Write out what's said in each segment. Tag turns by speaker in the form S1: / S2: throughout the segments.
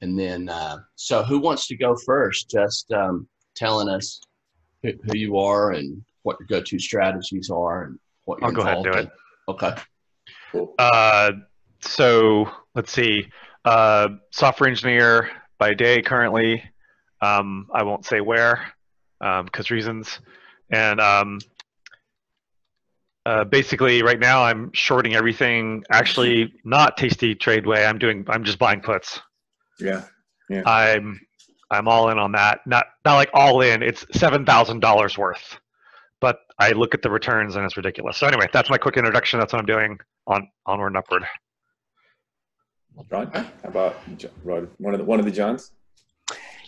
S1: and then, uh, so who wants to go first? Just um, telling us who, who you are and what your go-to strategies are and what you're
S2: I'll go ahead and do
S1: in. Okay.
S2: Uh, so let's see. Uh, software engineer by day currently. Um, I won't say where because reasons. And um, uh, basically, right now I'm shorting everything. Actually, not tasty trade way. I'm doing. I'm just buying puts.
S3: Yeah.
S2: I'm I'm all in on that. Not not like all in. It's seven thousand dollars worth. But I look at the returns and it's ridiculous. So anyway, that's my quick introduction. That's what I'm doing on onward and upward.
S3: Ron, how about Jo- Rod, one of the one of the Johns?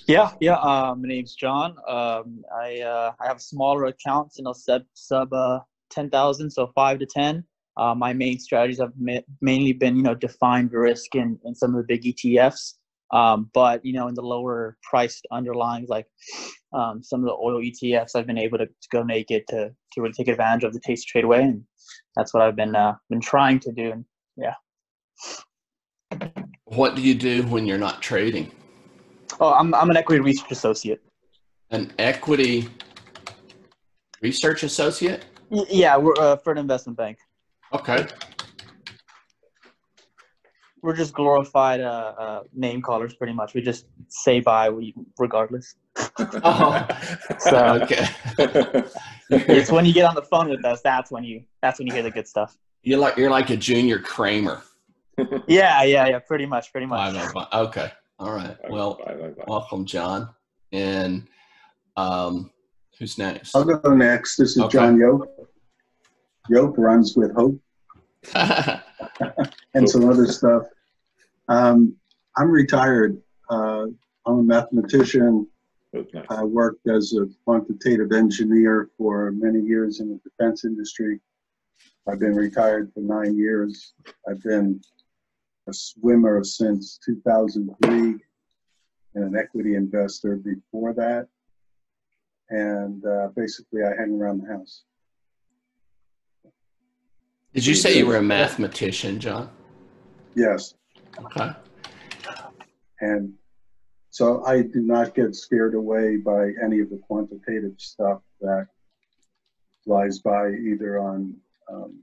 S4: Yeah, yeah. Uh, my name's John. Um, I uh, I have smaller accounts, you know, sub sub uh, ten thousand, so five to ten. Uh, my main strategies have ma- mainly been, you know, defined risk in, in some of the big ETFs. Um, but you know, in the lower priced underlyings, like um, some of the oil ETFs, I've been able to, to go naked to to really take advantage of the tasty trade way, and that's what I've been uh, been trying to do. And yeah.
S1: What do you do when you're not trading?
S4: Oh, I'm I'm an equity research associate.
S1: An equity research associate?
S4: Y- yeah, we're uh, for an investment bank.
S1: Okay.
S4: We're just glorified uh, uh, name callers, pretty much. We just say bye, we, regardless.
S1: Oh.
S4: So
S1: Okay.
S4: it's when you get on the phone with us that's when you that's when you hear the good stuff.
S1: You're like you're like a junior Cramer.
S4: Yeah, yeah, yeah. Pretty much, pretty much.
S1: Five oh five. Okay. All right. Well,
S3: Bye, bye, bye.
S1: welcome, John. And um, who's next?
S5: I'll go next. This is
S1: Okay.
S5: John Yoke. Yoke runs with Hope and some other stuff. Um, I'm retired. Uh, I'm a mathematician.
S3: Nice.
S5: I worked as a quantitative engineer for many years in the defense industry. I've been retired for nine years. I've been a swimmer since 2003 and an equity investor before that. And uh, basically, I hang around the house.
S1: Did you say you were a mathematician, John?
S5: Yes.
S1: Okay.
S5: And so I do not get scared away by any of the quantitative stuff that flies by either on um,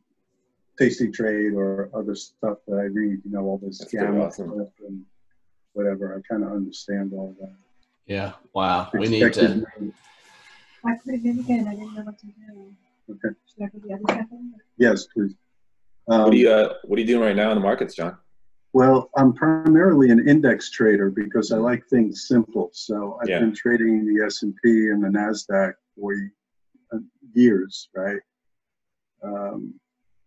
S5: Tasty Trade or other stuff that I read, you know, all this
S3: That's
S5: gamma
S3: awesome.
S5: stuff and whatever. I kind of understand all that.
S1: Yeah. Wow. We need to.
S5: me-
S6: I put it in again. I didn't know what to do.
S5: Okay.
S6: Should I put the other stuff in?
S5: Yes, please.
S3: What
S5: Um,
S3: are you uh, What are you doing right now in the markets, John?
S5: Well, I'm primarily an index trader because I like things simple. So I've
S3: Yeah.
S5: been trading the S&P and the Nasdaq for uh, years, right? Um,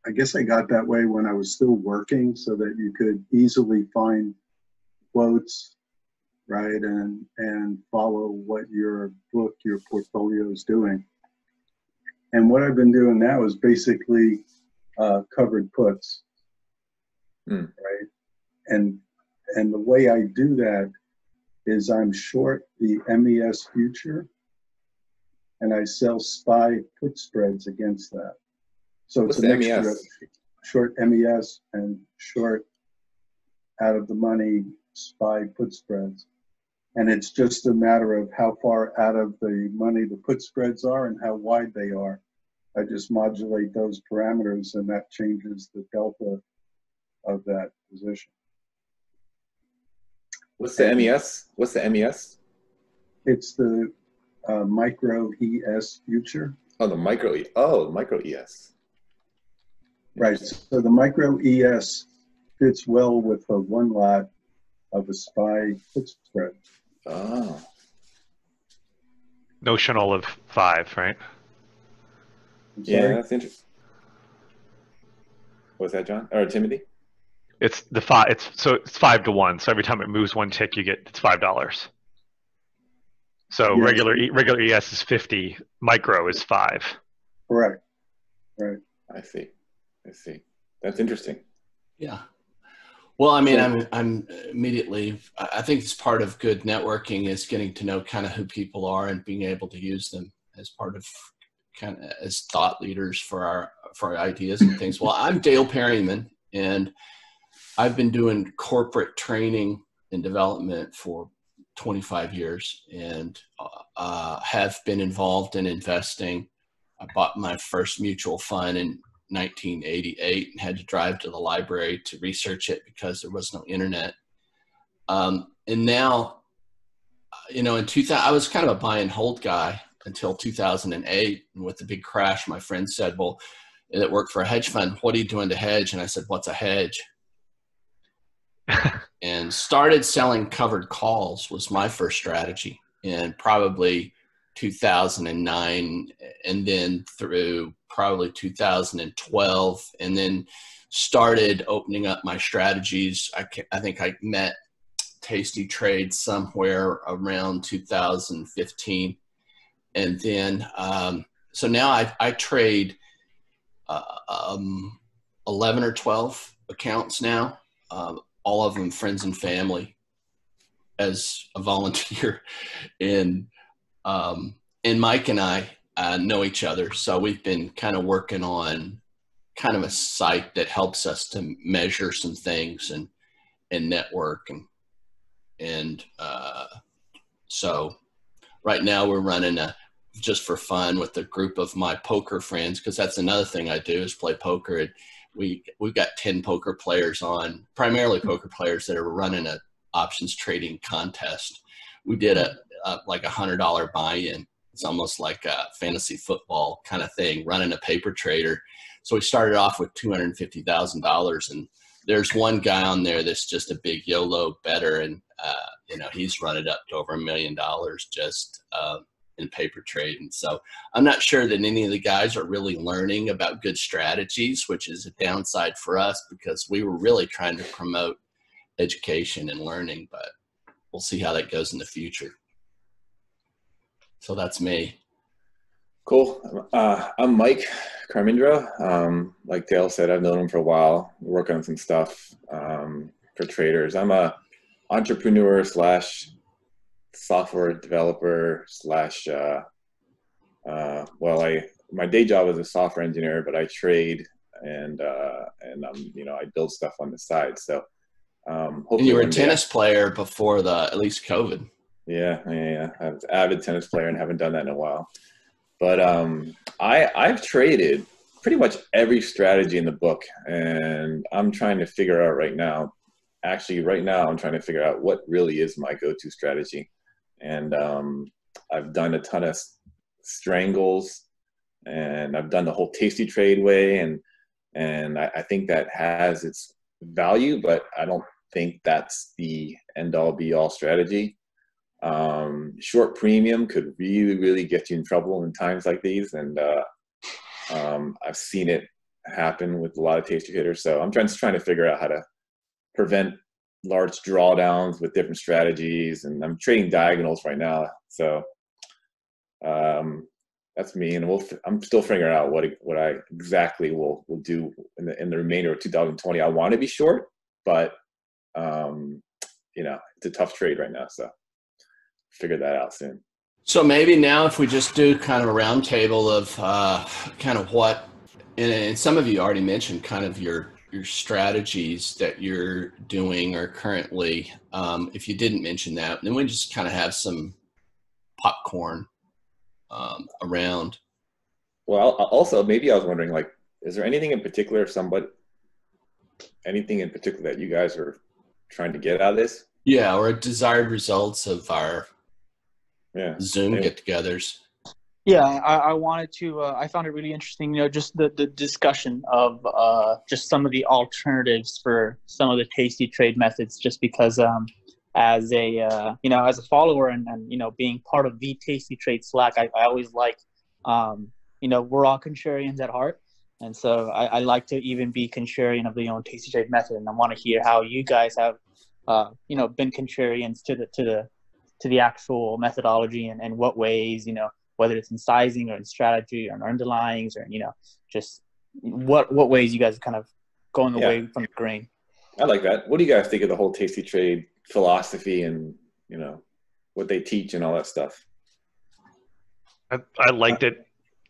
S5: I guess I got that way when I was still working, so that you could easily find quotes, right, and and follow what your book, your portfolio is doing. And what I've been doing now is basically uh, covered puts,
S3: Hmm.
S5: right? and and the way I do that is I'm short the MES future and I sell SPY put spreads against that. So
S3: What's
S5: it's a mixture
S3: MES?
S5: of short MES and short out of the money SPY put spreads. And it's just a matter of how far out of the money the put spreads are and how wide they are. I just modulate those parameters and that changes the delta of that position.
S3: What's the MES? What's the MES?
S5: It's the uh, micro ES future.
S3: Oh, the micro. E- oh, the micro ES.
S5: Right. So the micro ES fits well with a one lot of a SPY put spread.
S3: Oh,
S2: Notional of five, right?
S5: I'm
S3: yeah,
S5: sorry?
S3: that's interesting. What's that, John? Or Timothy?
S2: It's the five. It's so it's five to one. So every time it moves one tick, you get it's five dollars. So
S5: Yes.
S2: regular E- regular ES is fifty. Micro is five.
S5: Correct. Right.
S3: I see. I see. That's interesting.
S1: Yeah. Well, I mean, I'm I'm immediately. I I think it's part of good networking is getting to know kind of who people are and being able to use them as part of kind of as thought leaders for our for our ideas and things. Well, I'm Dale Perryman, and I've been doing corporate training and development for 25 years and uh, have been involved in investing. I bought my first mutual fund in 1988 and had to drive to the library to research it because there was no internet. Um, and now, you know, in 2000, I was kind of a buy and hold guy until 2008. And with the big crash, my friend said, Well, it worked for a hedge fund. What are you doing to hedge? And I said, What's a hedge? and started selling covered calls was my first strategy in probably 2009 and then through probably 2012 and then started opening up my strategies i, I think i met tasty trade somewhere around 2015 and then um, so now I, I trade uh, um, 11 or 12 accounts now um, all of them friends and family as a volunteer. And um, and mike and i uh, know each other. So we've been kind of working on kind of a site that helps us to measure some things and and network and and uh, so right now we're running a just for fun with a group of my poker friends because that's another thing I do is play poker. And we we've got ten poker players on, primarily poker players that are running a options trading contest. We did a, a like a hundred dollar buy-in. It's almost like a fantasy football kind of thing, running a paper trader. So we started off with two hundred fifty thousand dollars, and there's one guy on there that's just a big YOLO bettor, and uh, you know he's run it up to over a million dollars just uh, in paper trade. And so I'm not sure that any of the guys are really learning about good strategies, which is a downside for us because we were really trying to promote education and learning, but we'll see how that goes in the future. So that's me.
S3: Cool. Uh, I'm Mike Carmindra. Um, like Dale said, I've known him for a while. We're working on some stuff um, for traders. I'm a entrepreneur slash software developer slash uh, uh, well i my day job is a software engineer but i trade and uh, and i'm you know i build stuff on the side. So um
S1: and you were a tennis player before the at least covid.
S3: Yeah yeah yeah. I was avid tennis player and haven't done that in a while. But um i i've traded pretty much every strategy in the book and i'm trying to figure out right now actually right now i'm trying to figure out what really is my go-to strategy and um, I've done a ton of strangles, and I've done the whole tasty trade way, and and I, I think that has its value, but I don't think that's the end all be all strategy. Um, short premium could really, really get you in trouble in times like these, and uh, um, I've seen it happen with a lot of tasty traders. So I'm trying, trying to figure out how to prevent large drawdowns with different strategies, and I'm trading diagonals right now. So um, that's me, and we'll. I'm still figuring out what what I exactly will will do in the in the remainder of 2020. I want to be short, but um, you know it's a tough trade right now, so figure that out soon.
S1: So maybe now, if we just do kind of a roundtable of uh, kind of what, and, and some of you already mentioned kind of your your strategies that you're doing or currently um, if you didn't mention that then we just kind of have some popcorn um, around.
S3: Well also maybe i was wondering like is there anything in particular somebody anything in particular that you guys are trying to get out of this?
S1: Yeah or desired results of our yeah. Zoom get-togethers
S4: yeah, I, I wanted to. Uh, I found it really interesting. You know, just the the discussion of uh, just some of the alternatives for some of the tasty trade methods. Just because, um, as a uh, you know, as a follower and, and you know, being part of the tasty trade Slack, I, I always like, um, you know, we're all contrarians at heart, and so I, I like to even be contrarian of the own tasty trade method. And I want to hear how you guys have, uh, you know, been contrarians to the to the to the actual methodology and, and what ways you know whether it's in sizing or in strategy or in underlyings or you know just what what ways you guys are kind of going away from the grain.
S3: I like that. What do you guys think of the whole tasty trade philosophy and you know what they teach and all that stuff?
S2: I, I liked it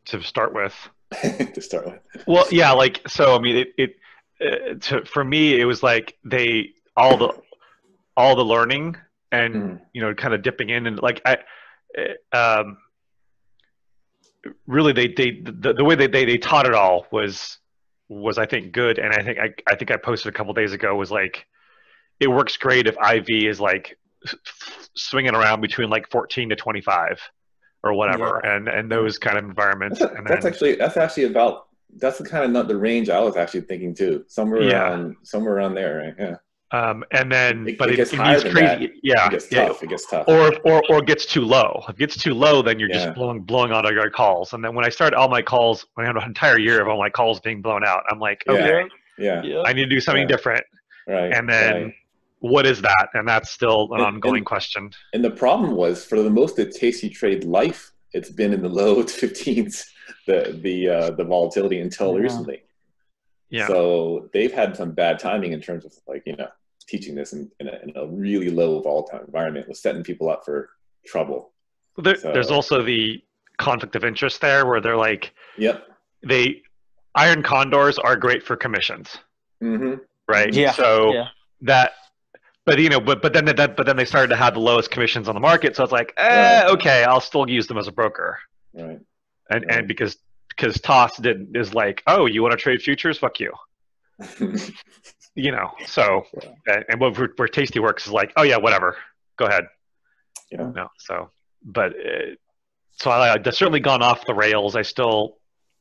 S2: to start with.
S3: to start with.
S2: Well, yeah, like so. I mean, it, it uh, to, for me, it was like they all the all the learning and
S3: Mhm.
S2: you know kind of dipping in and like I eh, um really they they the, the way they, they they taught it all was was I think good and I think I I think I posted a couple days ago was like it works great if IV is like swinging around between like 14 to 25 or whatever and and those kind of environments
S3: That's,
S2: and
S3: that's
S2: then,
S3: actually that's actually about that's the kind of not the range I was actually thinking too. Somewhere
S2: Yeah.
S3: around somewhere around there, right? Yeah.
S2: Um and then
S3: It-
S2: but
S3: it gets
S2: in
S3: higher
S2: these
S3: than
S2: crazy
S3: that.
S2: yeah
S3: It gets
S2: yeah,
S3: tough. It gets tough.
S2: or or or gets too low. If it gets too low, then you're
S3: Yeah.
S2: just blowing blowing out all your calls. And then when I started all my calls, when I had an entire year of all my calls being blown out, I'm like, okay,
S3: yeah.
S4: Yeah.
S2: I need to do something
S3: Yeah.
S2: different.
S3: Right.
S2: And then
S3: right.
S2: what is that? And that's still an
S3: And-
S2: ongoing
S3: and-
S2: question.
S3: And the problem was for the most of Tasty Trade life, it's been in the low 15s, the the uh, the volatility until
S4: Yeah.
S3: recently.
S2: Yeah.
S3: So they've had some bad timing in terms of like you know teaching this in, in, a, in a really low volatile environment was setting people up for trouble.
S2: There,
S3: so-
S2: There's also the conflict of interest there, where they're like,
S3: Yep.
S2: they iron condors are great for commissions,
S3: hmm
S2: right?
S4: Yeah.
S2: So
S4: yeah.
S2: that but you know but but then that but then they started to have the lowest commissions on the market so it's like eh,
S3: Right.
S2: okay i'll still use them as a broker
S3: Right.
S2: and
S3: Right.
S2: and because because TOS did is like oh you want to trade futures? Fuck you. You know so and, and what where, where tasty works is like oh yeah whatever. Go ahead.
S3: Yeah.
S2: no so but uh, so I, i've certainly gone off the rails. I still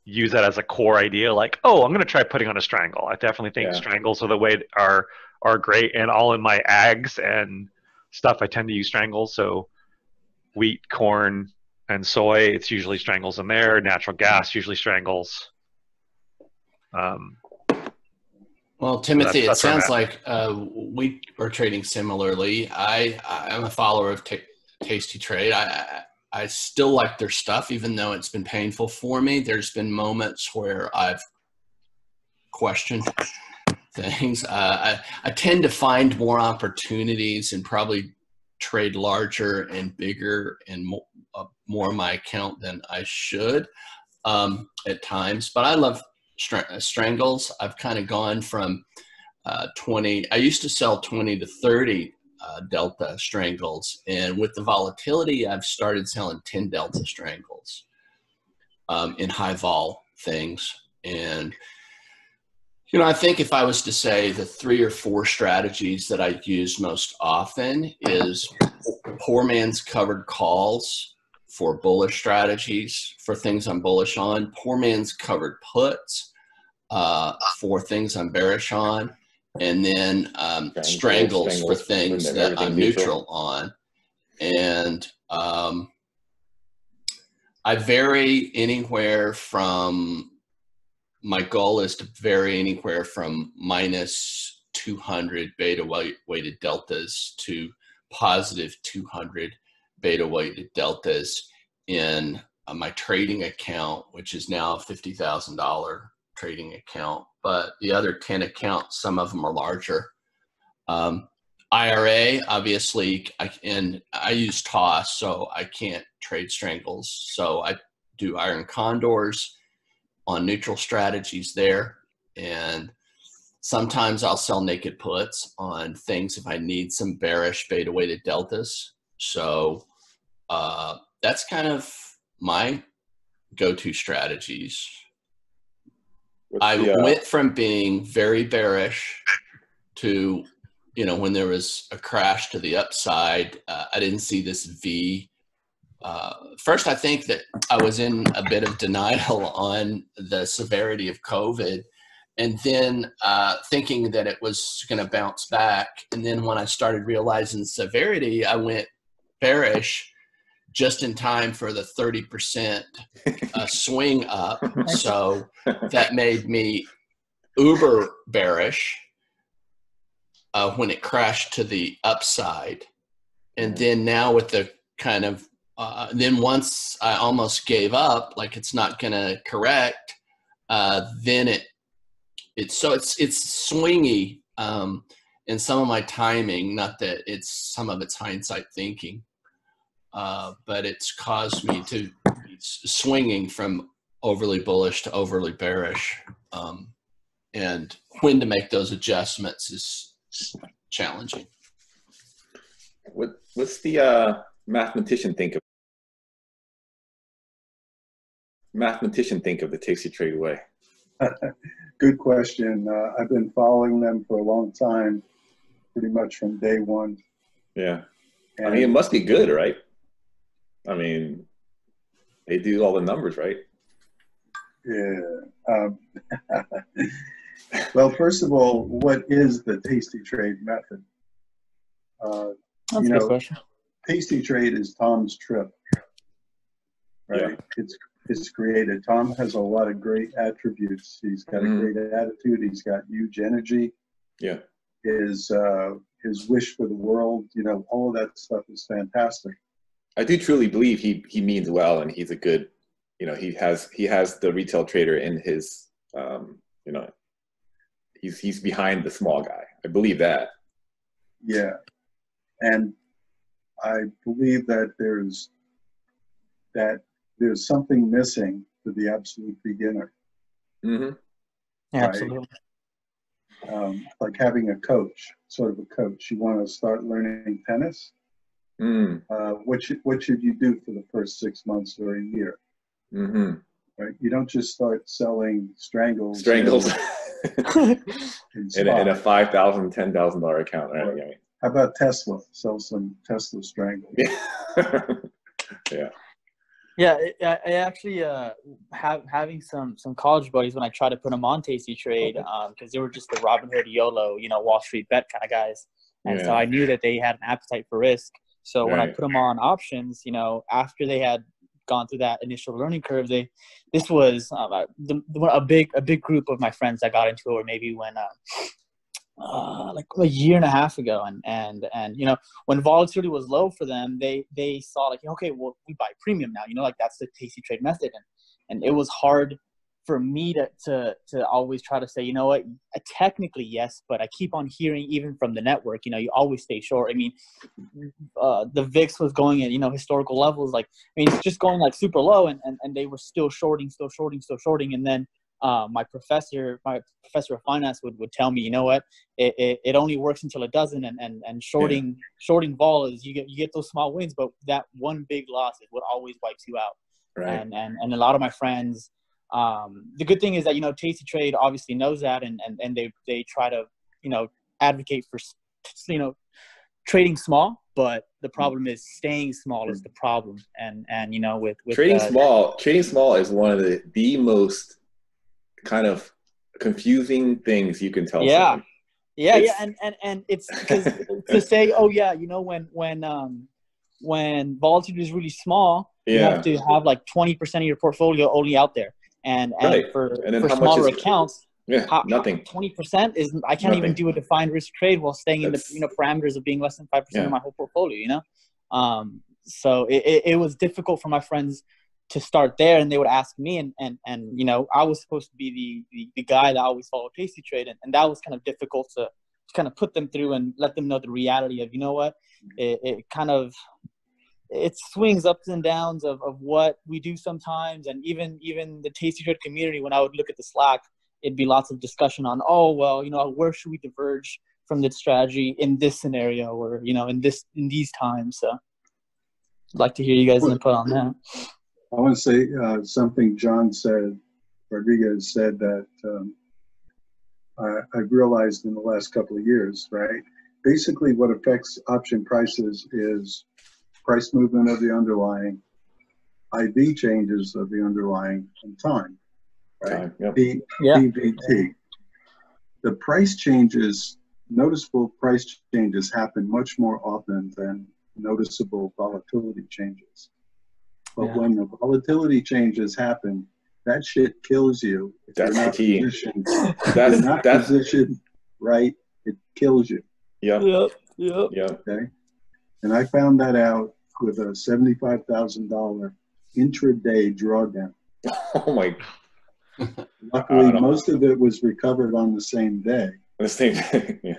S2: use that as a core idea like oh i'm going to try putting on a strangle. I definitely think
S3: Yeah.
S2: strangles are the way are are great and all in my ags and stuff i tend to use strangles so wheat corn and soy it's usually strangles in there natural gas usually strangles um,
S1: Well, Timothy,
S2: That's- that's
S1: it sounds like uh, we are trading similarly. I I'm a follower of ta Tasty Trade. I, I I still like their stuff, even though it's been painful for me. There's been moments where I've questioned things. Uh, I I tend to find more opportunities and probably trade larger and bigger and more, uh, more of my account than I should um, at times. But I love str- strangles. I've kind of gone from uh, 20, I used to sell 20 to 30 uh, Delta strangles. And with the volatility, I've started selling 10 Delta strangles um, in high vol things. And, you know, I think if I was to say the three or four strategies that I use most often is poor man's covered calls for bullish strategies for things I'm bullish on, poor man's covered puts uh, for things I'm bearish on, and then um,
S3: Strangles,
S1: strangles, for things that I'm
S3: neutral.
S1: neutral on. And um, I vary anywhere from my goal is to vary anywhere from minus 200 beta weighted deltas to positive 200 beta weighted deltas in uh, my trading account, which is now a $50,000 trading account. But the other 10 accounts, some of them are larger. Um, IRA, obviously, I, and I use TOS, so I can't trade strangles. So I do iron condors on neutral strategies there. And sometimes I'll sell naked puts on things if I need some bearish beta weighted deltas. So uh, that's kind of my go to strategies.
S3: What's
S1: I
S3: the, uh,
S1: went from being very bearish to, you know, when there was a crash to the upside, uh, I didn't see this V. Uh, first, I think that I was in a bit of denial on the severity of COVID, and then uh, thinking that it was going to bounce back. And then when I started realizing severity, I went bearish just in time for the 30% uh, swing up. So that made me uber bearish uh, when it crashed to the upside. And then now with the kind of, uh, then once I almost gave up, like it's not going to correct, uh, then it, it's so it's it's swingy um, in some of my timing. Not that it's some of it's hindsight thinking, uh, but it's caused me to be swinging from overly bullish to overly bearish. Um, and when to make those adjustments is challenging.
S3: what what's the uh, mathematician think of mathematician think of the tasty trade way?
S5: Good question. Uh, I've been following them for a long time, pretty much from day one.
S3: Yeah,
S5: And
S3: I mean it must be good, right? I mean, they do all the numbers, right?
S5: Yeah. Um, well, first of all, what is the tasty trade method? Uh,
S4: That's
S5: You
S4: a good
S5: know,
S4: question.
S5: tasty trade is Tom's trip, right?
S3: Yeah.
S5: It's it's created. Tom has a lot of great attributes. He's got
S3: Mhm.
S5: a great attitude. He's got huge energy.
S3: Yeah.
S5: His uh, his wish for the world, you know, all of that stuff is fantastic.
S3: I do truly believe he he means well, and he's a good, you know, he has he has the retail trader in his, um, you know, he's he's behind the small guy. I believe that.
S5: Yeah. And I believe that there's that there's something missing for the absolute beginner.
S3: hmm
S4: Yeah,
S5: right.
S4: absolutely.
S5: Um, like having a coach, sort of a coach. You want to start learning tennis.
S3: Mm.
S5: Uh, what should what should you do for the first six months or a year?
S3: hmm
S5: Right. You don't just start selling strangles.
S3: Strangles
S5: and
S3: in a, in a
S5: spa.
S3: five thousand, ten thousand dollar account, right? I
S5: How about Tesla? Sell some Tesla strangles.
S3: mean,
S4: Yeah, I, I I actually uh have having some some college buddies when I try to put them on Tasty Trade um because they were just the Robinhood YOLO, you know, Wall Street bet kind of guys, and so I knew that they had an appetite for risk. So when I put them on options, you know, after they had gone through that initial learning curve, they this was um, uh, the, the, a big a big group of my friends that got into it, or maybe when. Uh, uh, like a year and a half ago, and and and you know when volatility was low for them, they they saw like okay, well we buy premium now, you know, like that's the tasty trade method, and and it was hard for me to to to always try to say, you know what, uh, technically yes, but I keep on hearing even from the network, you know, you always stay short. I mean, uh, the VIX was going at you know historical levels, like I mean, it's just going like super low, and and, and they were still shorting, still shorting, still shorting, and then. Uh, my professor, my professor of finance would, would tell me, you know what, it, it, it only works until it doesn't and, and, and shorting shorting vol is you get you get those small wins but that one big loss is what always wipes you out
S3: right.
S4: and, and and a lot of my friends um, the good thing is that you know tasty trade obviously knows that and, and and they they try to you know advocate for you know trading small but the problem is staying small is the problem and and you know with with
S3: trading
S4: uh,
S3: small trading small is one of the the most kind of confusing things you can tell
S4: Yeah.
S3: someone.
S4: Yeah, yeah, and and and it's because to say, oh yeah, you know, when when um when volatility is really small, you have to have like twenty percent of your portfolio only out there, and and
S3: Right.
S4: for
S3: And
S4: for
S3: how much
S4: smaller accounts,
S3: yeah
S4: how-
S3: nothing
S4: twenty percent is I can't even do a defined risk trade while staying in the you know parameters of being less than five percent
S3: Yeah.
S4: of my whole portfolio. You know, um, so it, it, it was difficult for my friends to start there, and they would ask me, and and and you know I was supposed to be the the, the guy that always followed Tasty Trade, and, and that was kind of difficult to, to kind of put them through and let them know the reality of you know what it, it kind of it swings ups and downs of, of what we do sometimes. And even even the tasty trade community when i would look at the slack it'd be lots of discussion on oh well you know where should we diverge from this strategy in this scenario or you know in this in these times? So i'd like to hear you guys input on that.
S5: I want to say uh, something John said, Rodriguez said that um, I, I've realized in the last couple of years, right? Basically, what affects option prices is price movement of the underlying, IV changes of the underlying, and time, right?
S3: time yep.
S5: P,
S4: yeah
S5: PVT. The price changes, noticeable price changes happen much more often than noticeable volatility changes. But
S4: Yeah.
S5: when the volatility changes happen, that shit kills you. If
S3: That's
S5: you're
S3: the
S5: not
S3: key.
S5: Positioned, if
S3: that's
S5: you're not
S3: that's
S5: positioned right, it kills you.
S3: yep
S4: yep yep
S3: yep
S5: Okay. And I found that out with a seventy-five thousand dollar intraday drawdown.
S3: oh my
S5: Luckily, most of it was recovered on the same day.
S3: the same yeah.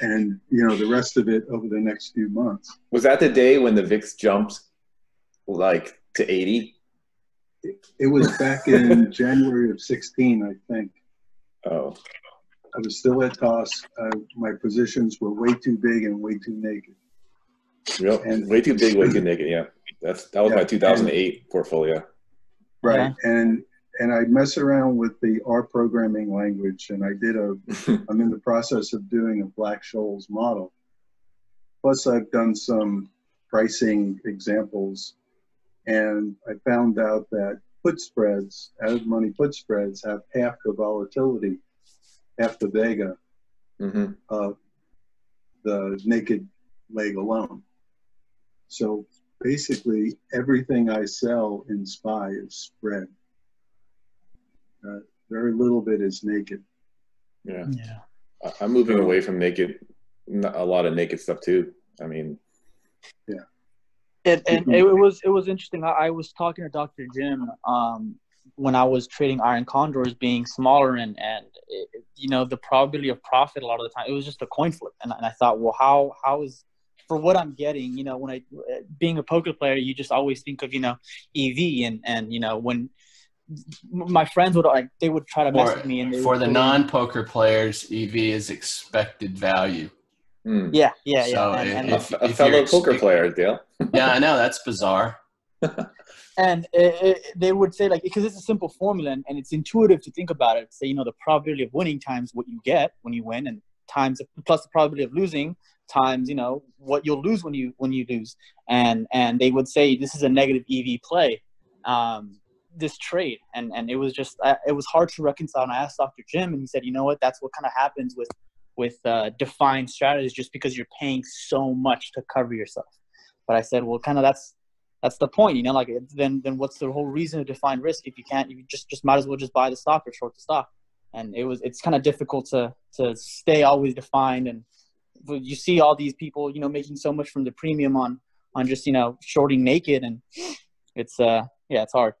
S5: and you know the rest of it over the next few months.
S3: was that the day when the vix jumped like to 80
S5: It was back in January of 16, I think.
S3: oh
S5: I was still at TOS. Uh, my positions were way too big and way too naked.
S3: Real,
S5: And-
S3: way too big, way too naked. Yeah, that's that was
S5: Yeah,
S3: my 2008 portfolio.
S5: Right. And and I mess around with the R programming language, and I did a. I'm in the process of doing a Black Scholes model. Plus, I've done some pricing examples, and I found out that put spreads, out of money put spreads, have half the volatility, half the vega
S3: hmm
S5: of the naked leg alone. So basically, everything I sell in SPY is spread. Uh, very little bit is naked.
S3: Yeah,
S4: Yeah.
S3: I- I'm moving away from naked, a lot of naked stuff too. I mean, yeah.
S4: It, and it was it was interesting. I, I was talking to Dr. Jim um, when I was trading iron condors being smaller and and it, it- you know the probability of profit a lot of the time it was just a coin flip and, and I thought well how how is for what I'm getting you know when I being a poker player you just always think of you know EV and and you know when my friends would like they would try to
S1: For,
S4: message me and they
S1: for
S4: would
S1: the non-poker players, EV is expected value.
S3: hmm.
S4: yeah yeah yeah
S1: So
S4: and,
S1: it-
S4: and,
S3: a,
S1: If-
S3: a
S1: if
S3: fellow
S1: you're
S3: poker player, Dale.
S1: Yeah, I know that's bizarre.
S4: and it, it, they would say like because it's a simple formula and, and it's intuitive to think about it say you know the probability of winning times what you get when you win and times plus the probability of losing times you know what you'll lose when you when you lose and and they would say this is a negative ev play um this trade and and it was just uh, it was hard to reconcile and i asked dr jim and he said you know what that's what kind of happens with with uh, defined strategies just because you're paying so much to cover yourself but i said well kind of that's that's the point, you know. Like then, then what's the whole reason to define risk if you can't? You just just might as well just buy the stock or short the stock. And it was it's kind of difficult to to stay always defined. And you see all these people, you know, making so much from the premium on on just you know shorting naked, and it's uh yeah, it's hard.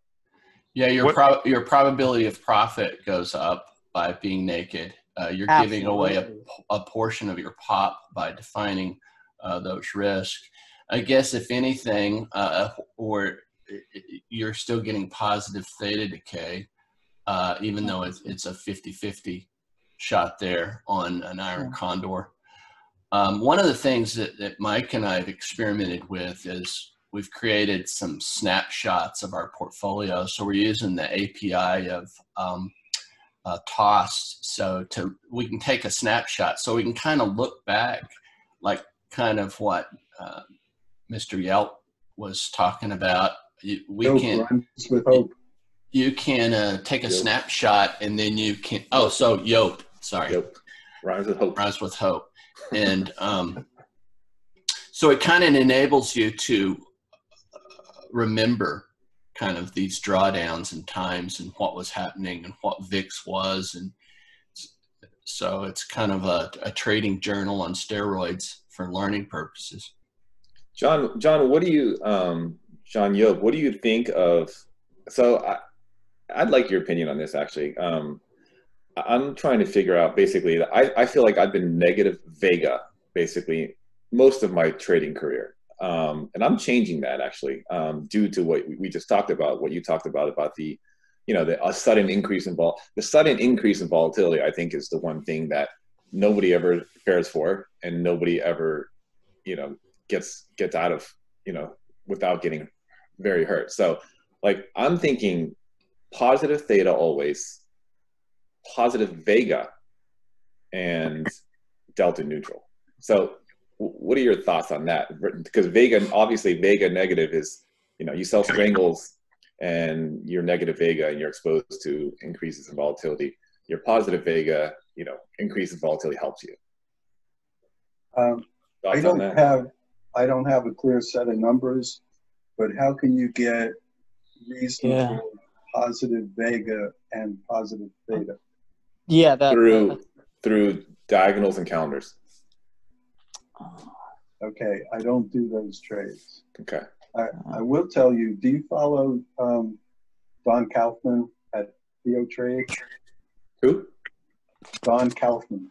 S1: Yeah, your
S2: What-
S1: pro- your probability of profit goes up by being naked. Uh, you're giving away a, a portion of your pop by defining uh, those risks. I guess if anything, uh, or you're still getting positive theta decay, uh, even though it's, it's a 50-50 shot there on an iron
S4: Yeah.
S1: condor. Um, one of the things that, that Mike and I have experimented with is we've created some snapshots of our portfolio. So we're using the API of um, uh, TOS. So to we can take a snapshot, so we can kind of look back, like kind of what uh, Mr. Yelp was talking about. You- We
S5: Hope
S1: can
S5: hope.
S1: you can uh, take a
S3: Yep.
S1: snapshot and then you can. Oh, so Yelp. Sorry
S3: Yep. Rhymes with hope.
S1: rise with hope and um, so it kind of enables you to uh, remember kind of these drawdowns and times and what was happening and what vix was and so it's kind of a, a trading journal on steroids for learning purposes
S3: John, John, what do you, um, John Yob, what do you think of? So, I, I'd like your opinion on this. Actually, um, I'm trying to figure out. Basically, I, I feel like I've been negative Vega basically most of my trading career, um, and I'm changing that actually um, due to what we just talked about. What you talked about about the, you know, the a sudden increase in vol, the sudden increase in volatility. I think is the one thing that nobody ever prepares for, and nobody ever, you know, gets gets out of you know without getting very hurt so like i'm thinking positive theta always positive vega and delta neutral. So what are your thoughts on that? Because vega obviously vega negative is you know you sell strangles and you're negative vega and you're exposed to increases in volatility. Your positive vega you know increase in volatility helps you.
S5: Um, I don't have, I don't have a clear set of numbers, but how can you get reasonable positive vega and positive theta?
S4: Yeah, that
S3: through through diagonals and calendars.
S5: Okay, I don't do those trades.
S3: Okay.
S5: I, I will tell you, do you follow um, Don Kaufman at Theo Trade?
S3: Who?
S5: Don Kaufman.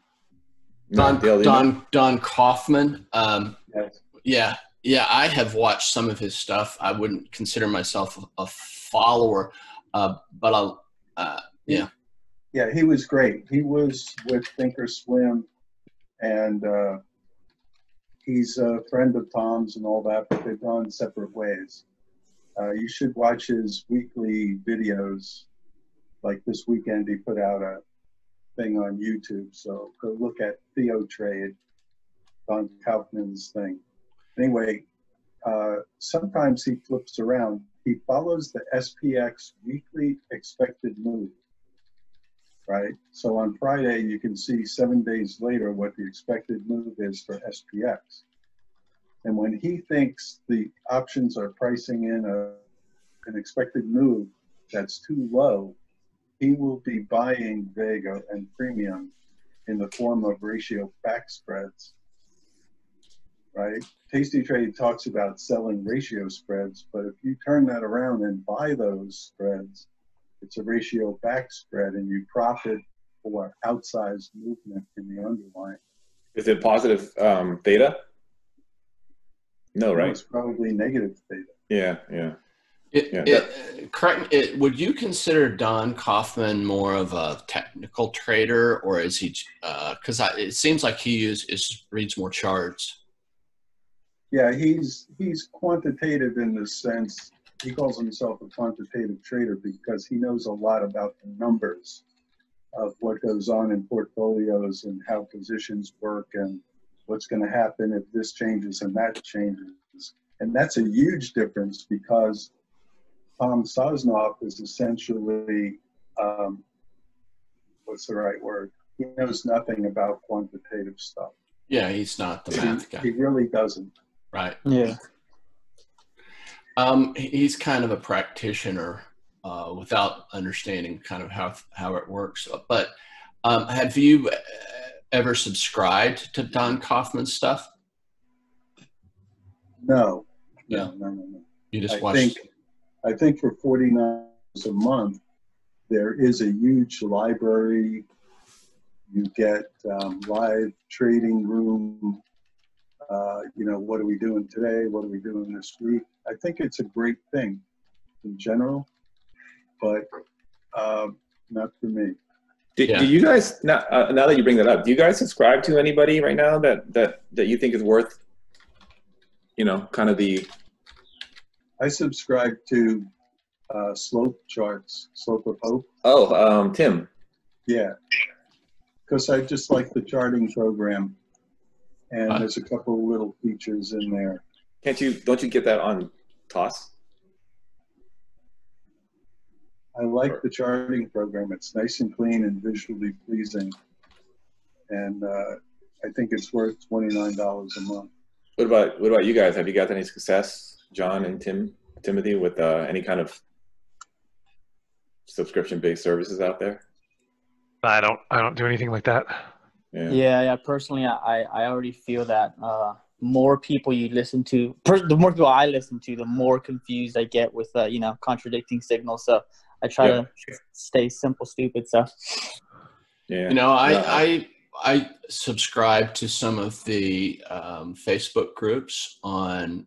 S1: don
S3: Dale, do you know?
S1: don don kaufman um,
S5: Yes.
S1: yeah yeah i have watched some of his stuff i wouldn't consider myself a follower uh, but i'll uh, yeah
S5: Yeah, he was great. He was with Thinkorswim, and uh, he's a friend of Tom's and all that, but they've gone separate ways. Uh, you should watch his weekly videos. Like this weekend, he put out a thing on YouTube. So go look at Theo Trade, Don Kaufman's thing. Anyway, uh, sometimes he flips around. He follows the SPX weekly expected move, right? So on Friday, you can see seven days later what the expected move is for SPX. And when he thinks the options are pricing in a, an expected move that's too low, he will be buying Vega and Premium in the form of ratio back spreads right? Tasty Trade talks about selling ratio spreads, but if you turn that around and buy those spreads, it's a ratio back spread and you profit for outsized movement in the underlying.
S3: Is it positive um, theta? No, right?
S5: It's probably negative theta.
S3: Yeah, yeah.
S1: It,
S3: Yeah,
S1: it, correct. It, would you consider Don Kaufman more of a technical trader, or is he? Because it seems like he is, is reads more charts.
S5: Yeah, he's he's quantitative in the sense he calls himself a quantitative trader because he knows a lot about the numbers of what goes on in portfolios and how positions work and what's going to happen if this changes and that changes. And that's a huge difference because Tom Sosnoff is essentially, um, what's the right word? He knows nothing about quantitative stuff.
S1: Yeah, he's not the math guy,
S5: He really doesn't.
S1: right?
S4: Yeah.
S1: Um, he's kind of a practitioner uh, without understanding kind of how how it works. But um, have you uh, ever subscribed to Don Kaufman's stuff?
S5: No.
S1: Yeah.
S5: No, no, no, no.
S1: You just
S5: I
S1: watch.
S5: think, I think for forty nine a month, there is a huge library. You get um, live trading room. Uh, you know, what are we doing today? What are we doing this week? I think it's a great thing in general, but um, not for me.
S3: Do,
S1: Yeah.
S3: do you guys now, uh, now that you bring that up? Do you guys subscribe to anybody right now that that that you think is worth, you know, kind of the
S5: I subscribe to uh, slope charts, slope of hope.
S3: oh um, Tim?
S5: Yeah, because I just like the charting program, and
S1: Huh.
S5: there's a couple little features in there.
S3: Can't you? Don't you get that on TOS?
S5: I like the charting program. It's nice and clean and visually pleasing, and uh, I think it's worth twenty nine dollars a month.
S3: What about what about you guys? Have you got any success, John and Tim Timothy, with uh, any kind of subscription-based services out there?
S2: I don't I don't do anything like that.
S3: Yeah.
S4: Yeah, yeah. Personally, I I already feel that uh, more people you listen to, per, the more people I listen to, the more confused I get with uh, you know contradicting signals. So I try
S3: Yeah.
S4: to stay simple, stupid. So
S3: Yeah.
S1: You know, I
S3: Yeah.
S1: I I subscribe to some of the um, Facebook groups on,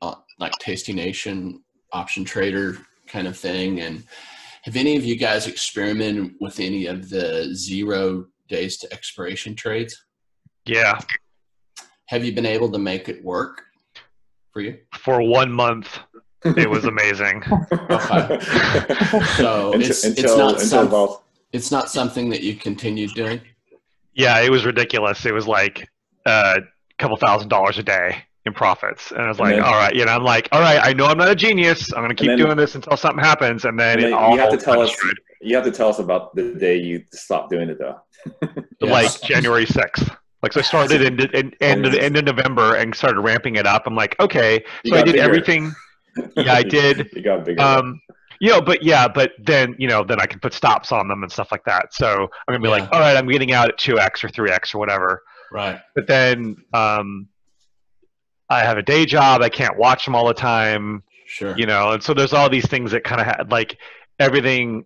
S1: on like Tasty Nation, Option Trader kind of thing. And have any of you guys experimented with any of the zero days to expiration trades?
S2: Yeah,
S1: Have you been able to make it work for you?
S2: for one month it was amazing.
S1: Okay. So
S3: until,
S1: it's- it's
S3: until,
S1: not some-
S3: vol-
S1: It's not something that you continue doing.
S2: Yeah, it was ridiculous. It was like a couple thousand dollars a day in profits, and I was
S3: And
S2: like,
S3: then-
S2: all right, you know, I'm like, all right, I know I'm not a genius. I'm gonna keep
S3: then-
S2: doing this until something happens, and then,
S3: and then
S2: it all
S3: you have to tell us.
S2: destroyed.
S3: You have to tell us about the day you stopped doing it, though.
S2: like January 6th. Like so I started in, in, end of the end of November and started ramping it up. I'm like, okay,
S3: You
S2: so I did
S3: bigger.
S2: everything. Yeah, I did.
S3: you got bigger.
S2: Um, you know, but yeah, but then you know, then I can put stops on them and stuff like that. So I'm gonna be like, all right, I'm getting out at two x or three x or whatever.
S1: Right.
S2: But then um, I have a day job. I can't watch them all the time.
S1: Sure.
S2: You know, and so there's all these things that kind of had like everything.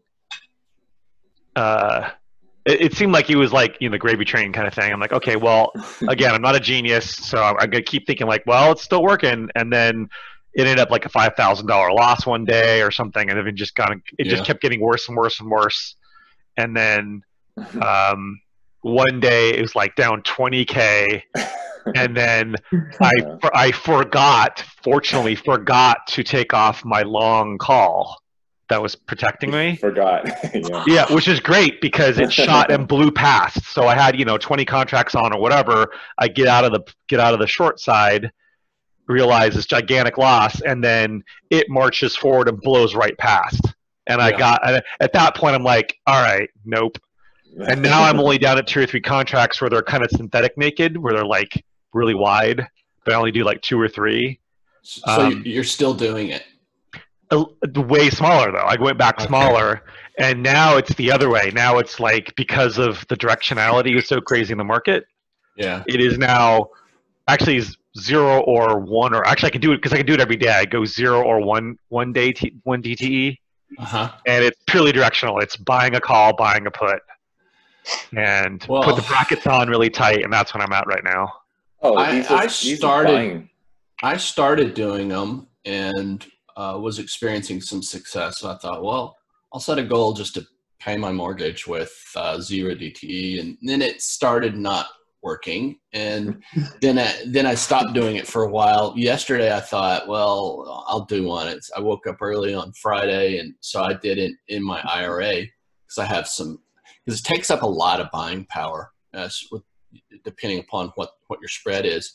S2: Uh, it, it seemed like he was like you know the gravy train kind of thing. I'm like, okay, well, again, I'm not a genius, so I'm, I'm gonna keep thinking like, well, it's still working, and then it ended up like a five thousand dollar loss one day or something, and it just got it
S1: Yeah.
S2: just kept getting worse and worse and worse, and then um, one day it was like down 20k, and then I I forgot, fortunately, forgot to take off my long call that was protecting me.
S3: Forgot. yeah.
S2: Yeah, which is great because it shot and blew past. So I had you know 20 contracts on or whatever. I get out of the get out of the short side, realize this gigantic loss, and then it marches forward and blows right past. And I
S1: Yeah.
S2: got and at that point I'm like, all right, nope. And now I'm only down at two or three contracts where they're kind of synthetic naked, where they're like really wide, but I only do like two or three.
S1: So
S2: Um,
S1: you're still doing it.
S2: A- way smaller though. I went back
S1: Okay.
S2: smaller, and now it's the other way. Now it's like because of the directionality is so crazy in the market,
S1: Yeah.
S2: it is now actually zero or one or actually I can do it because I can do it every day. I go zero or one one day t- one DTE,
S1: Uh huh.
S2: and it's purely directional. It's buying a call, buying a put, and
S1: Well-
S2: put the brackets on really tight, and that's what I'm at right now.
S3: Oh,
S1: I-
S3: are-
S1: I started- I started doing them and uh, was experiencing some success. So I thought, well, I'll set a goal just to pay my mortgage with uh, zero DTE, and then it started not working, and then I, then I stopped doing it for a while. Yesterday, I thought, well, I'll do one. It's, I woke up early on Friday, and so I did it in my IRA because I have some because it takes up a lot of buying power, uh, with, depending upon what what your spread is.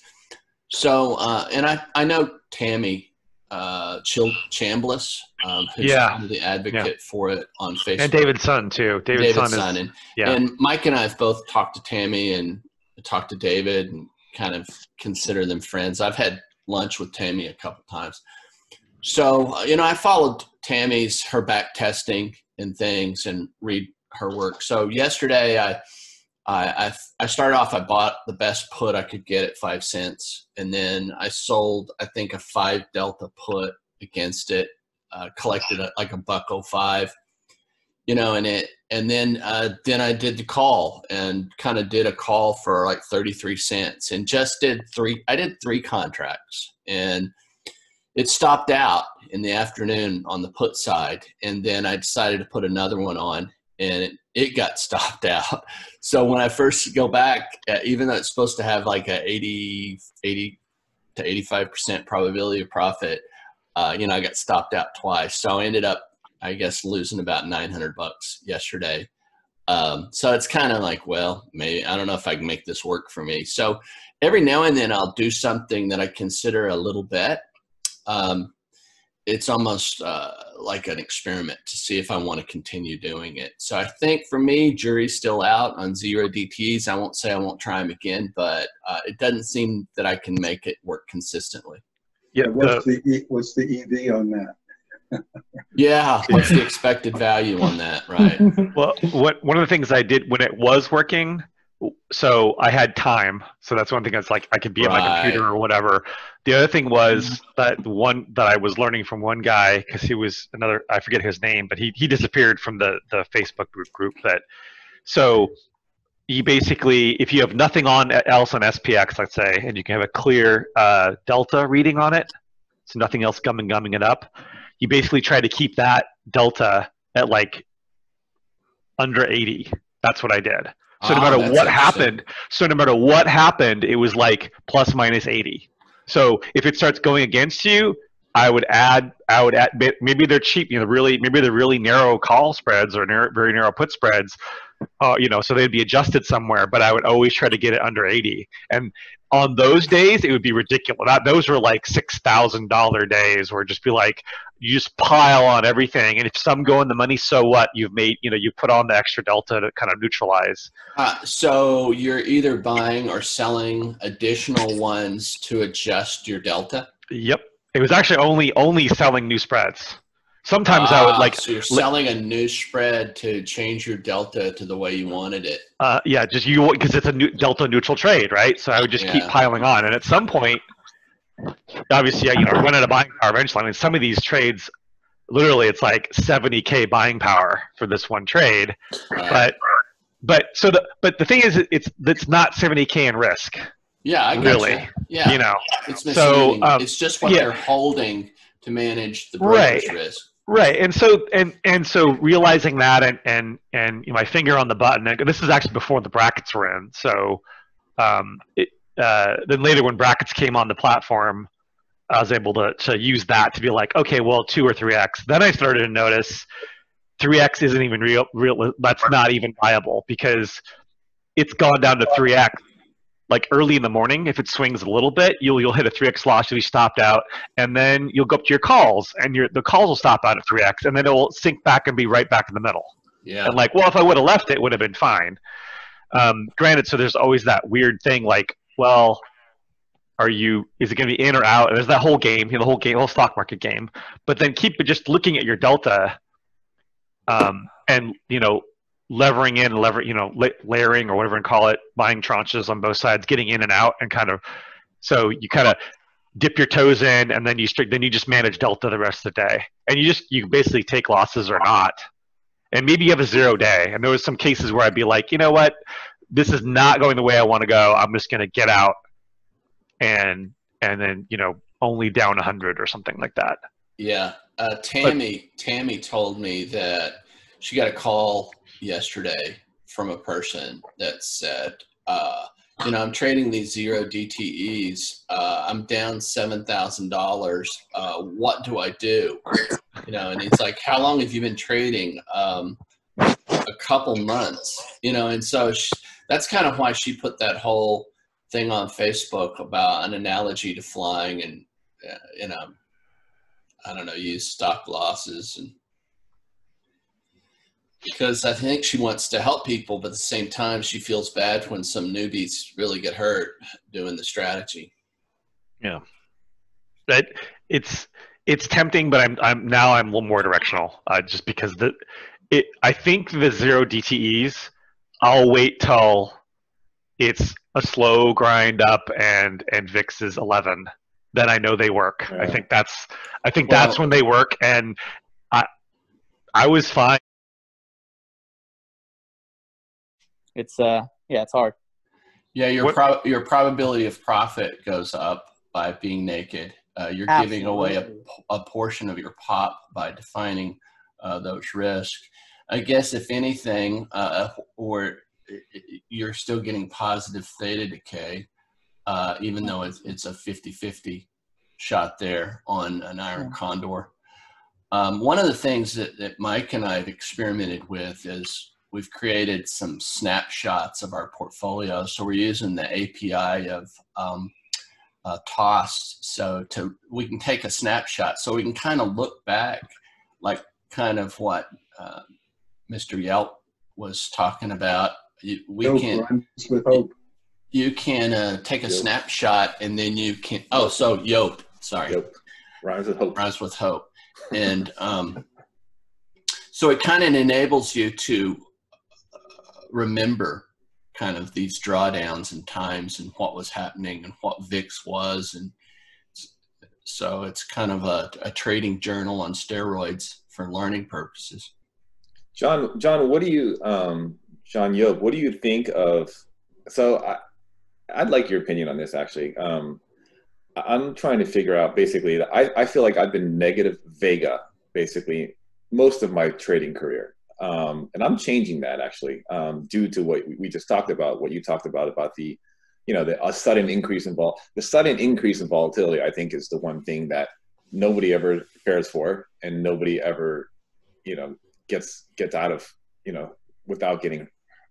S1: So, uh, and I, I know Tammy uh, Chil- Chambliss, um, who's
S2: Yeah.
S1: the advocate for it on Facebook.
S2: And David's son too. David's
S1: David's
S2: son
S1: son.
S2: is
S1: And,
S2: yeah.
S1: and Mike and I have both talked to Tammy and talked to David and kind of consider them friends. I've had lunch with Tammy a couple times. So, you know, I followed Tammy's, her back testing and things and read her work. So yesterday I, I, I, I started off, I bought the best put I could get at five cents. And then I sold, I think a five Delta put against it, uh, collected a, like a buck oh five you know, and it, and then, uh, then I did the call and kind of did a call for like 33 cents and just did three, I did three contracts and it stopped out in the afternoon on the put side. And then I decided to put another one on and it, it got stopped out. So when I first go back, uh, even though it's supposed to have like a 80, 80 to 85% probability of profit, uh, you know, I got stopped out twice. So I ended up I guess losing about 900 bucks yesterday. Um, so it's kind of like, well, maybe I don't know if I can make this work for me. So every now and then I'll do something that I consider a little bet. Um, it's almost uh, like an experiment to see if I want to continue doing it. So I think for me, jury's still out on zero DTs. I won't say I won't try them again, but uh, it doesn't seem that I can make it work consistently.
S2: Yeah,
S5: What's
S2: the,
S5: the, E- what's the EV on that?
S1: Yeah, what's the expected value on that, right?
S2: Well, what one of the things I did when it was working, so I had time. So that's one thing that's like I could be on my computer or whatever. The other thing was that one that I was learning from one guy because he was another I forget his name, but he he disappeared from the the Facebook group group that. So you basically, if you have nothing on else on SPX, let's say, and you can have a clear uh, delta reading on it, so nothing else gumming gumming it up, you basically try to keep that delta at like under 80. That's what I did. So no
S1: Ah,
S2: matter what happened, so no matter what happened, it was like plus minus 80. So if it starts going against you, I would add, I would add, maybe they're cheap, you know, really, maybe they're really narrow call spreads or narrow, very narrow put spreads, uh, you know, so they'd be adjusted somewhere, but I would always try to get it under 80. And on those days, it would be ridiculous. That, those were like $6,000 days where just be like, you just pile on everything. And if some go in the money, so what? You've made, you know, you put on the extra delta to kind of neutralize.
S1: Uh, so you're either buying or selling additional ones to adjust your delta.
S2: Yep. It was actually only only selling new spreads. Sometimes I would
S1: Ah,
S2: like,
S1: So you're
S2: li-
S1: selling a new spread to change your delta to the way you wanted it.
S2: uh, yeah, just you because it's a new, delta neutral trade, right? So I would just keep piling on, and at some point, obviously, you know, run out of buying power eventually. I mean, some of these trades, literally, it's like 70k buying power for this one trade,
S1: Right.
S2: but but so the but the thing is, it's it's not 70k in risk,
S1: yeah, I
S2: really.
S1: Yeah,
S2: you know.
S1: it's
S2: so, um,
S1: it's just what
S2: yeah.
S1: they're holding to manage the
S2: Right.
S1: risk.
S2: Right, and so and and so realizing that, and and and you know, my finger on the button. This is actually before the brackets were in. So, um, it, uh, then later when brackets came on the platform, I was able to to use that to be like, okay, well, two or three x. Then I started to notice three x isn't even real. Real that's not even viable because it's gone down to three x. Like early in the morning, if it swings a little bit, you'll you'll hit a three x loss, you'll be stopped out, and then you'll go up to your calls, and your the calls will stop out at three x, and then it will sink back and be right back in the middle.
S1: Yeah.
S2: And like, well, if I would have left it, it would have been fine. Um, granted, so there's always that weird thing like, well, are you is it going to be in or out? And there's that whole game, you know, the whole game, whole stock market game. But then keep just looking at your delta, um, and you know, levering in, lever, you know, layering or whatever and call it, buying tranches on both sides, getting in and out, and kind of. So you kind of dip your toes in, and then you strict, then you just manage delta the rest of the day, and you just you basically take losses or not and maybe you have a zero day. And there was some cases where I'd be like, you know what, this is not going the way I want to go. I'm just going to get out, and and then you know only down 100 or something like that.
S1: Yeah. Uh, Tammy Tammy told me that she got a call yesterday from a person that said, uh, you know, I'm trading these zero DTEs. Uh, I'm down seven thousand uh, dollars. What do I do? You know, and it's like, how long have you been trading? Um, a couple months. You know, and so she, that's kind of why she put that whole thing on Facebook about an analogy to flying and uh, you know, I don't know, use stop losses and because I think she wants to help people, but at the same time, she feels bad when some newbies really get hurt doing the strategy.
S2: Yeah, but it's it's tempting, but I'm I'm now I'm a little more directional, uh, just because the it I think the zero DTEs. I'll wait till it's a slow grind up and and VIX is 11. Then I know they work. I think that's I think that's when they work, and I I was fine.
S4: It's uh yeah, it's hard.
S1: Yeah, your
S2: What-
S1: pro- your probability of profit goes up by being naked. Uh, you're giving away a, a portion of your pop by defining uh, those risks. I guess if anything, uh, or you're still getting positive theta decay, uh, even though it's, it's a 50-50 shot there on an iron
S4: Yeah.
S1: condor. Um, one of the things that, that Mike and I have experimented with is we've created some snapshots of our portfolio. So we're using the API of um, uh, TOS, so to we can take a snapshot, so we can kind of look back, like kind of what uh, Mr. Yelp was talking about. You, we
S5: Hope
S1: can
S5: hope.
S1: you can uh, take a
S3: Yep.
S1: snapshot and then you can oh so Yelp. sorry
S3: Yep. Rhymes with hope.
S1: Rise with Hope. And um, so it kind of enables you to remember kind of these drawdowns and times and what was happening and what VIX was. And so it's kind of a, a trading journal on steroids for learning purposes.
S3: John, John, what do you, um, John Yob, what do you think of? So I, I'd like your opinion on this actually. Um, I'm trying to figure out basically. that I, I feel like I've been negative Vega basically most of my trading career, um, and I'm changing that actually um, due to what we just talked about. What you talked about about the, you know, the a sudden increase in vol, the sudden increase in volatility. I think is the one thing that nobody ever prepares for, and nobody ever, you know, gets gets out of you know without getting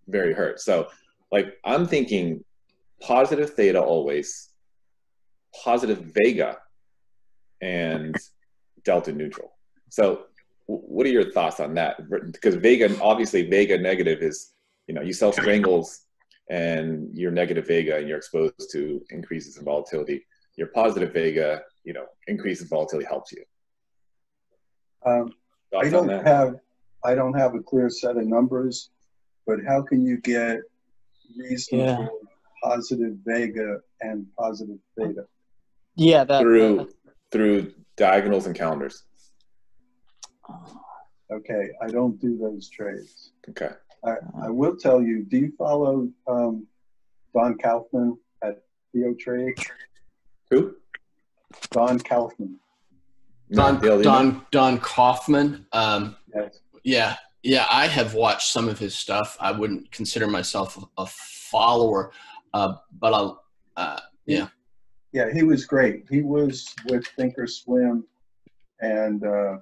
S3: very hurt so like i'm thinking positive theta always positive vega and delta neutral so what are your thoughts on that? Because vega obviously vega negative is you know you sell strangles and you're negative vega and you're exposed to increases in volatility. Your positive vega you know increase in volatility helps you.
S5: Um, I don't have, I don't have a clear set of numbers, but how can you get reasonable positive vega and positive theta?
S4: Yeah, that
S3: through through diagonals and calendars.
S5: Okay, I don't do those trades.
S3: Okay.
S5: I, I will tell you, do you follow um, Don Kaufman at Theo Trade?
S3: Who?
S5: Don Kaufman,
S1: Don,
S3: Dale
S1: Don, Don Kaufman. Um,
S5: yes.
S1: Yeah, yeah, I have watched some of his stuff. I wouldn't consider myself a follower, uh, but I uh, yeah.
S5: Yeah, he was great. He was with Thinkorswim, and uh,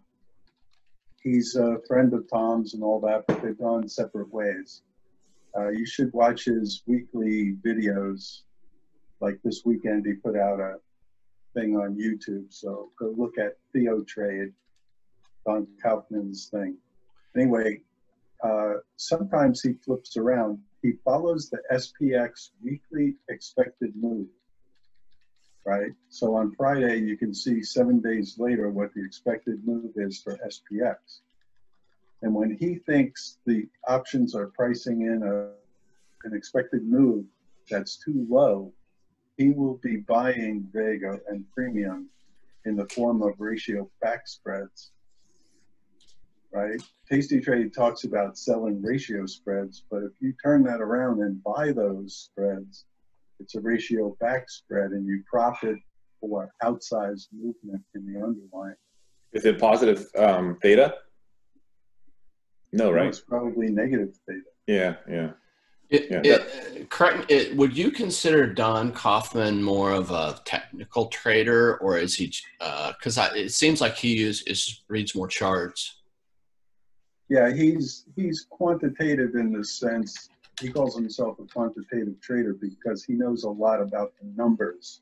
S5: he's a friend of Tom's and all that, but they've gone separate ways. Uh, you should watch his weekly videos. Like this weekend, he put out a thing on YouTube. So go look at Theo Trade, Don Kaufman's thing. Anyway, uh, sometimes he flips around. He follows the SPX weekly expected move, right? So on Friday, you can see seven days later what the expected move is for SPX. And when he thinks the options are pricing in a, an expected move that's too low, he will be buying Vega and Premium in the form of ratio back spreads. Right? Tasty Trade talks about selling ratio spreads, but if you turn that around and buy those spreads, it's a ratio back spread and you profit for outsized movement in the underlying.
S3: Is it positive um, theta? No, right?
S5: It's probably negative theta.
S3: Yeah, yeah.
S1: It,
S3: Yeah.
S1: it, correct. It, would you consider Don Kaufman more of a technical trader, or is he? Because it seems like he use, is reads more charts.
S5: Yeah, he's he's quantitative in the sense he calls himself a quantitative trader because he knows a lot about the numbers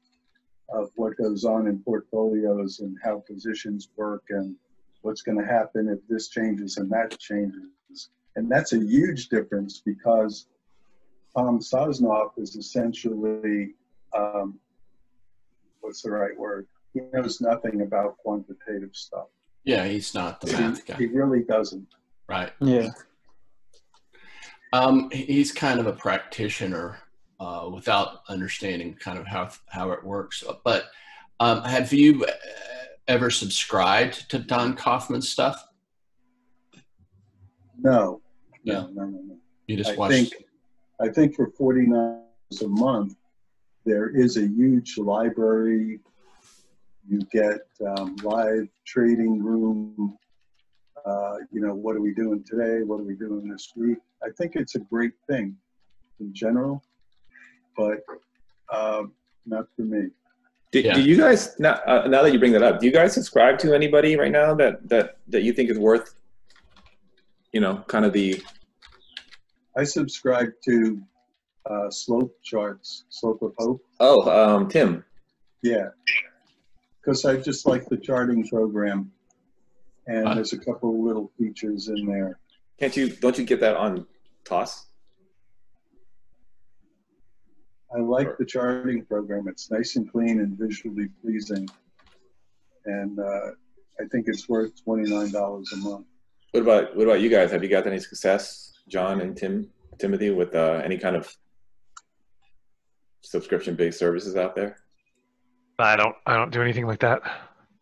S5: of what goes on in portfolios and how positions work and what's going to happen if this changes and that changes. And that's a huge difference because Tom Sosnoff is essentially, um, what's the right word? He knows nothing about quantitative stuff.
S1: Yeah, he's not the
S5: He,
S1: math guy,
S5: he really doesn't.
S1: right?
S4: Yeah.
S1: Um, he's kind of a practitioner uh, without understanding kind of how how it works. But um, have you uh, ever subscribed to Don Kaufman's stuff?
S5: No. No, no, no, no.
S1: You just
S5: I
S1: watch.
S5: think, I think for forty nine a month, there is a huge library. You get um, live trading room. Uh, you know, what are we doing today? What are we doing this week? I think it's a great thing in general, but um, not for me.
S3: Do,
S1: Yeah.
S3: do you guys now, uh, now that you bring that up, do you guys subscribe to anybody right now that that that you think is worth, you know, kind of the
S5: I subscribe to uh, slope charts, slope of hope.
S3: oh um, Tim?
S5: Yeah, because I just like the charting program, and
S1: Uh.
S5: there's a couple of little features in there.
S3: Can't you don't you get that on TOS?
S5: I like the charting program. It's nice and clean and visually pleasing, and uh, I think it's worth twenty nine dollars a month.
S3: What about what about you guys? Have you got any success, John and Tim Timothy, with uh, any kind of subscription based services out there?
S2: I don't. I don't do anything like that.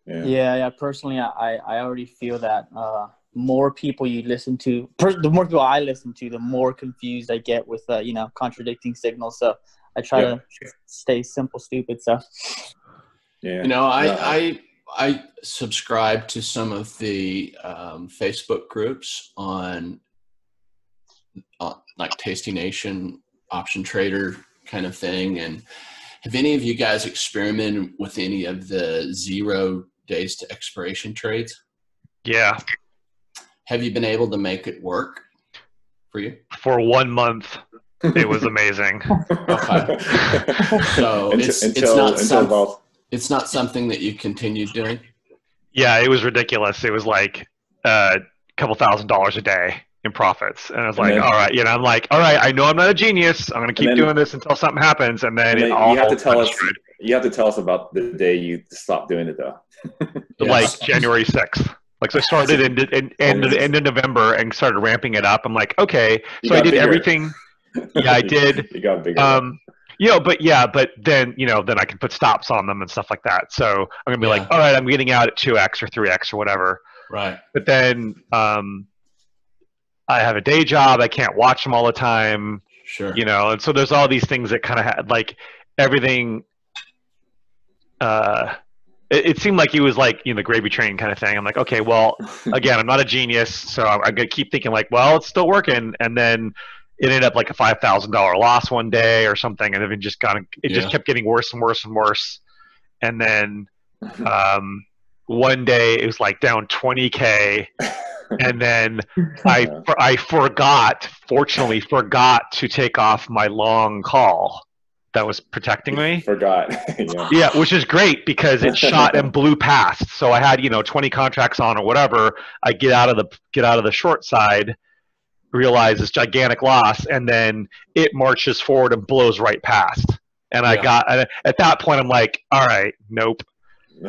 S3: Yeah.
S4: Yeah, yeah. Personally, I I already feel that uh, more people you listen to, per, the more people I listen to, the more confused I get with uh, you know contradicting signals. So I try
S3: Yeah.
S4: to stay simple, stupid. So
S3: Yeah.
S1: You know, I
S3: No.
S1: I I subscribe to some of the um, Facebook groups on, uh, like Tasty Nation, Option Trader kind of thing. And have any of you guys experimented with any of the zero days to expiration trades?
S2: Yeah,
S1: Have you been able to make it work for you?
S2: for one month, it was amazing.
S1: Okay. So
S3: until,
S1: it's- it's not some- It's not something that you continued doing.
S2: yeah, it was ridiculous. It was like a couple thousand dollars a day in profits, and I was
S3: And
S2: like,
S3: then-
S2: all right, you know, I'm like, all right, I know I'm not a genius. I'm gonna keep
S3: then-
S2: doing this until something happens, and then,
S3: and then
S2: it all
S3: you have to tell us you have to tell us about the day you stopped doing it though.
S2: Like January 6th. Like so I started in, in, in, in, end of November and started ramping it up. I'm like, okay, so I did
S3: bigger.
S2: everything. Yeah, I did.
S3: you got bigger.
S2: Um, you know, but yeah, but then you know, then I can put stops on them and stuff like that. So I'm gonna be like, all right, I'm getting out at two x or three x or whatever.
S1: Right.
S2: But then um, I have a day job. I can't watch them all the time.
S1: Sure.
S2: You know, and so there's all these things that kind of had like everything. Uh, it, it seemed like he was like you know the gravy train kind of thing. I'm like, okay, well, again, I'm not a genius, so I'm, I'm gonna keep thinking like, well, it's still working, and then it ended up like a five thousand dollar loss one day or something, and it just kind of it just kept getting worse and worse and worse. And then um, one day it was like down twenty k, and then I for, I forgot, fortunately, forgot to take off my long call that was protecting me.
S3: Forgot. yeah.
S2: Yeah, which is great because it shot and blew past. So I had you know 20 contracts on or whatever. I get out of the get out of the short side, realize this gigantic loss, and then it marches forward and blows right past. And I
S1: Yeah.
S2: got and at that point I'm like, all right, nope.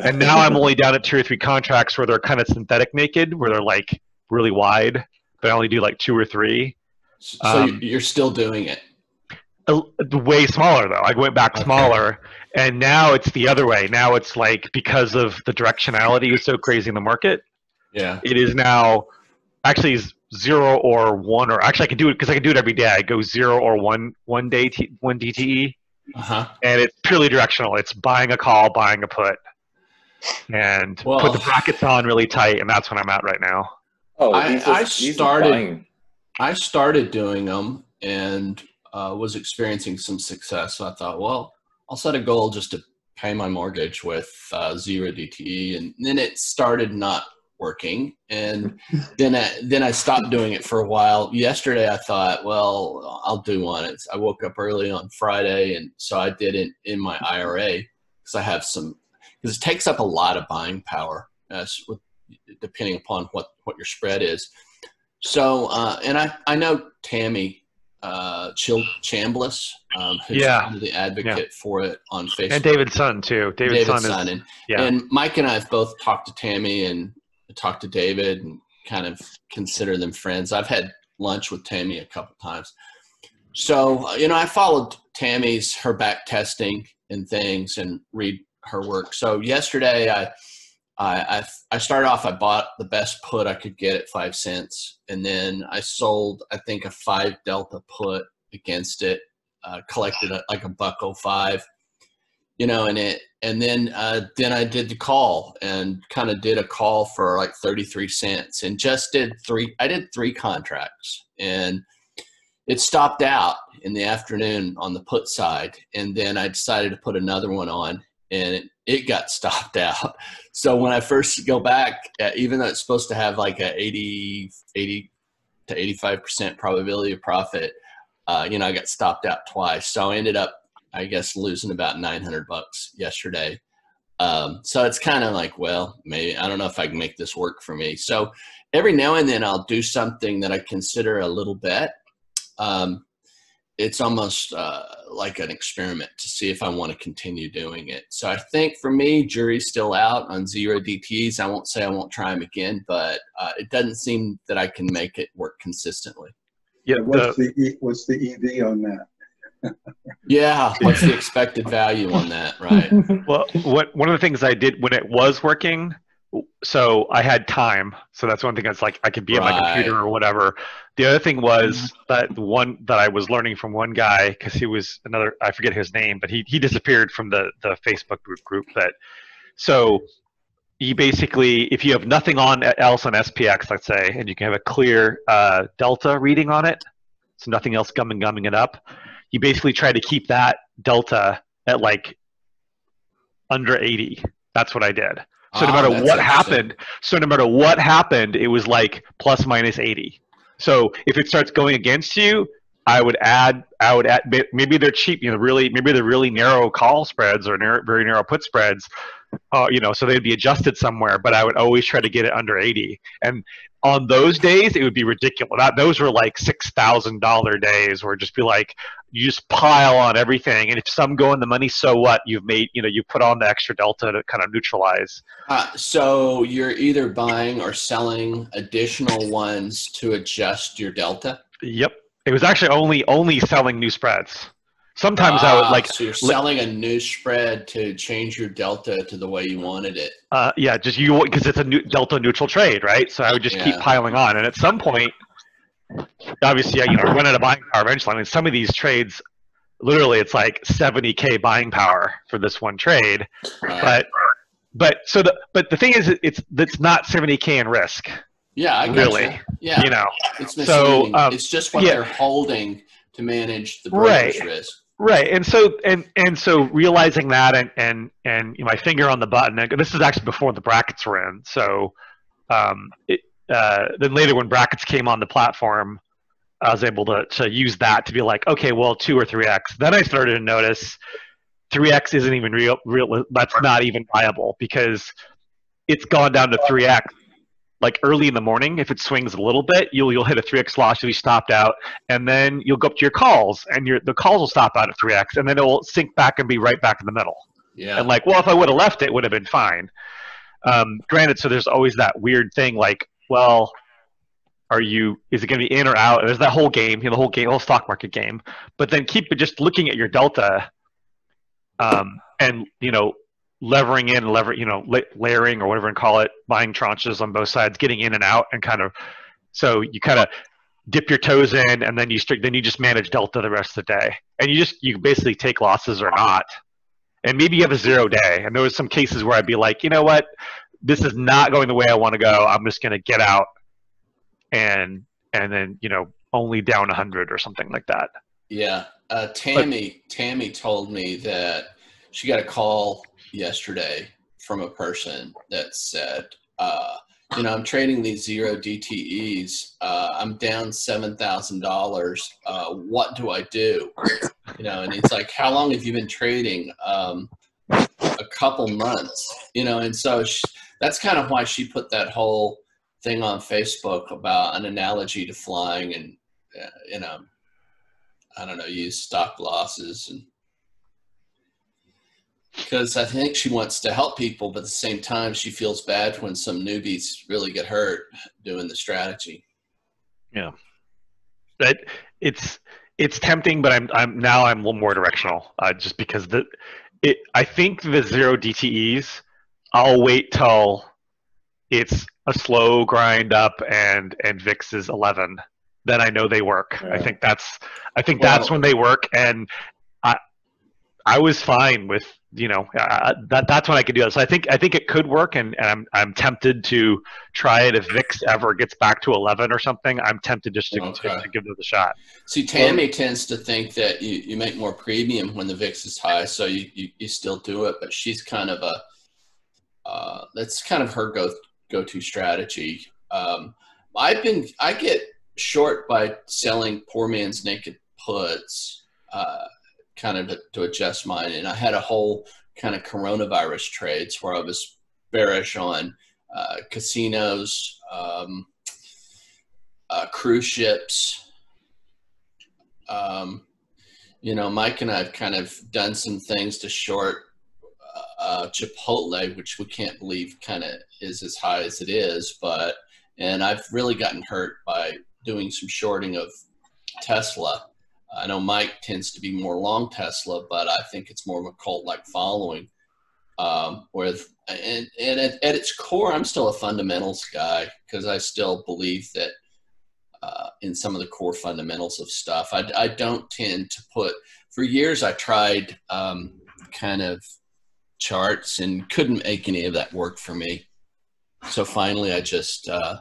S2: And now I'm only down at two or three contracts where they're kind of synthetic naked, where they're like really wide, but I only do like two or three.
S1: So
S2: Um,
S1: you're still doing it.
S2: A- way smaller though. I went back
S1: Okay.
S2: smaller, and now it's the other way. Now it's like because of the directionality is so crazy in the market,
S1: Yeah.
S2: it is now actually is zero or one or actually I can do it because I can do it every day. I go zero or one one day t, one DTE,
S1: Uh huh.
S2: and it's purely directional. It's buying a call, buying a put, and put the brackets on really tight, and that's what I'm at right now.
S3: Oh,
S1: I-
S3: he's
S1: I started- I started doing them and uh, was experiencing some success. So I thought, well, I'll set a goal just to pay my mortgage with uh, zero DTE, and then it started not working, and then I, then I stopped doing it for a while. Yesterday, I thought, well, I'll do one. It's, I woke up early on Friday, and so I did it in my IRA because I have some because it takes up a lot of buying power, uh, with, depending upon what what your spread is. So, uh, and I, I know Tammy uh, Chil- Chambliss, um, who's
S2: Yeah.
S1: the advocate for it on Facebook.
S2: And David's son too. David's
S1: David's
S2: son is.
S1: And,
S2: yeah.
S1: and Mike and I have both talked to Tammy and talked to David and kind of consider them friends. I've had lunch with Tammy a couple times. So, uh, you know, I followed Tammy's, her back testing and things and read her work. So yesterday I, I, I, started off, I bought the best put I could get at five cents. And then I sold, I think a five Delta put against it, uh, collected a, like a buck oh five you know, and it, and then, uh, then I did the call and kind of did a call for like 33 cents and just did three, I did three contracts and it stopped out in the afternoon on the put side. And then I decided to put another one on and it, it got stopped out. So when I first go back, uh, even though it's supposed to have like a 80, 80 to 85% probability of profit, uh, you know, I got stopped out twice. So I ended up I guess losing about 900 bucks yesterday. Um, so it's kind of like, well, maybe I don't know if I can make this work for me. So every now and then I'll do something that I consider a little bet. Um, it's almost uh, like an experiment to see if I want to continue doing it. So I think for me, jury's still out on zero DTs. I won't say I won't try them again, but uh, it doesn't seem that I can make it work consistently.
S2: yeah,
S5: What's
S2: the,
S5: the, E- what's the EV on that?
S1: Yeah, what's the expected value on that, right?
S2: Well, what one of the things I did when it was working, so I had time. So that's one thing. That's like I could be at my computer or whatever. The other thing was that one that I was learning from one guy because he was another. I forget his name, but he he disappeared from the the Facebook group group. That so you basically if you have nothing on else on SPX, let's say, and you can have a clear uh, delta reading on it, so nothing else gumming gumming it up. You basically try to keep that delta at like under 80. That's what I did. So no
S1: Ah,
S2: matter what happened, so no matter what happened, it was like plus minus 80. So if it starts going against you, I would add, I would add, maybe they're cheap, you know, really, maybe they're really narrow call spreads or narrow, very narrow put spreads, uh, you know, so they'd be adjusted somewhere, but I would always try to get it under 80. And on those days, it would be ridiculous. That, those were like $6,000 days where just be like, you just pile on everything. And if some go in the money, so what? You've made, you know, you put on the extra delta to kind of neutralize.
S1: Uh, so you're either buying or selling additional ones to adjust your delta.
S2: Yep. It was actually only only selling new spreads. Sometimes I would
S1: Ah,
S2: like,
S1: So you're selling a new spread to change your delta to the way you wanted it.
S2: uh, yeah, just you because it's a new, delta neutral trade, right? So I would just keep piling on, and at some point, obviously, you know, run out of buying power eventually. I mean, some of these trades, literally, it's like 70k buying power for this one trade,
S1: Right?
S2: but but so the but the thing is, it's it's not 70k in risk.
S1: Yeah, I
S2: really.
S1: you. Yeah,
S2: You know,
S1: it's
S2: so, um,
S1: it's just what
S2: yeah.
S1: they're holding to manage the brokerage
S2: Right.
S1: risk.
S2: Right, and so and and so realizing that, and and and my finger on the button. And this is actually before the brackets were in. So, um, it, uh, then later when brackets came on the platform, I was able to to use that to be like, okay, well, two or three x. Then I started to notice three x isn't even real. Real, that's not even viable because it's gone down to three x. Like early in the morning, if it swings a little bit, you'll you'll hit a three x loss. You'll be stopped out and then you'll go up to your calls and your the calls will stop out at 3x and then it will sink back and be right back in the middle
S1: Yeah,
S2: and like well if i would have left it, it would have been fine um, granted so there's always that weird thing like well are you is it going to be in or out? There's that whole game you know the whole game whole stock market game. But then keep just looking at your delta um, and you know levering in lever you know layering or whatever and call it buying tranches on both sides getting in and out and kind of so you kind of dip your toes in and then you start then you just manage delta the rest of the day. And you just you basically take losses or not. And maybe you have a zero day. And there was some cases where i'd be like you know what this is not going the way i want to go i'm just going to get out and and then you know only down 100 or something like that
S1: yeah. Uh, Tammy Tammy told me that she got a call yesterday from a person that said, uh, you know, I'm trading these zero DTEs. Uh, I'm down seven thousand dollars. Uh, what do I do? You know, and it's like, how long have you been trading? Um, a couple months. You know, and so she, that's kind of why she put that whole thing on Facebook about an analogy to flying and uh, you know I don't know, use stop losses and because I think she wants to help people, but at the same time, she feels bad when some newbies really get hurt doing the strategy.
S2: Yeah, that it's it's tempting, but I'm I'm now I'm a little more directional, uh, just because the it I think the zero DTEs, I'll wait till it's a slow grind up and and VIX is 11. Then I know they work. I think that's I think that's when they work, and I I was fine with you know uh, that that's when I could do it. So I think I think it could work, and, and I'm I'm tempted to try it if VIX ever gets back to 11 or something. I'm tempted just to,
S1: Okay.
S2: to, to give it a shot.
S1: See, Tammy tends to think that you, you make more premium when the VIX is high, so you, you, you still do it, but she's kind of a, uh, that's kind of her go, go-to strategy. Um, I've been, I get short by selling poor man's naked puts, uh, kind of to, to adjust mine. And I had a whole kind of coronavirus trades where I was bearish on uh, casinos, um, uh, cruise ships, um, you know, Mike and I have kind of done some things to short uh, Chipotle, which we can't believe kind of is as high as it is. But and I've really gotten hurt by doing some shorting of Tesla. I know Mike tends to be more long Tesla, but I think it's more of a cult-like following. Um, with and, and at, at its core, I'm still a fundamentals guy because I still believe that uh, in some of the core fundamentals of stuff. I, I don't tend to put, for years, I tried um, kind of charts and couldn't make any of that work for me. So finally, I just, uh,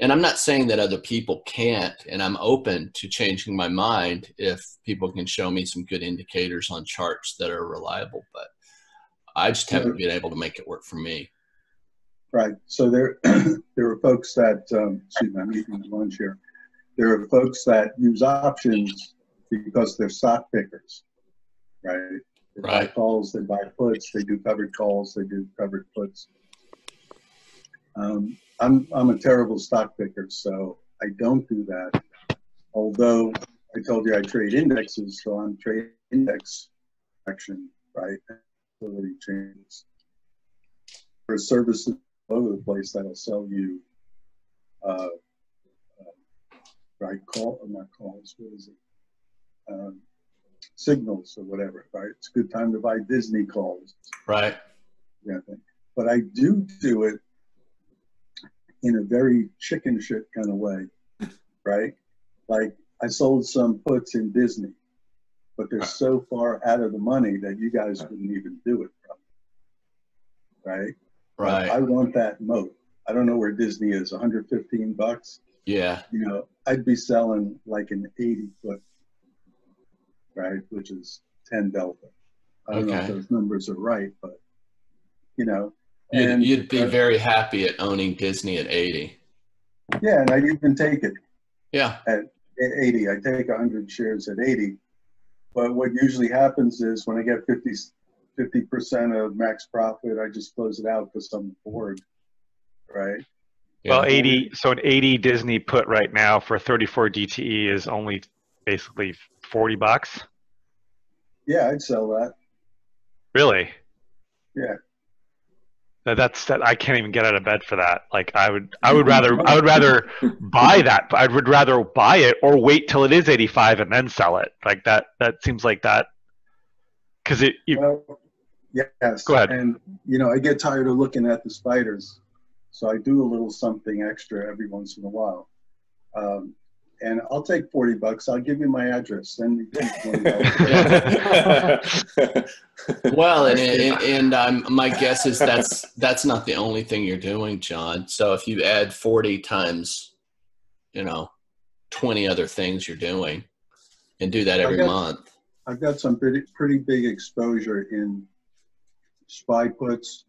S1: and I'm not saying that other people can't, and I'm open to changing my mind if people can show me some good indicators on charts that are reliable, but I just haven't been able to make it work for me.
S5: Right. So there, there are folks that, um, excuse me, I'm eating lunch here. There are folks that use options because they're stock pickers, right? They buy calls, they buy puts, they do covered calls, they do covered puts. Um, I'm, I'm a terrible stock picker, so I don't do that. Although I told you I trade indexes, so I'm trading index action, right? Ability changes. For services all over the place that'll sell you, uh, uh, right? Call, or not calls, what is it? Um, signals or whatever, right? It's a good time to buy Disney calls.
S1: Right.
S5: Yeah, thing. But I do do it in a very chicken shit kind of way, right? Like I sold some puts in Disney, but they're so far out of the money that you guys wouldn't even do it, probably. right?
S1: Right.
S5: I want that moat. I don't know where Disney is, 115 bucks.
S1: Yeah.
S5: You know, I'd be selling like an 80 foot, right, which is 10 delta. I don't know if those numbers are right, but you know,
S1: You'd,
S5: and
S1: you'd be
S5: uh,
S1: very happy at owning Disney at 80.
S5: yeah, and I'd even take it
S1: Yeah.
S5: at 80. I take 100 shares at 80. But what usually happens is when I get 50 percent of max profit, I just close it out because I'm bored, right?
S2: Well, 80. So an 80 Disney put right now for 34 DTE is only basically 40 bucks.
S5: Yeah, I'd sell that.
S2: Really?
S5: Yeah.
S2: That- That's that. I can't even get out of bed for that. Like I would, I would rather, I would rather buy that. I would rather buy it or wait till it is 85 and then sell it. Like that. That seems like that. Because it, you,
S5: Well, yes.
S2: Go ahead.
S5: And you know, I get tired of looking at the spiders, so I do a little something extra every once in a while. Um, and I'll take forty bucks. I'll give you my address. Send me $20.
S1: Well, and, and, and um, my guess is that's that's not the only thing you're doing, John. So if you add 40 times, you know, 20 other things you're doing, and do that every
S5: Okay.
S1: month.
S5: I've got some pretty pretty big exposure in spy puts,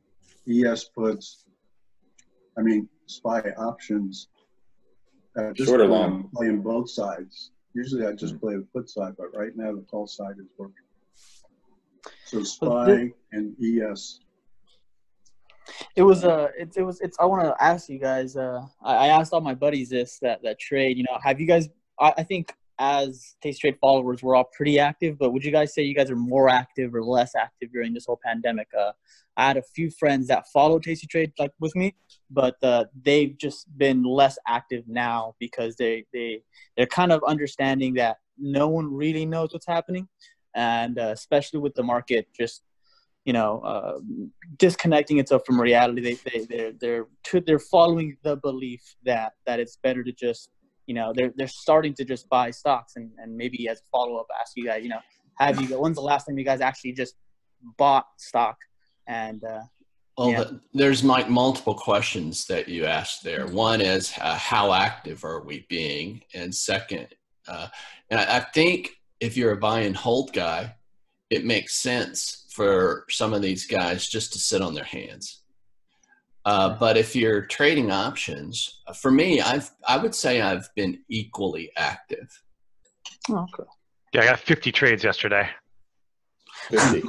S5: ES puts. I mean, spy options. At this
S3: Short or long?
S5: I'm Playing both sides. Usually, I just play the put side, but right now the call side is working. So spy and ES.
S4: It was uh, it, it was it's. I want to ask you guys. Uh, I, I asked all my buddies this that that trade. You know, have you guys? I, I think as Tasty Trade followers, we're all pretty active. But would you guys say you guys are more active or less active during this whole pandemic? Uh, I had a few friends that follow Tasty Trade like with me, but uh, they've just been less active now because they they they're kind of understanding that no one really knows what's happening, and uh, especially with the market just you know uh, disconnecting itself from reality. They they they're they're they're following the belief that that it's better to just you know they're they're starting to just buy stocks and and maybe as a follow up ask you guys you know have you when's the last time you guys actually just bought stock and uh,
S1: Well,
S4: Yeah.
S1: the, there's like multiple questions that you asked there. One is uh, how active are we being, and second, uh, and I, I think if you're a buy and hold guy, it makes sense for some of these guys just to sit on their hands. Uh, but if you're trading options, uh, for me, I've I would say I've been equally active.
S4: oh, okay.
S2: yeah, I got 50 trades yesterday.
S3: 50.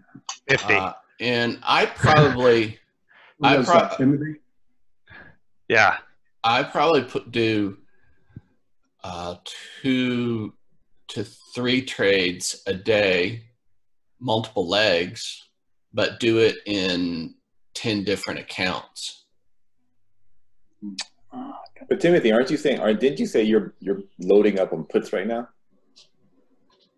S2: 50.
S1: Uh, and I probably
S5: Who
S1: I
S5: does
S1: pro-
S5: Timothy?
S2: yeah.
S1: I probably put do uh, two to three trades a day, multiple legs, but do it in ten different accounts.
S3: But Timothy, aren't you saying? Or didn't you say you're you're loading up on puts right now?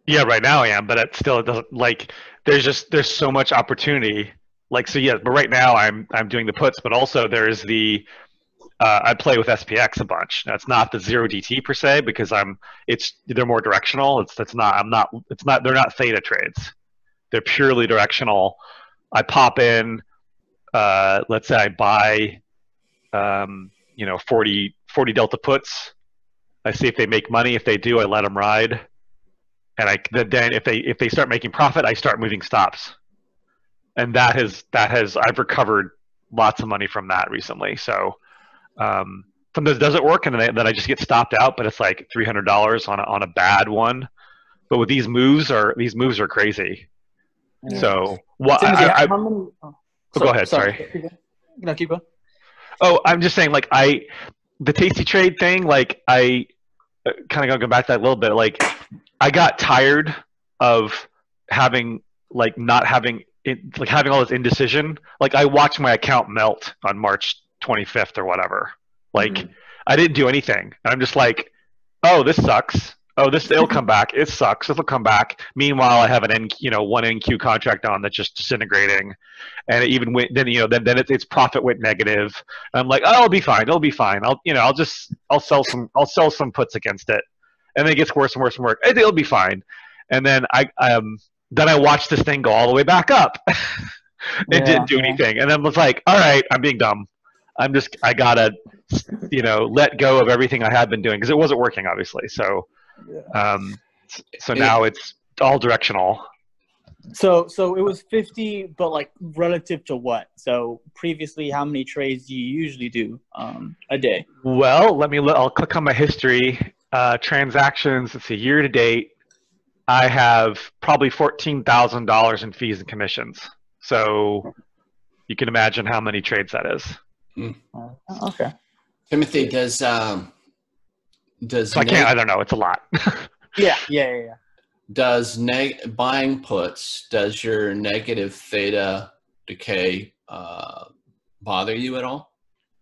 S2: Yeah, right now I am, but it still it doesn't like there's just there's so much opportunity. Like so, yeah, but right now I'm I'm doing the puts, but also there's the uh, I play with SPX a bunch. That's not the zero DT per se because I'm it's they're more directional. It's that's not I'm not it's not they're not theta trades. They're purely directional. I pop in, uh, let's say I buy, um, you know, 40, 40 delta puts. I see if they make money. If they do, I let them ride and I then if they if they start making profit, I start moving stops, and that has that has I've recovered lots of money from that recently. So um, sometimes it doesn't work, and then I, then I just get stopped out. But it's like three hundred dollars on a, on a bad one. But with these moves are these moves are crazy.
S4: Yeah.
S2: So what?
S4: Timothy,
S2: I, I,
S4: how many, oh,
S2: Oh, go ahead, sorry.
S4: Going. No, keep going.
S2: Oh, I'm just saying, like I, the tasty trade thing, like I, kind of gonna go back to that a little bit. Like I got tired of having, like, not having, it, like having all this indecision. Like I watched my account melt on March 25th or whatever. Like
S3: Mhm.
S2: I didn't do anything. And I'm just like, oh, this sucks. Oh, this it'll come back. It sucks. It'll come back. Meanwhile, I have an N, you know, one NQ contract on that's just disintegrating, and it even went. Then you know, then then it, its profit went negative. And I'm like, oh, it'll be fine. It'll be fine. I'll you know, I'll just I'll sell some I'll sell some puts against it, and then it gets worse and worse and worse. It, it'll be fine. And then I um then I watched this thing go all the way back up. it
S4: Yeah,
S2: didn't do
S4: yeah.
S2: anything, and then was like, all right, I'm being dumb. I'm just I gotta you know let go of everything I had been doing because it wasn't working obviously. So um, so now it's all directional.
S4: So so it was 50, but like relative to what? So previously, how many trades do you usually do um, a day?
S2: Well, let me. Look, I'll click on my history. Uh, transactions. It's a year to date. I have probably fourteen thousand dollars in fees and commissions. So you can imagine how many trades that is.
S4: Uh, okay.
S1: Timothy, does um, does
S2: So I can't. I don't know. It's a lot.
S4: Yeah, yeah, yeah. yeah.
S1: does neg- buying puts does your negative theta decay uh, bother you at all?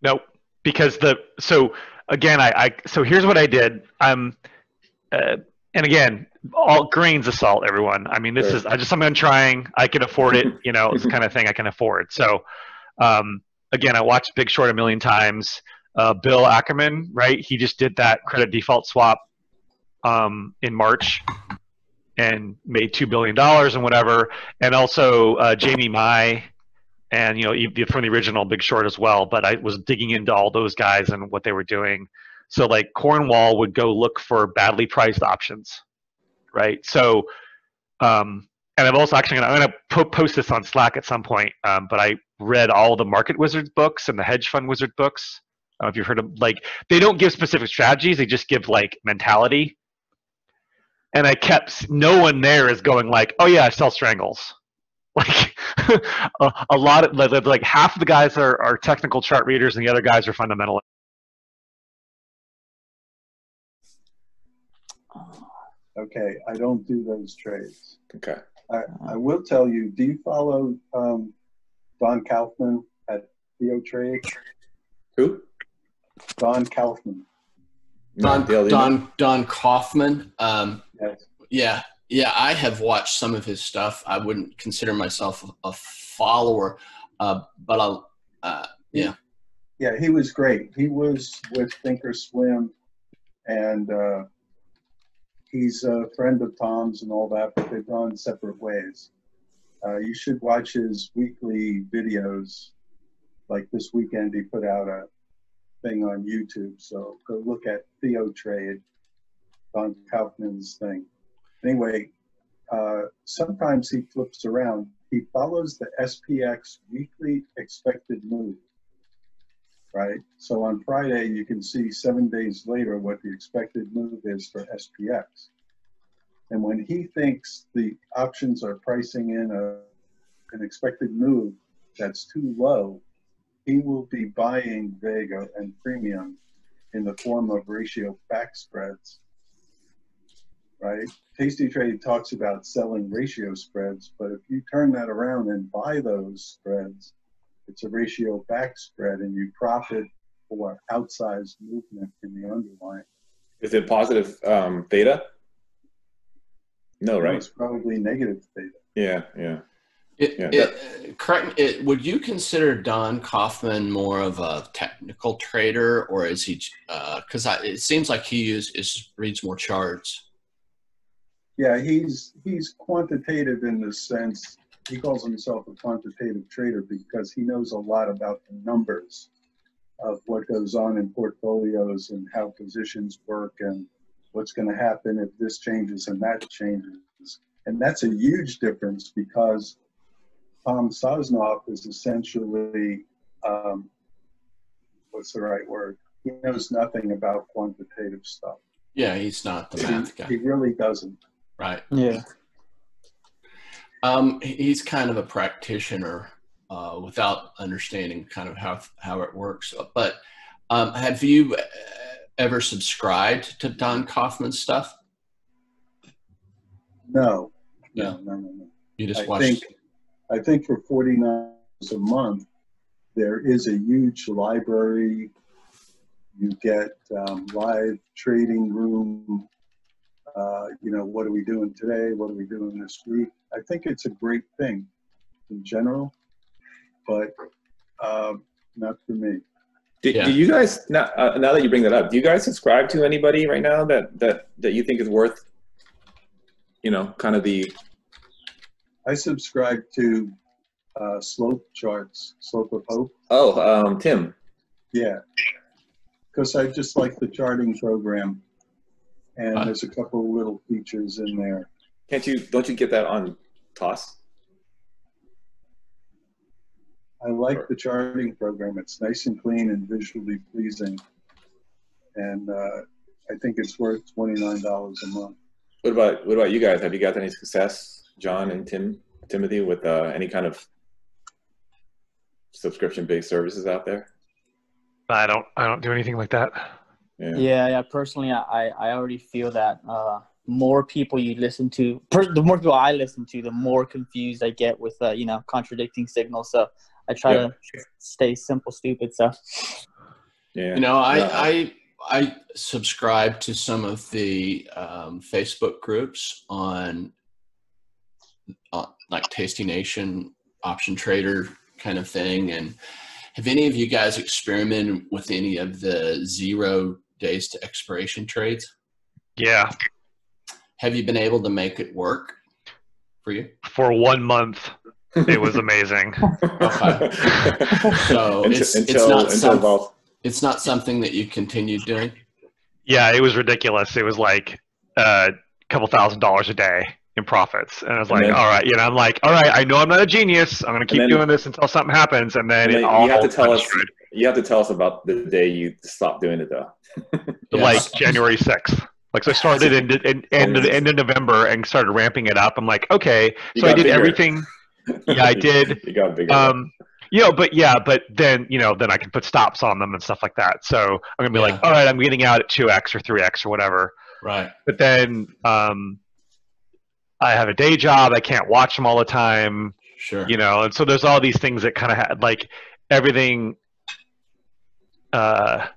S2: Nope. Because the so again, I, I so here's what I did. Um, uh, and again, all grains of salt, everyone. I mean, this
S3: Sure.
S2: is I just something I'm trying. I can afford it. You know, it's the kind of thing I can afford. So, um, again, I watched Big Short a million times. Uh, Bill Ackerman, right? He just did that credit default swap um, in March and made two billion dollars and whatever. And also uh, Jamie Mai and you know from the original Big Short as well. But I was digging into all those guys and what they were doing. So like Cornwall would go look for badly priced options, right? So, um, and I've also actually I'm gonna po- post this on Slack at some point. Um, but I read all the Market Wizards books and the Hedge Fund Wizard books. I don't know if you've heard of like they don't give specific strategies; they just give like mentality. And I kept no one there is going like, "Oh yeah, I sell strangles." Like a, a lot of like, like half of the guys are, are technical chart readers, and the other guys are fundamental.
S5: Okay, I don't do those trades.
S3: Okay.
S5: I, I will tell you, do you follow um, Don Kaufman at Theo Trade?
S3: Who?
S5: Don Kaufman.
S1: Don
S3: Dale
S1: Don Don Kaufman. Um,
S5: Yes.
S1: yeah, yeah, I have watched some of his stuff. I wouldn't consider myself a follower, uh, but I'll. Uh, yeah,
S5: Yeah, he was great. He was with Thinkorswim, and uh, he's a friend of Tom's and all that, but they've gone separate ways. Uh, you should watch his weekly videos. Like this weekend, he put out a thing on YouTube. So go look at Theo Trade, Don Kaufman's thing. Anyway, uh, sometimes he flips around. He follows the SPX weekly expected move right? So on Friday, you can see seven days later what the expected move is for SPX. And when he thinks the options are pricing in a, an expected move that's too low, he will be buying Vega and Premium in the form of ratio back spreads, right? Tasty Trade talks about selling ratio spreads, but if you turn that around and buy those spreads, it's a ratio back spread and you profit for outsized movement in the underlying.
S3: Is it positive um, theta? No, right?
S5: It's probably negative theta.
S3: Yeah, yeah.
S1: It,
S3: Yeah,
S1: it, correct. It, would you consider Don Kaufman more of a technical trader, or is he? Uh, because it seems like he use, is reads more charts.
S5: Yeah, he's he's quantitative in the sense he calls himself a quantitative trader because he knows a lot about the numbers of what goes on in portfolios and how positions work and what's going to happen if this changes and that changes. And that's a huge difference because Tom Sosnoff is essentially, um, what's the right word? He knows nothing about quantitative stuff.
S1: Yeah, he's not the math
S5: He,
S1: guy,
S5: he really doesn't.
S1: right?
S4: Yeah.
S1: Um, he's kind of a practitioner uh, without understanding kind of how how it works. But um, have you uh, ever subscribed to Don Kaufman's stuff?
S5: No. No, no, no, no.
S1: You just
S5: I
S1: watch.
S5: think, I think for forty nine a month, there is a huge library. You get um, live trading room. Uh, you know, what are we doing today? What are we doing this week? I think it's a great thing in general, but um, not for me.
S3: Do,
S1: Yeah.
S3: do you guys now, uh, now that you bring that up? Do you guys subscribe to anybody right now that that that you think is worth, you know, kind of the
S5: I subscribe to uh, slope charts, slope of hope.
S3: oh um, Tim?
S5: Yeah. Because I just like the charting program. And
S1: Right.
S5: there's a couple little features in there.
S3: Can't you? Don't you get that on TOS?
S5: I like the charting program. It's nice and clean and visually pleasing. And uh, I think it's worth $29 a month.
S3: What about what about you guys? Have you got any success, John and Tim, Timothy, with uh, any kind of subscription-based services out there?
S2: I don't I don't do anything like that.
S3: Yeah.
S4: Yeah, yeah. Personally, I I already feel that uh, more people you listen to, per, the more people I listen to, the more confused I get with uh, you know contradicting signals. So I try
S3: Yeah.
S4: to stay simple, stupid. So
S3: Yeah.
S1: You know, I,
S3: Yeah.
S1: I I subscribe to some of the um, Facebook groups on, uh, like Tasty Nation, Option Trader kind of thing. And have any of you guys experimented with any of the zero days to expiration trades?
S2: Yeah,
S1: Have you been able to make it work for you?
S2: for one month it was amazing.
S1: Okay. So
S3: until,
S1: it's- it's not some-
S3: Vol-
S1: It's not something that you continued doing.
S2: Yeah, it was ridiculous. It was like a couple thousand dollars a day in profits, and I was
S3: And
S2: like,
S3: then-
S2: all right, you know, I'm like, all right, I know I'm not a genius. I'm gonna keep
S3: then-
S2: doing this until something happens, and then,
S3: and then
S2: it all
S3: you have to tell us.
S2: went
S3: You have to tell us about the day you stopped doing it, though.
S1: Yes.
S2: like January 6th. Like so I started in, in, of the end of November and started ramping it up. I'm like, okay,
S3: You
S2: so I did
S3: bigger.
S2: everything. Yeah, I did.
S3: you got bigger.
S2: Um, you know, but yeah, but then you know, then I can put stops on them and stuff like that. So I'm gonna be like, all right, I'm getting out at two x or three x or whatever.
S1: Right.
S2: But then um, I have a day job. I can't watch them all the time.
S1: Sure.
S2: You know, and so there's all these things that kind of had like everything. Uh,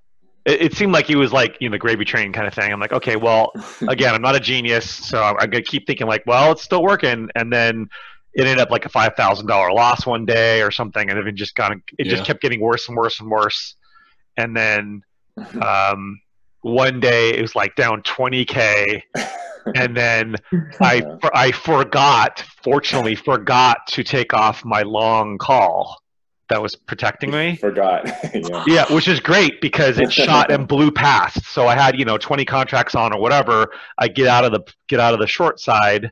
S2: it, it seemed like he was like you know the gravy train kind of thing. I'm like, okay, well, again, I'm not a genius, so I'm, I'm gonna keep thinking like, well, it's still working, and then it ended up like a five thousand dollar loss one day or something, and it just got it
S1: Yeah.
S2: just kept getting worse and worse and worse, and then um, one day it was like down twenty k, and then I I forgot, fortunately, forgot to take off my long call that was protecting me.
S3: Forgot. yeah.
S2: Yeah, which is great because it shot and blew past. So I had you know 20 contracts on or whatever. I get out of the get out of the short side,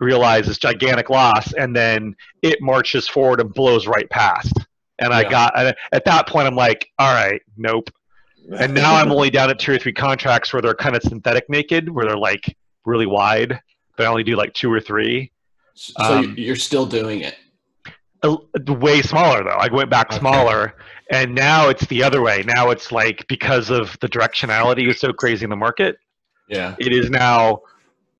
S2: realize this gigantic loss, and then it marches forward and blows right past. And I
S1: Yeah.
S2: got and at that point I'm like, all right, nope. And now I'm only down at two or three contracts where they're kind of synthetic naked, where they're like really wide, but I only do like two or three.
S1: So
S2: Um,
S1: you're still doing it.
S2: a- way smaller though. I went back
S1: Okay.
S2: smaller, and now it's the other way. Now it's like because of the directionality is so crazy in the market,
S1: Yeah.
S2: it is now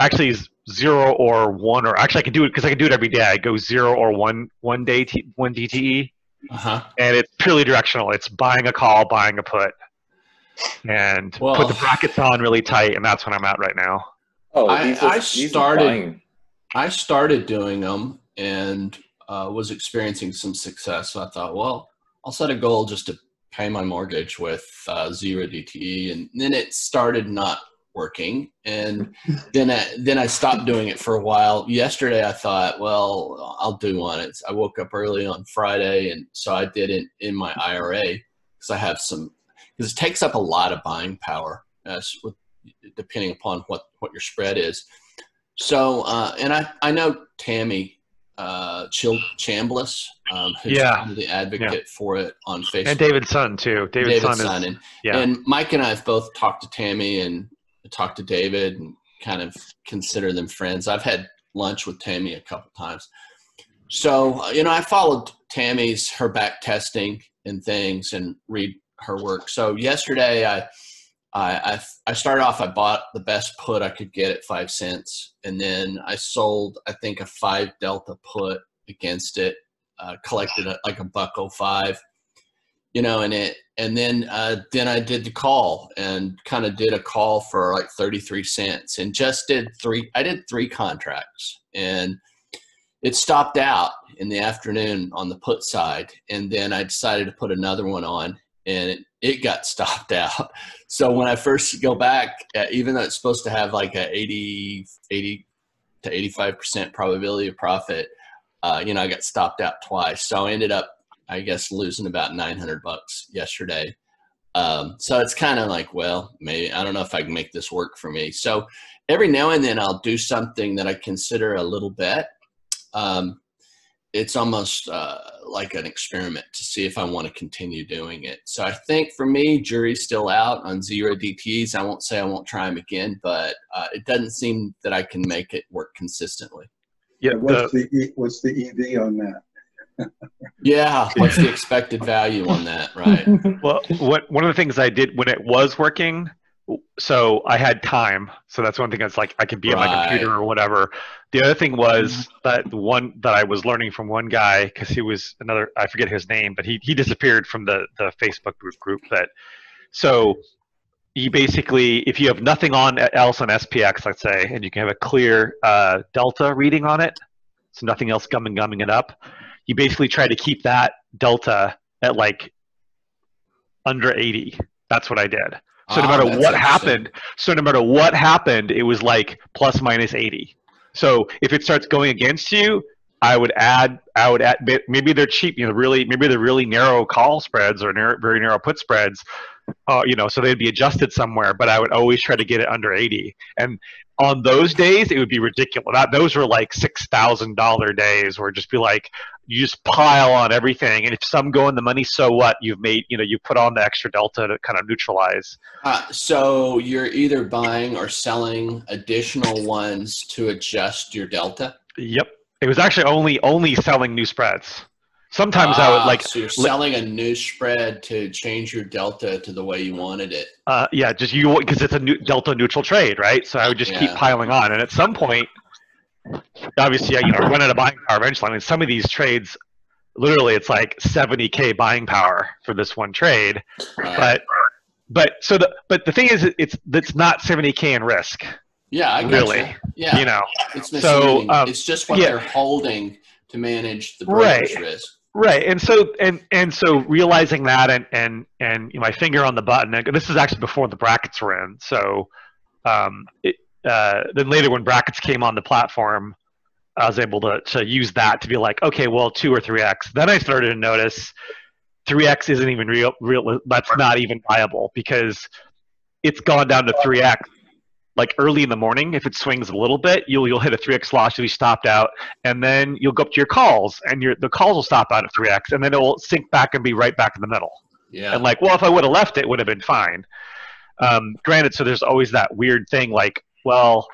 S2: actually is zero or one or actually I can do it because I can do it every day. I go zero or one one day t- one DTE,
S1: Uh huh.
S2: and it's purely directional. It's buying a call, buying a put, and
S1: Well-
S2: put the brackets on really tight, and that's what I'm at right now.
S3: Oh,
S1: I-
S3: are-
S1: I started- I started doing them and uh, was experiencing some success. So I thought, well, I'll set a goal just to pay my mortgage with uh, zero DTE, and then it started not working, and then I, then I stopped doing it for a while. Yesterday, I thought, well, I'll do one. It's I woke up early on Friday, and so I did it in my IRA because I have some because it takes up a lot of buying power, uh, with, depending upon what what your spread is. So, uh, and I, I know Tammy uh, Chil- Chambless, um, who's
S2: Yeah.
S1: kind of the advocate for it on Facebook.
S2: And David's son too. David's,
S1: David's
S2: son,
S1: son.
S2: is
S1: And,
S2: yeah.
S1: and Mike and I have both talked to Tammy and talked to David and kind of consider them friends. I've had lunch with Tammy a couple times. So, you know, I followed Tammy's, her back testing and things and read her work. So yesterday I, I, I, I started off, I bought the best put I could get at five cents. And then I sold, I think a five Delta put against it, uh, collected a, like a buck oh five you know, and it, and then, uh, then I did the call and kind of did a call for like 33 cents and just did three, I did three contracts and it stopped out in the afternoon on the put side. And then I decided to put another one on and it, it got stopped out. So when I first go back, uh, even though it's supposed to have like a 80, 80 to 85% probability of profit, uh, you know, I got stopped out twice. So I ended up I guess losing about 900 bucks yesterday. Um, so it's kind of like, well, maybe I don't know if I can make this work for me. So every now and then I'll do something that I consider a little bet. Um, it's almost uh, like an experiment to see if I want to continue doing it. So I think for me, jury's still out on zero DTs. I won't say I won't try them again, but uh, it doesn't seem that I can make it work consistently.
S2: Yeah,
S5: What's
S2: the,
S5: the, E- what's the EV on that?
S1: Yeah, what's the expected value on that, right?
S2: well, what one of the things I did when it was working, so I had time. So that's one thing that's like I can be on my computer or whatever. The other thing was that one that I was learning from one guy because he was another I forget his name, but he he disappeared from the the Facebook group group that. So you basically, if you have nothing on else on SPX, let's say, and you can have a clear uh, delta reading on it, so nothing else gumming gumming it up, you basically try to keep that delta at like under 80. That's what I did. So no
S1: Ah,
S2: matter what happened, so no matter what happened, it was like plus minus 80. So if it starts going against you, I would add, I would add, maybe they're cheap, you know, really, maybe they're really narrow call spreads or narrow, very narrow put spreads, uh, you know, so they'd be adjusted somewhere, but I would always try to get it under 80. And on those days, it would be ridiculous. That, those were like $6,000 days where just be like, you just pile on everything. And if some go in the money, so what? You've made, you know, you put on the extra delta to kind of neutralize.
S1: Uh, so you're either buying or selling additional ones to adjust your delta.
S2: Yep. It was actually only only selling new spreads. Sometimes I would
S1: Ah,
S2: like
S1: So you're selling a new spread to change your delta to the way you wanted it.
S2: uh, yeah, just you because it's a new, delta neutral trade, right? So I would just keep piling on, and at some point, obviously, you know, I run out of buying power eventually. I mean, some of these trades, literally, it's like 70k buying power for this one trade,
S1: Right.
S2: but but so the but the thing is, it's it's not 70k in risk,
S1: yeah, I
S2: really.
S1: Yeah,
S2: you know.
S1: it's
S2: so, um,
S1: it's just what
S2: yeah.
S1: they're holding to manage the
S2: Right.
S1: risk.
S2: Right, and so and and so realizing that, and and and you know, my finger on the button. This is actually before the brackets were in. So, um, it, uh, then later when brackets came on the platform, I was able to to use that to be like, okay, well, two or three x. Then I started to notice three x isn't even real. Real, that's not even viable because it's gone down to three x. Like early in the morning, if it swings a little bit, you'll you'll hit a three x loss. You'll be stopped out and then you'll go up to your calls and your the calls will stop out at 3x and then it will sink back and be right back in the middle.
S1: Yeah,
S2: and like well if i would have left it would have been fine. Um, granted so there's always that weird thing like well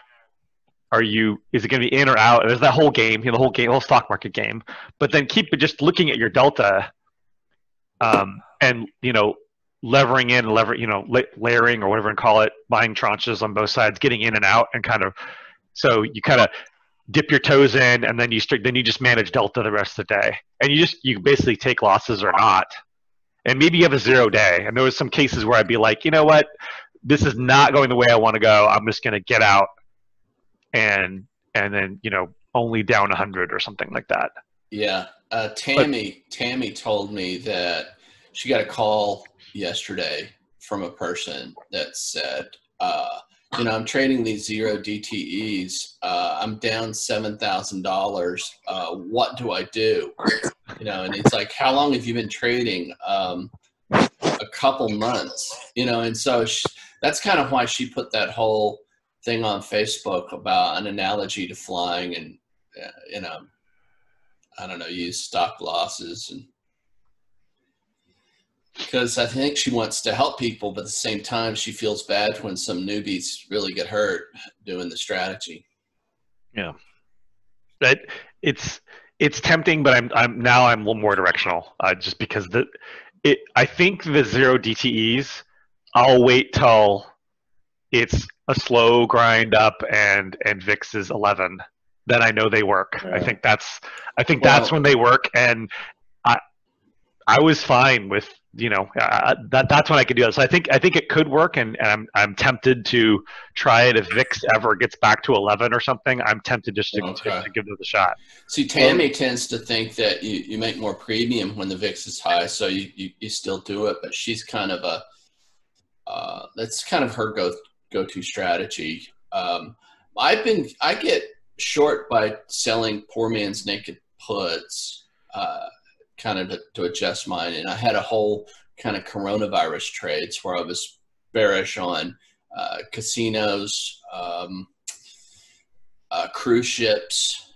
S2: are you is it going to be in or out? There's that whole game you know, the whole game whole stock market game. But then keep just looking at your delta um, and you know levering in lever you know layering or whatever and call it buying tranches on both sides getting in and out and kind of so you kind of dip your toes in and then you start then you just manage delta the rest of the day. And you just you basically take losses or not. And maybe you have a zero day. And there was some cases where i'd be like you know what? This is not going the way i want to go. I'm just going to get out and and then you know only down 100 or something like that.
S1: Yeah. Uh, Tammy, Tammy told me that she got a call yesterday from a person that said, uh, you know, I'm trading these zero DTEs. Uh, I'm down seven thousand dollars. Uh, what do I do? You know, and it's like, how long have you been trading? Um, a couple months. You know, and so she, that's kind of why she put that whole thing on Facebook about an analogy to flying, and uh, you know, I don't know, use stop losses and because I think she wants to help people, but at the same time, she feels bad when some newbies really get hurt doing the strategy.
S2: Yeah, that it's it's tempting, but I'm I'm now I'm a little more directional, uh, just because the it I think the zero DTEs I'll wait till it's a slow grind up and and VIX is 11. Then I know they work. I think that's I think that's when they work, and I I was fine with you know uh, that that's when I could do that. So I think I think it could work, and, and I'm I'm tempted to try it if VIX ever gets back to 11 or something. I'm tempted just to, to,
S1: Okay.
S2: to give it a shot.
S1: See, Tammy tends to think that you, you make more premium when the VIX is high, so you, you, you still do it, but she's kind of a, uh, that's kind of her go, go-to strategy. Um, I've been, I get short by selling poor man's naked puts. Uh, kind of to, adjust mine, and I had a whole kind of coronavirus trades where I was bearish on uh, casinos, um, uh, cruise ships.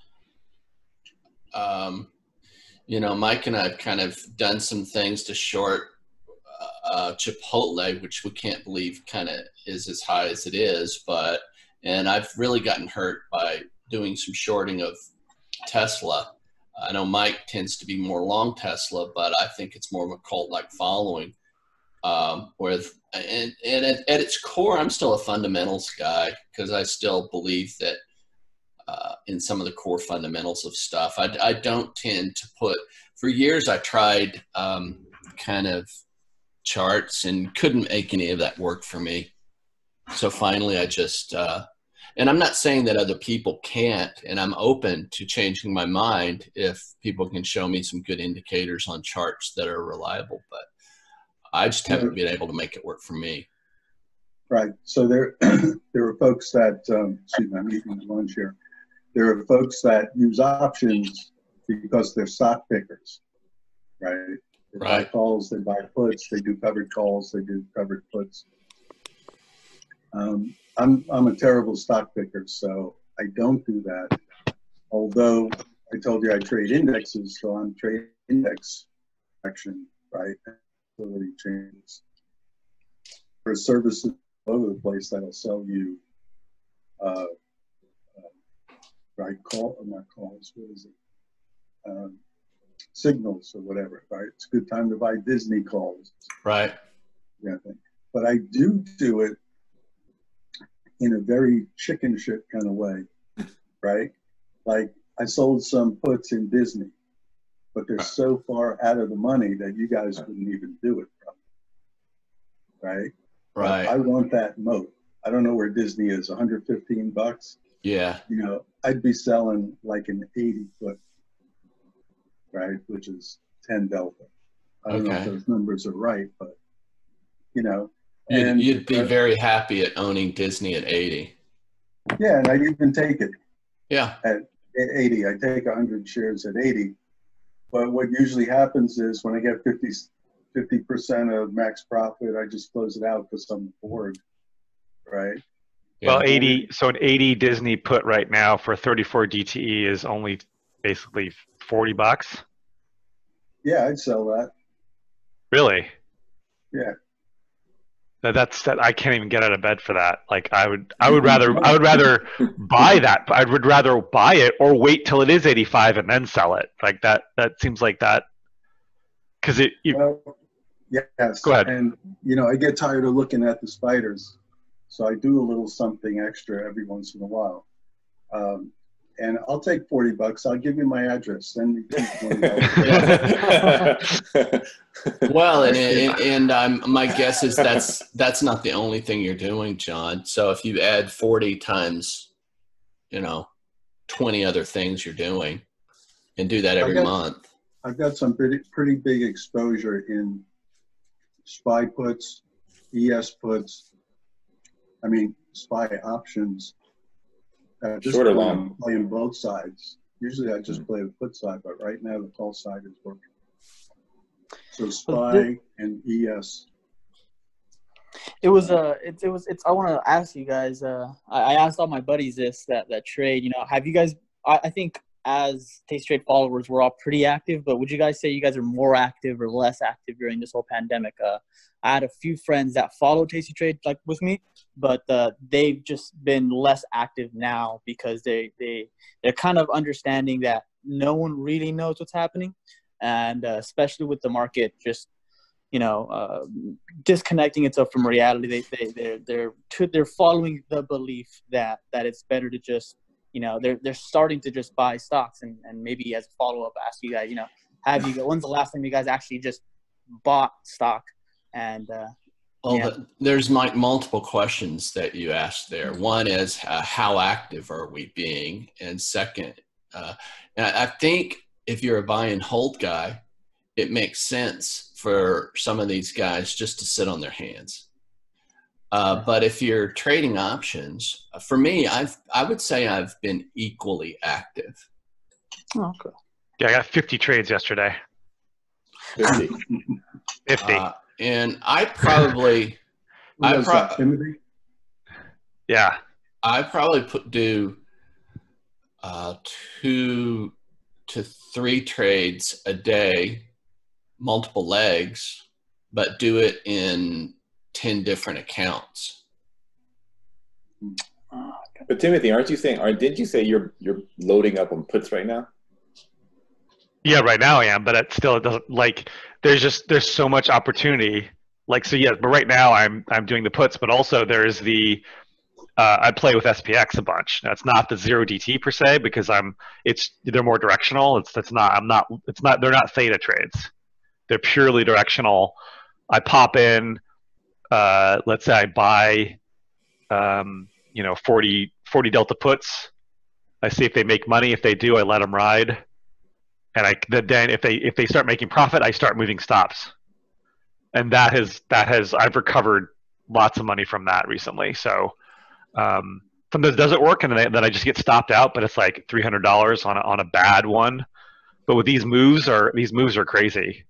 S1: Um, you know, Mike and I have kind of done some things to short uh, Chipotle, which we can't believe kind of is as high as it is, but and I've really gotten hurt by doing some shorting of Tesla. I know Mike tends to be more long Tesla, but I think it's more of a cult-like following. Um, with and, and at, at, its core, I'm still a fundamentals guy because I still believe that uh, in some of the core fundamentals of stuff. I, I don't tend to put. For years, I tried um, kind of charts and couldn't make any of that work for me. So finally, I just uh, and I'm not saying that other people can't, and I'm open to changing my mind if people can show me some good indicators on charts that are reliable. But I just haven't been able to make it work for me.
S5: Right. So there, there are folks that, um, excuse me, I'm eating lunch here. There are folks that use options because they're stock pickers, right? They
S1: right.
S5: buy calls, they buy puts, they do covered calls, they do covered puts. Um, I'm I'm a terrible stock picker, so I don't do that. Although I told you I trade indexes, so I'm trading index action, right? Ability changes. There are services all over the place that'll sell you uh, uh, right call or not calls, what is it? Um, signals or whatever, right? It's a good time to buy Disney calls.
S1: Right.
S5: Yeah, but I do do it in a very chicken shit kind of way, right? Like I sold some puts in Disney, but they're so far out of the money that you guys wouldn't even do it, right?
S1: Right.
S5: I want that moat. I don't know where Disney is, 115 bucks.
S1: Yeah.
S5: You know, I'd be selling like an 80 foot, right, which is 10 delta. I don't know if those numbers are right, but you know, And-
S1: you'd be uh, very happy at owning Disney at 80.
S5: yeah, and I'd even take it.
S1: Yeah.
S5: at 80. I take 100 shares at 80. But what usually happens is when I get 50 percent of max profit, I just close it out because I'm bored, right?
S2: Well, 80. So an 80 Disney put right now for 34 DTE is only basically 40 bucks.
S5: Yeah, I'd sell that.
S2: Really?
S5: Yeah.
S2: That, that's that. I can't even get out of bed for that. Like I would, I would rather, I would rather buy that. I would rather buy it or wait till it is 85 and then sell it. Like that. That seems like that. Because it, you,
S5: Well, yes.
S2: Go ahead.
S5: And you know, I get tired of looking at the spiders, so I do a little something extra every once in a while. Um, and I'll take 40 bucks. I'll give you my address. Send me $20.
S1: Well, and, and, and um, my guess is that's that's not the only thing you're doing, John. So if you add 40 times, you know, 20 other things you're doing, and do that every
S5: Okay.
S1: month.
S5: I've got some pretty pretty big exposure in spy puts, ES puts. I mean, spy options. Uh, just
S3: Short or
S5: playing-
S3: long?
S5: Playing both sides. Usually, I just play the put side, but right now the call side is working. So spy and ES.
S4: It was uh, it, it was it's. I want to ask you guys. Uh, I, I asked all my buddies this that that trade. You know, have you guys? I, I think as Tasty Trade followers, we're all pretty active. But would you guys say you guys are more active or less active during this whole pandemic? Uh, I had a few friends that follow Tasty Trade like with me, but uh, they've just been less active now because they they they're kind of understanding that no one really knows what's happening, and uh, especially with the market just you know uh, disconnecting itself from reality. They they they're they're to, they're following the belief that that it's better to just you know they're they're starting to just buy stocks and and maybe as a follow up ask you guys you know have you when's the last time you guys actually just bought stock and uh,
S1: Well,
S4: Yeah.
S1: the, there's my, multiple questions that you asked there. One is uh, how active are we being, and second, uh, and I I think if you're a buy and hold guy, it makes sense for some of these guys just to sit on their hands. Uh, but if you're trading options, uh, for me, I've I would say I've been equally active.
S4: oh, okay.
S2: yeah, I got 50 trades yesterday.
S3: 50.
S2: 50.
S1: Uh, and I probably, I pro-
S2: yeah.
S1: I probably put do uh, two to three trades a day, multiple legs, but do it in ten different accounts.
S3: But Timothy, aren't you saying? Aren't did you say you're you're loading up on puts right now?
S2: Yeah, right now I am, but it still it doesn't like there's just there's so much opportunity. Like so yeah, but right now I'm I'm doing the puts, but also there's the uh, I play with SPX a bunch. That's not the zero DT per se because I'm it's they're more directional. It's that's not I'm not it's not they're not theta trades. They're purely directional. I pop in, uh, let's say I buy, um, you know, 40, 40 delta puts. I see if they make money. If they do, I let them ride and I then if they if they start making profit, I start moving stops, and that has that has I've recovered lots of money from that recently. So um, sometimes it doesn't work, and then I, then I just get stopped out, but it's like three hundred dollars on a, on a bad one. But with these moves are these moves are crazy.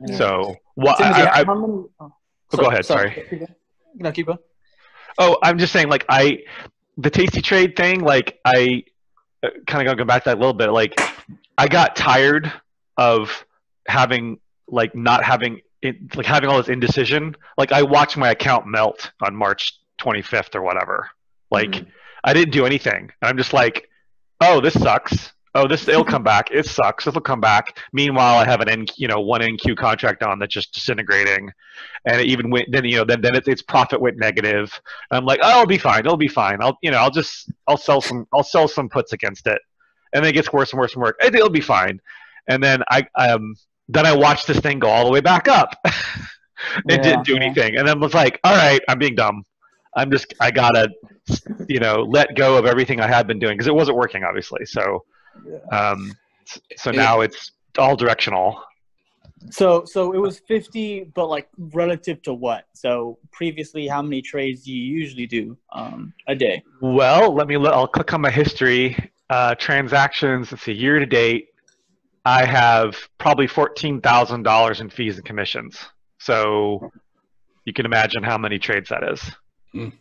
S4: Yeah.
S2: So what? I, I,
S4: how many? Oh,
S2: go ahead, sorry.
S4: No, keep going.
S2: Oh, I'm just saying, like I, the tasty trade thing, like I, uh, kind of gonna go back to that a little bit. Like, I got tired of having like not having it, like having all this indecision. Like I watched my account melt on March 25th or whatever. Like mm-hmm. I didn't do anything. And I'm just like, oh, this sucks. Oh, this it'll come back. It sucks. It'll come back. Meanwhile, I have an N, you know, one NQ contract on that's just disintegrating, and it even went. Then you know, then then its, its profit went negative. And I'm like, oh, it'll be fine. It'll be fine. I'll you know, I'll just I'll sell some I'll sell some puts against it, and then it gets worse and worse and worse. It, it'll be fine. And then I um then I watched this thing go all the way back up. it
S4: Yeah,
S2: didn't do
S4: yeah.
S2: anything, and then was like, all right, I'm being dumb. I'm just I gotta you know let go of everything I had been doing because it wasn't working obviously. So um so
S1: It-
S2: now it's all directional.
S4: So so it was 50, but like relative to what? So previously, how many trades do you usually do um, a day?
S2: Well, let me. Let, I'll click on my history. Uh, transactions. Let's see. Year to date, I have probably fourteen thousand dollars in fees and commissions. So you can imagine how many trades that is.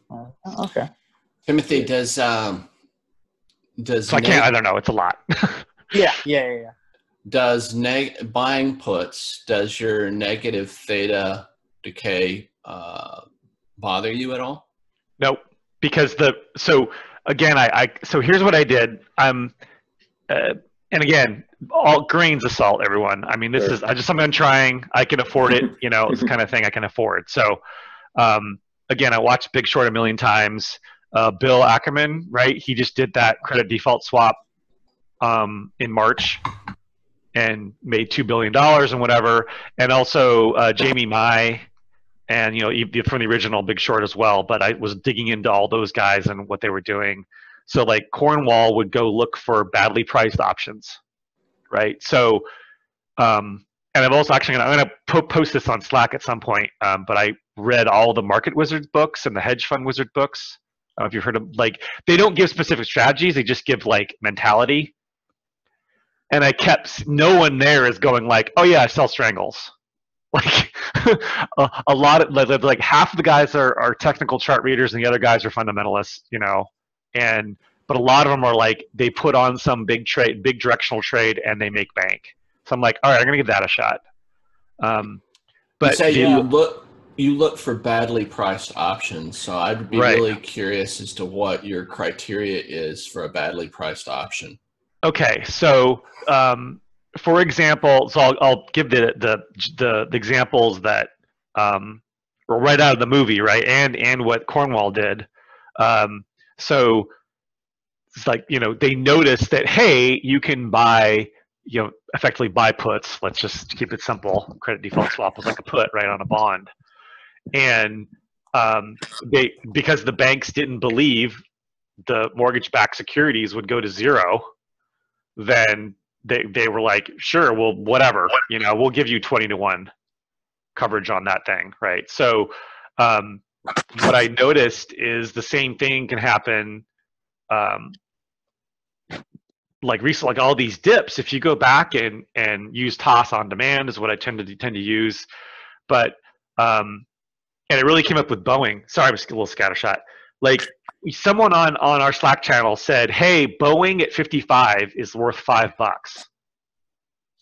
S4: Uh, okay.
S1: Timothy, does um, does
S2: So I can't. I don't know. It's a lot.
S4: Yeah, yeah, yeah. yeah.
S1: does neg- buying puts does your negative theta decay uh, bother you at all?
S2: Nope. Because the so again, I, I so here's what I did. Um, uh, and again, all grains of salt, everyone. I mean, this
S3: Sure.
S2: is I just something I'm trying. I can afford it. You know, it's the kind of thing I can afford. So, um, again, I watched Big Short a million times. Uh, Bill Ackerman, right? He just did that credit default swap um, in March and made two billion dollars and whatever. And also uh, Jamie Mai and you know from the original Big Short as well. But I was digging into all those guys and what they were doing. So like Cornwall would go look for badly priced options, right? So, um, and I'm also actually I'm gonna post this on Slack at some point. Um, but I read all the Market Wizards books and the Hedge Fund Wizard books. Know if you've heard of like they don't give specific strategies; they just give like mentality. And I kept no one there is going like, "Oh yeah, I sell strangles." like a, a lot of like, like half of the guys are, are technical chart readers and the other guys are fundamentalists you know and but a lot of them are like they put on some big trade big directional trade and they make bank so i'm like all right i'm gonna give that a shot um
S1: But say you look you look for badly priced options. So I'd be
S2: Right.
S1: really curious as to what your criteria is for a badly priced option.
S2: Okay, so um, for example, so I'll, I'll give the, the the the examples that um, were right out of the movie, right, and and what Cornwall did. Um, so it's like you know they noticed that hey, you can buy you know effectively buy puts. Let's just keep it simple. Credit default swap was like a put right on a bond, and um, they because the banks didn't believe the mortgage-backed securities would go to zero then they they were like, sure, well, whatever, you know, we'll give you twenty to one coverage on that thing, right? So, um, what I noticed is the same thing can happen. Um, like recent like all these dips if you go back and and use TOS on demand is what i tend to tend to use but um and it really came up with boeing. Sorry i'm a little scattershot. Like someone on on our slack channel said hey boeing at 55 is worth five bucks.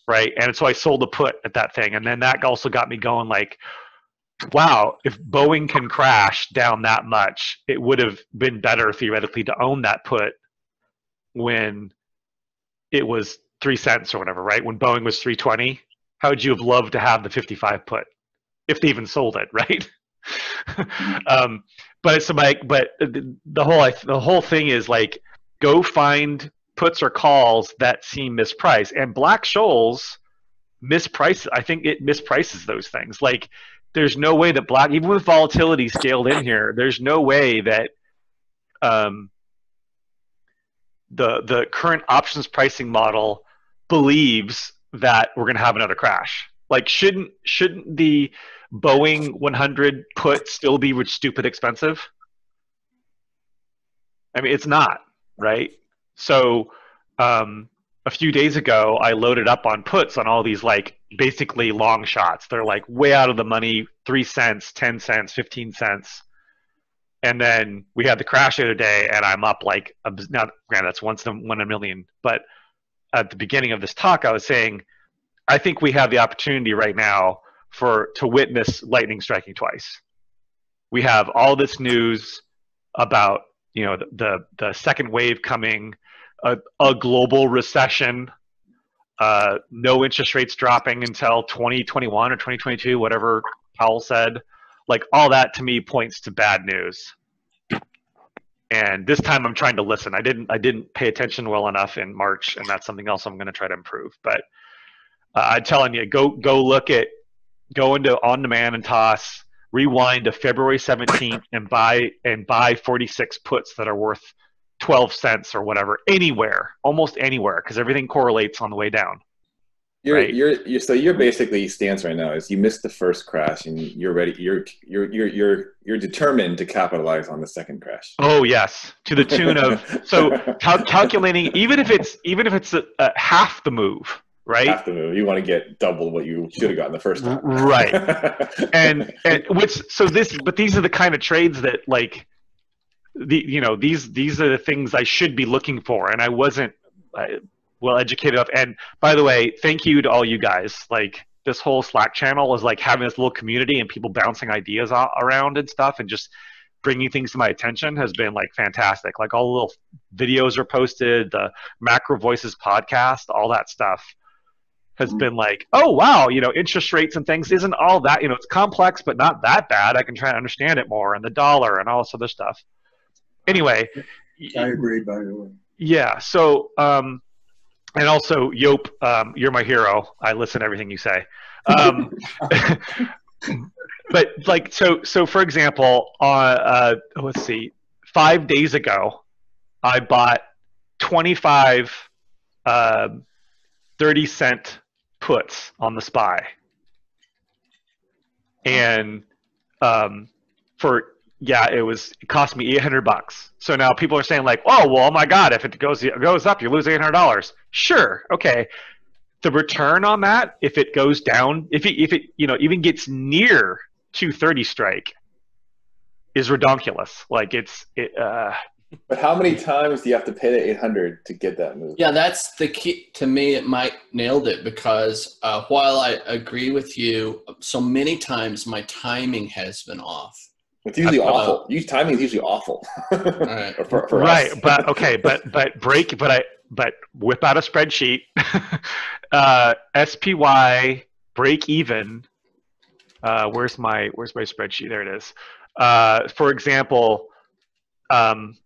S2: Right? And so i sold a put at that thing. And then that also got me going like wow if boeing can crash down that much it would have been better theoretically to own that put when it was three cents or whatever, right? When Boeing was 320, how would you have loved to have the 55 put if they even sold it, right? um, but it's like, but the whole the whole thing is like, go find puts or calls that seem mispriced, and Black Scholes misprices. I think it misprices those things. Like, there's no way that Black, even with volatility scaled in here, there's no way that um, the the current options pricing model believes that we're going to have another crash. Like, shouldn't shouldn't the Boeing 100 put still be stupid expensive? I mean, it's not, right? So, um, a few days ago, I loaded up on puts on all these like basically long shots. They're like way out of the money, three cents, ten cents, fifteen cents and then we had the crash the other day and i'm up like now granted that's once in one in a million but at the beginning of this talk i was saying i think we have the opportunity right now for to witness lightning striking twice. We have all this news about you know the the, the second wave coming a, a global recession uh, no interest rates dropping until 2021 or 2022 whatever powell said. Like all that to me points to bad news. And this time i'm trying to listen. I didn't i didn't pay attention well enough in march and that's something else i'm going to try to improve. But uh, i'm telling you go go look at go into on demand and TOS rewind to february 17th and buy and buy 46 puts that are worth 12 cents or whatever anywhere almost anywhere because everything correlates on the way down
S3: you're,
S2: right?
S3: you're, you're, so your basically stance right now is you missed the first crash and you're ready. You're, you're, you're, you're, you're determined to capitalize on the second crash.
S2: Oh yes, to the tune of so cal- calculating even if it's even if it's a, a half the move, right?
S3: Half the move. You want to get double what you should have gotten the first time.
S2: right. and and which so this but these are the kind of trades that like the you know these these are the things I should be looking for, and I wasn't. I, well educated enough. And by the way, thank you to all you guys. Like this whole Slack channel is like having this little community and people bouncing ideas around and stuff, and just bringing things to my attention has been like fantastic. Like all the little videos are posted, the Macro Voices podcast, all that stuff has been like, oh wow, you know, interest rates and things isn't all that, you know, it's complex but not that bad. I can try to understand it more, and the dollar and all this other stuff. Anyway,
S5: I agree. By the way,
S2: yeah. So um, and also Yope, um, you're my hero. I listen to everything you say. Um, but like so, so for example, uh, uh, let's see, five days ago, I bought 25 uh, 30 cent puts on the SPY, and um, for yeah, it was it cost me 800 bucks. So now people are saying like, oh well, oh my god, if it goes it goes up, you lose 800 dollars. Sure, okay. The return on that, if it goes down, if it if it you know even gets near 230 strike, is redonkulous. Like it's it. Uh,
S3: but how many times do you have to pay the 800 to get that move?
S1: Yeah, that's the key. To me, it might nailed it because uh, while I agree with you, so many times my timing has been off
S3: it's usually uh, awful. Use timing is usually awful.
S2: right, for, for right. but okay, but but break, but I but whip out a spreadsheet. uh, SPY break even. Uh, where's my where's my spreadsheet? There it is. Uh, for example, um,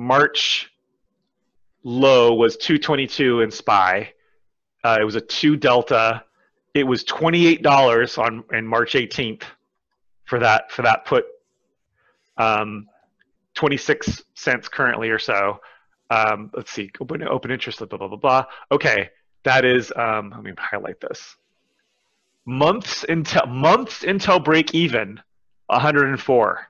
S2: March low was 222 in SPY. Uh, it was a two delta. It was $28 on in March 18th for that for that put um, 26 cents currently or so. Um, let's see, open, open interest, blah, blah, blah, blah. Okay, that is, um, let me highlight this. Months until, months until break even, 104.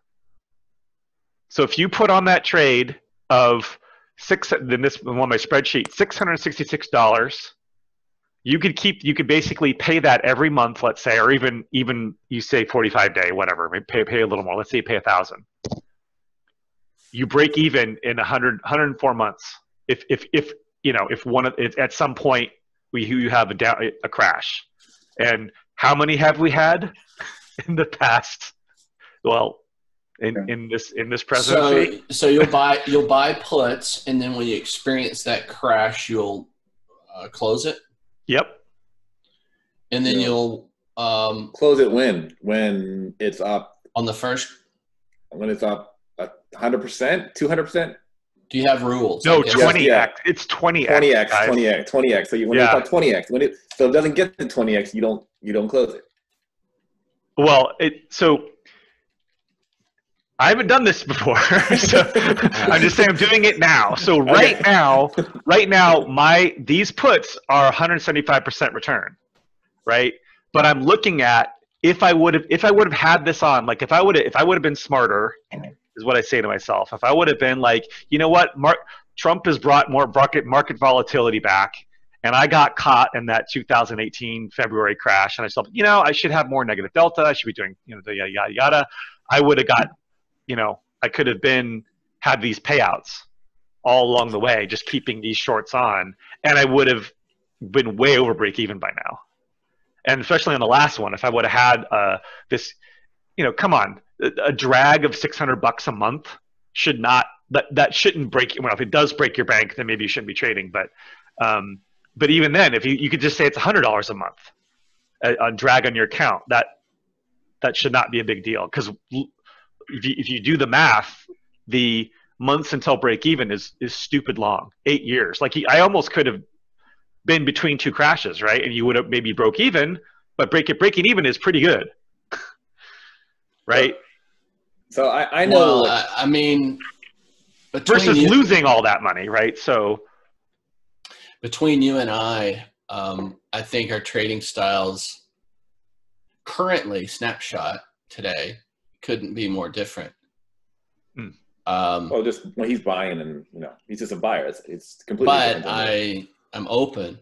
S2: So if you put on that trade of six. Then this one my spreadsheet, six hundred sixty-six dollars. You could keep. You could basically pay that every month, let's say, or even even you say forty-five day, whatever. Pay pay a little more. Let's say you pay a thousand. You break even in 100, 104 months. If if if you know if one of if at some point we you have a down a crash, and how many have we had in the past? Well, in, in this in this presidency.
S1: So, so you'll buy you'll buy puts, and then when you experience that crash, you'll uh, close it,
S2: Yep.
S1: and then
S3: Yeah.
S1: you'll um,
S3: Close it when when it's up
S1: on the first.
S3: when it's up hundred percent, two hundred percent,
S1: Do you have rules?
S2: No,
S1: I guess?
S2: twenty
S3: yeah.
S2: x. It's twenty x.
S3: twenty x, twenty x, twenty x. So you, when
S2: Yeah.
S3: it's up twenty x, when it so it doesn't get to twenty x, you don't you don't close it.
S2: Well, it so I haven't done this before, so I'm just saying I'm doing it now. So right
S3: Okay.
S2: now, right now, my these puts are 175% return, right? But I'm looking at if I would have if I would have had this on, like if I would have if I would have been smarter, is what I say to myself. If I would have been like, you know what, Mark Trump has brought more market market volatility back, and I got caught in that 2018 February crash, and I thought, you know, I should have more negative delta. I should be doing, you know, the yada yada yada. I would have got, you know, I could have been had these payouts all along the way, just keeping these shorts on, and I would have been way over break even by now. And especially on the last one, if I would have had uh, this, you know, come on, a, a drag of 600 bucks a month should not that that shouldn't break. Well, if it does break your bank, then maybe you shouldn't be trading. But um, but even then, if you you could just say it's hundred dollars a month uh, on drag on your account, that that should not be a big deal because if you, if you do the math, the months until break even is is stupid long, eight years. Like he, I almost could have been between two crashes, right? And you would have maybe broke even, but break it breaking even is pretty good, right?
S3: So I, I know
S1: Well,
S3: like,
S1: I, I mean, between
S2: Versus
S1: you,
S2: losing all that money, right? So
S1: between you and I, um, I think our trading styles currently snapshot today couldn't be more different.
S2: Hmm.
S1: Um,
S3: well, just when he's buying and you know he's just a buyer. It's, it's completely.
S1: but
S3: different than me.
S1: I am open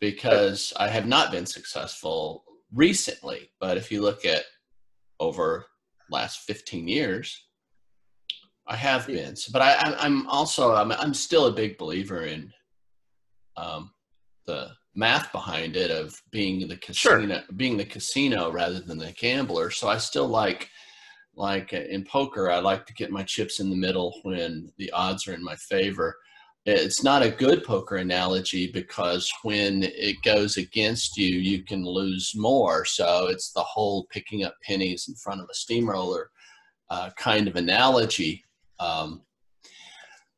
S1: because I have not been successful recently. But if you look at over last 15 years, I have been. So, but I, I, I'm also I'm, I'm still a big believer in um, the math behind it of being the
S2: Sure.
S1: casino, being the casino rather than the gambler. So I still like like in poker, I like to get my chips in the middle when the odds are in my favor. It's not a good poker analogy because when it goes against you, you can lose more. So it's the whole picking up pennies in front of a steamroller uh, kind of analogy. Um,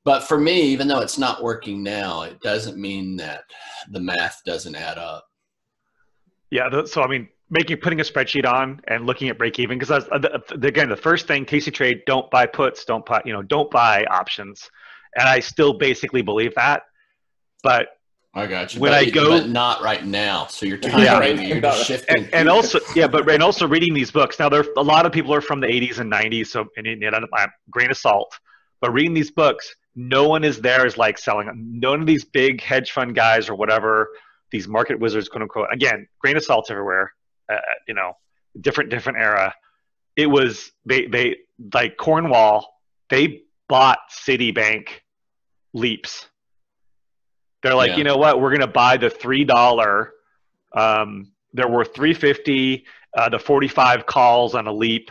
S1: but for me, even though it's not working now, it doesn't mean that the math doesn't add up.
S2: Yeah, so I mean, making putting a spreadsheet on and looking at break even because uh, again, the first thing, Tasty Trade, don't buy puts, don't buy, you know, don't buy options, and I still basically believe that. But
S1: I got you.
S2: When
S1: but,
S2: I go-
S1: but not right now. So you're time
S2: Yeah.
S1: frame, you're just shifting.
S2: and, and also, yeah, but and also reading these books now, there a lot of people are from the 80s and 90s, so and, and, and I'm grain of salt. But reading these books, no one is there is like selling. None of these big hedge fund guys or whatever, these market wizards, quote unquote. Again, grain of salt everywhere. Uh, you know, different different era. It was they they like Cornwall. They bought Citibank leaps. They're like,
S1: Yeah.
S2: you know what? We're gonna buy the three dollar. Um, there were three fifty. Uh, the forty five calls on a leap,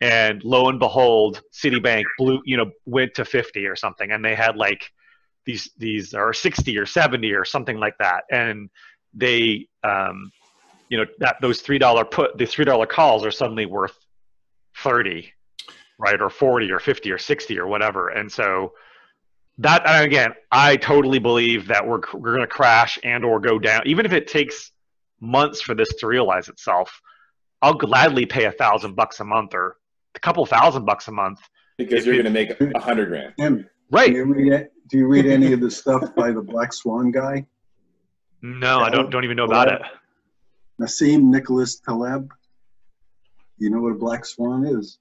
S2: and lo and behold, Citibank blew. You know, went to fifty or something, and they had like these these or sixty or seventy or something like that, and they um, you know that those three dollar put the three dollar calls are suddenly worth thirty, right, or forty or fifty or sixty or whatever, and so that and again, I totally believe that we're we're going to crash and or go down, even if it takes months for this to realize itself. I'll gladly pay a thousand bucks a month or a couple thousand bucks a month.
S3: because you're going to make a hundred grand.
S5: Tim, do
S2: Right?
S5: you read, do you read any of the stuff by the Black Swan guy?
S2: No, I don't don't even know about it.
S5: Nassim Nicholas Taleb? You know what a black swan is?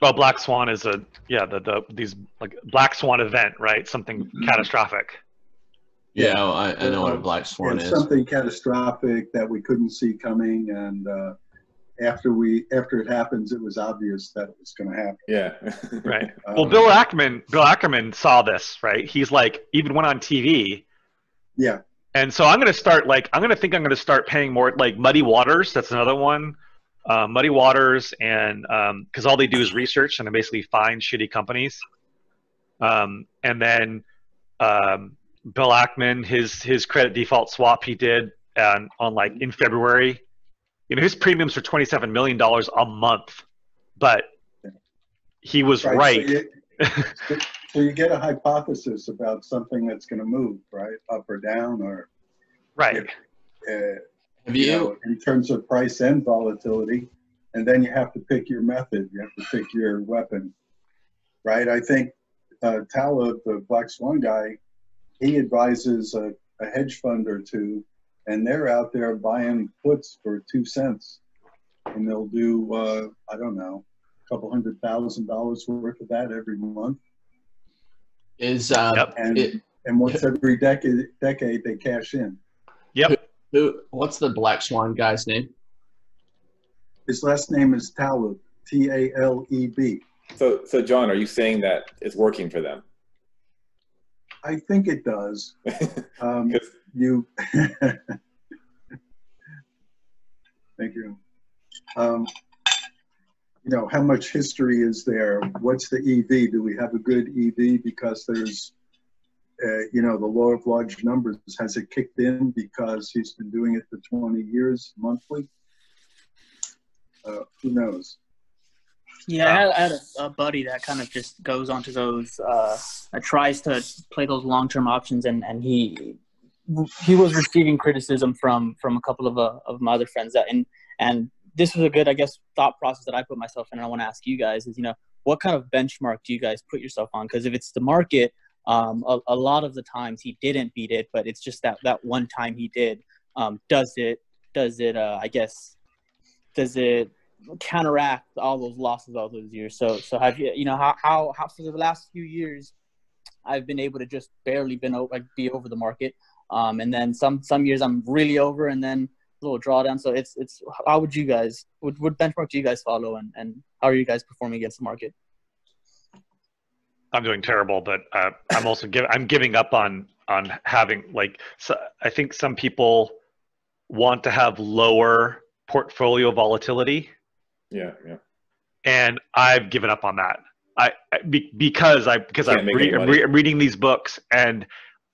S2: Well, Black Swan is a yeah the the these like Black Swan event, right? Something catastrophic.
S1: Yeah, oh, I, I know what a black swan
S5: It's
S1: is.
S5: something catastrophic that we couldn't see coming, and uh, after we after it happens, it was obvious that it was going to happen.
S3: Yeah.
S2: Right.
S5: Um,
S2: Well, Bill Ackman, Bill Ackerman saw this, right? He's like, even went on TV,
S5: Yeah,
S2: and so I'm gonna start like, I'm gonna think I'm gonna start paying more like Muddy Waters. That's another one. Uh, Muddy Waters, and because all they do is research and they basically find shitty companies. Um, and then um, Bill Ackman, his his credit default swap he did um, on like in February. You know, his premiums are twenty seven million dollars a month, but he was right.
S5: So you, so you get a hypothesis about something that's going to move, right, up or down, or
S2: right.
S5: uh,
S1: Have
S5: you
S1: you?
S5: know, in terms of price and volatility, and then you have to pick your method. You have to pick your weapon, right? I think uh, Taleb, the Black Swan guy, he advises a, a hedge fund or two, and they're out there buying puts for two cents, and they'll do uh, I don't know, a couple hundred thousand dollars worth of that every month,
S1: Is uh,
S2: Yep.
S5: and
S1: it,
S5: and once every decade decade they cash in.
S2: Yep.
S1: who? What's the black swan guy's name?
S5: His last name is Taleb, T A L E B.
S3: so, so John, are you saying that it's working for them?
S5: I think it does. Um,
S3: 'Cause-
S5: you. Thank you. Um, you know, how much history is there? What's the EV? Do we have a good EV because there's, uh, you know, the law of large numbers? Has it kicked in because he's been doing it for 20 years monthly? Uh, who knows?
S4: Yeah, I had, a, a buddy that kind of just goes onto those, uh, tries to play those long term options, and, and he he was receiving criticism from from a couple of uh, of my other friends that and and this was a good I guess thought process that I put myself in. And I want to ask you guys is you know what kind of benchmark do you guys put yourself on? Because if it's the market, um, a, a lot of the times he didn't beat it, but it's just that that one time he did. Um, does it does it uh, I guess does it counteract all those losses all those years. So so have you you know how how, how for the last few years I've been able to just barely been like be over the market. Um, and then some some years I'm really over and then little drawdown. So it's it's how would you guys would what benchmark do you guys follow and, and how are you guys performing against the market?
S2: I'm doing terrible, but uh, I'm also give, I'm giving up on on having like so I think some people want to have lower portfolio volatility,
S3: Yeah, yeah.
S2: and I've given up on that. I, I because I because I'm, re- I'm, re- I'm reading these books, and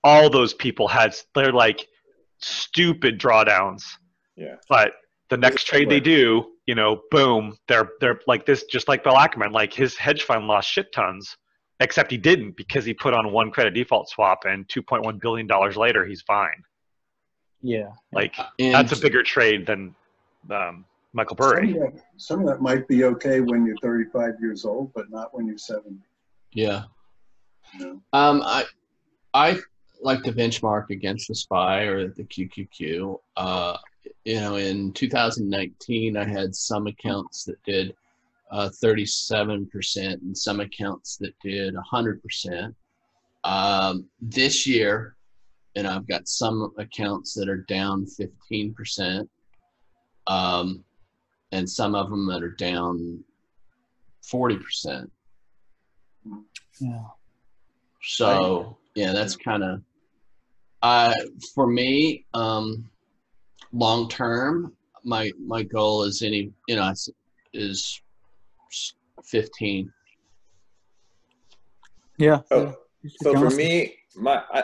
S2: all those people had they're like stupid drawdowns.
S3: Yeah.
S2: But the next trade they do, you know, boom, they're they're like this, just like Bill Ackerman. Like his hedge fund lost shit tons, except he didn't because he put on one credit default swap, and 2.1 billion dollars later, he's fine.
S4: Yeah.
S2: Like
S1: And
S2: that's a bigger trade than um, Michael
S5: Some
S2: Burry.
S5: of, that, some of that might be okay when you're 35 years old, but not when you're 70.
S1: yeah.
S5: You know?
S1: Um, I I like to benchmark against the SPY or the QQQ. Uh, you know, in 2019, I had some accounts that did uh, 37% and some accounts that did 100%. Um, this year, and I've got some accounts that are down 15%, um, and some of them that are down 40%.
S4: Yeah.
S1: So yeah, that's kind of uh for me. Um, long term, my my goal is any you know is- is fifteen.
S4: Yeah.
S3: Oh, so for me, my I,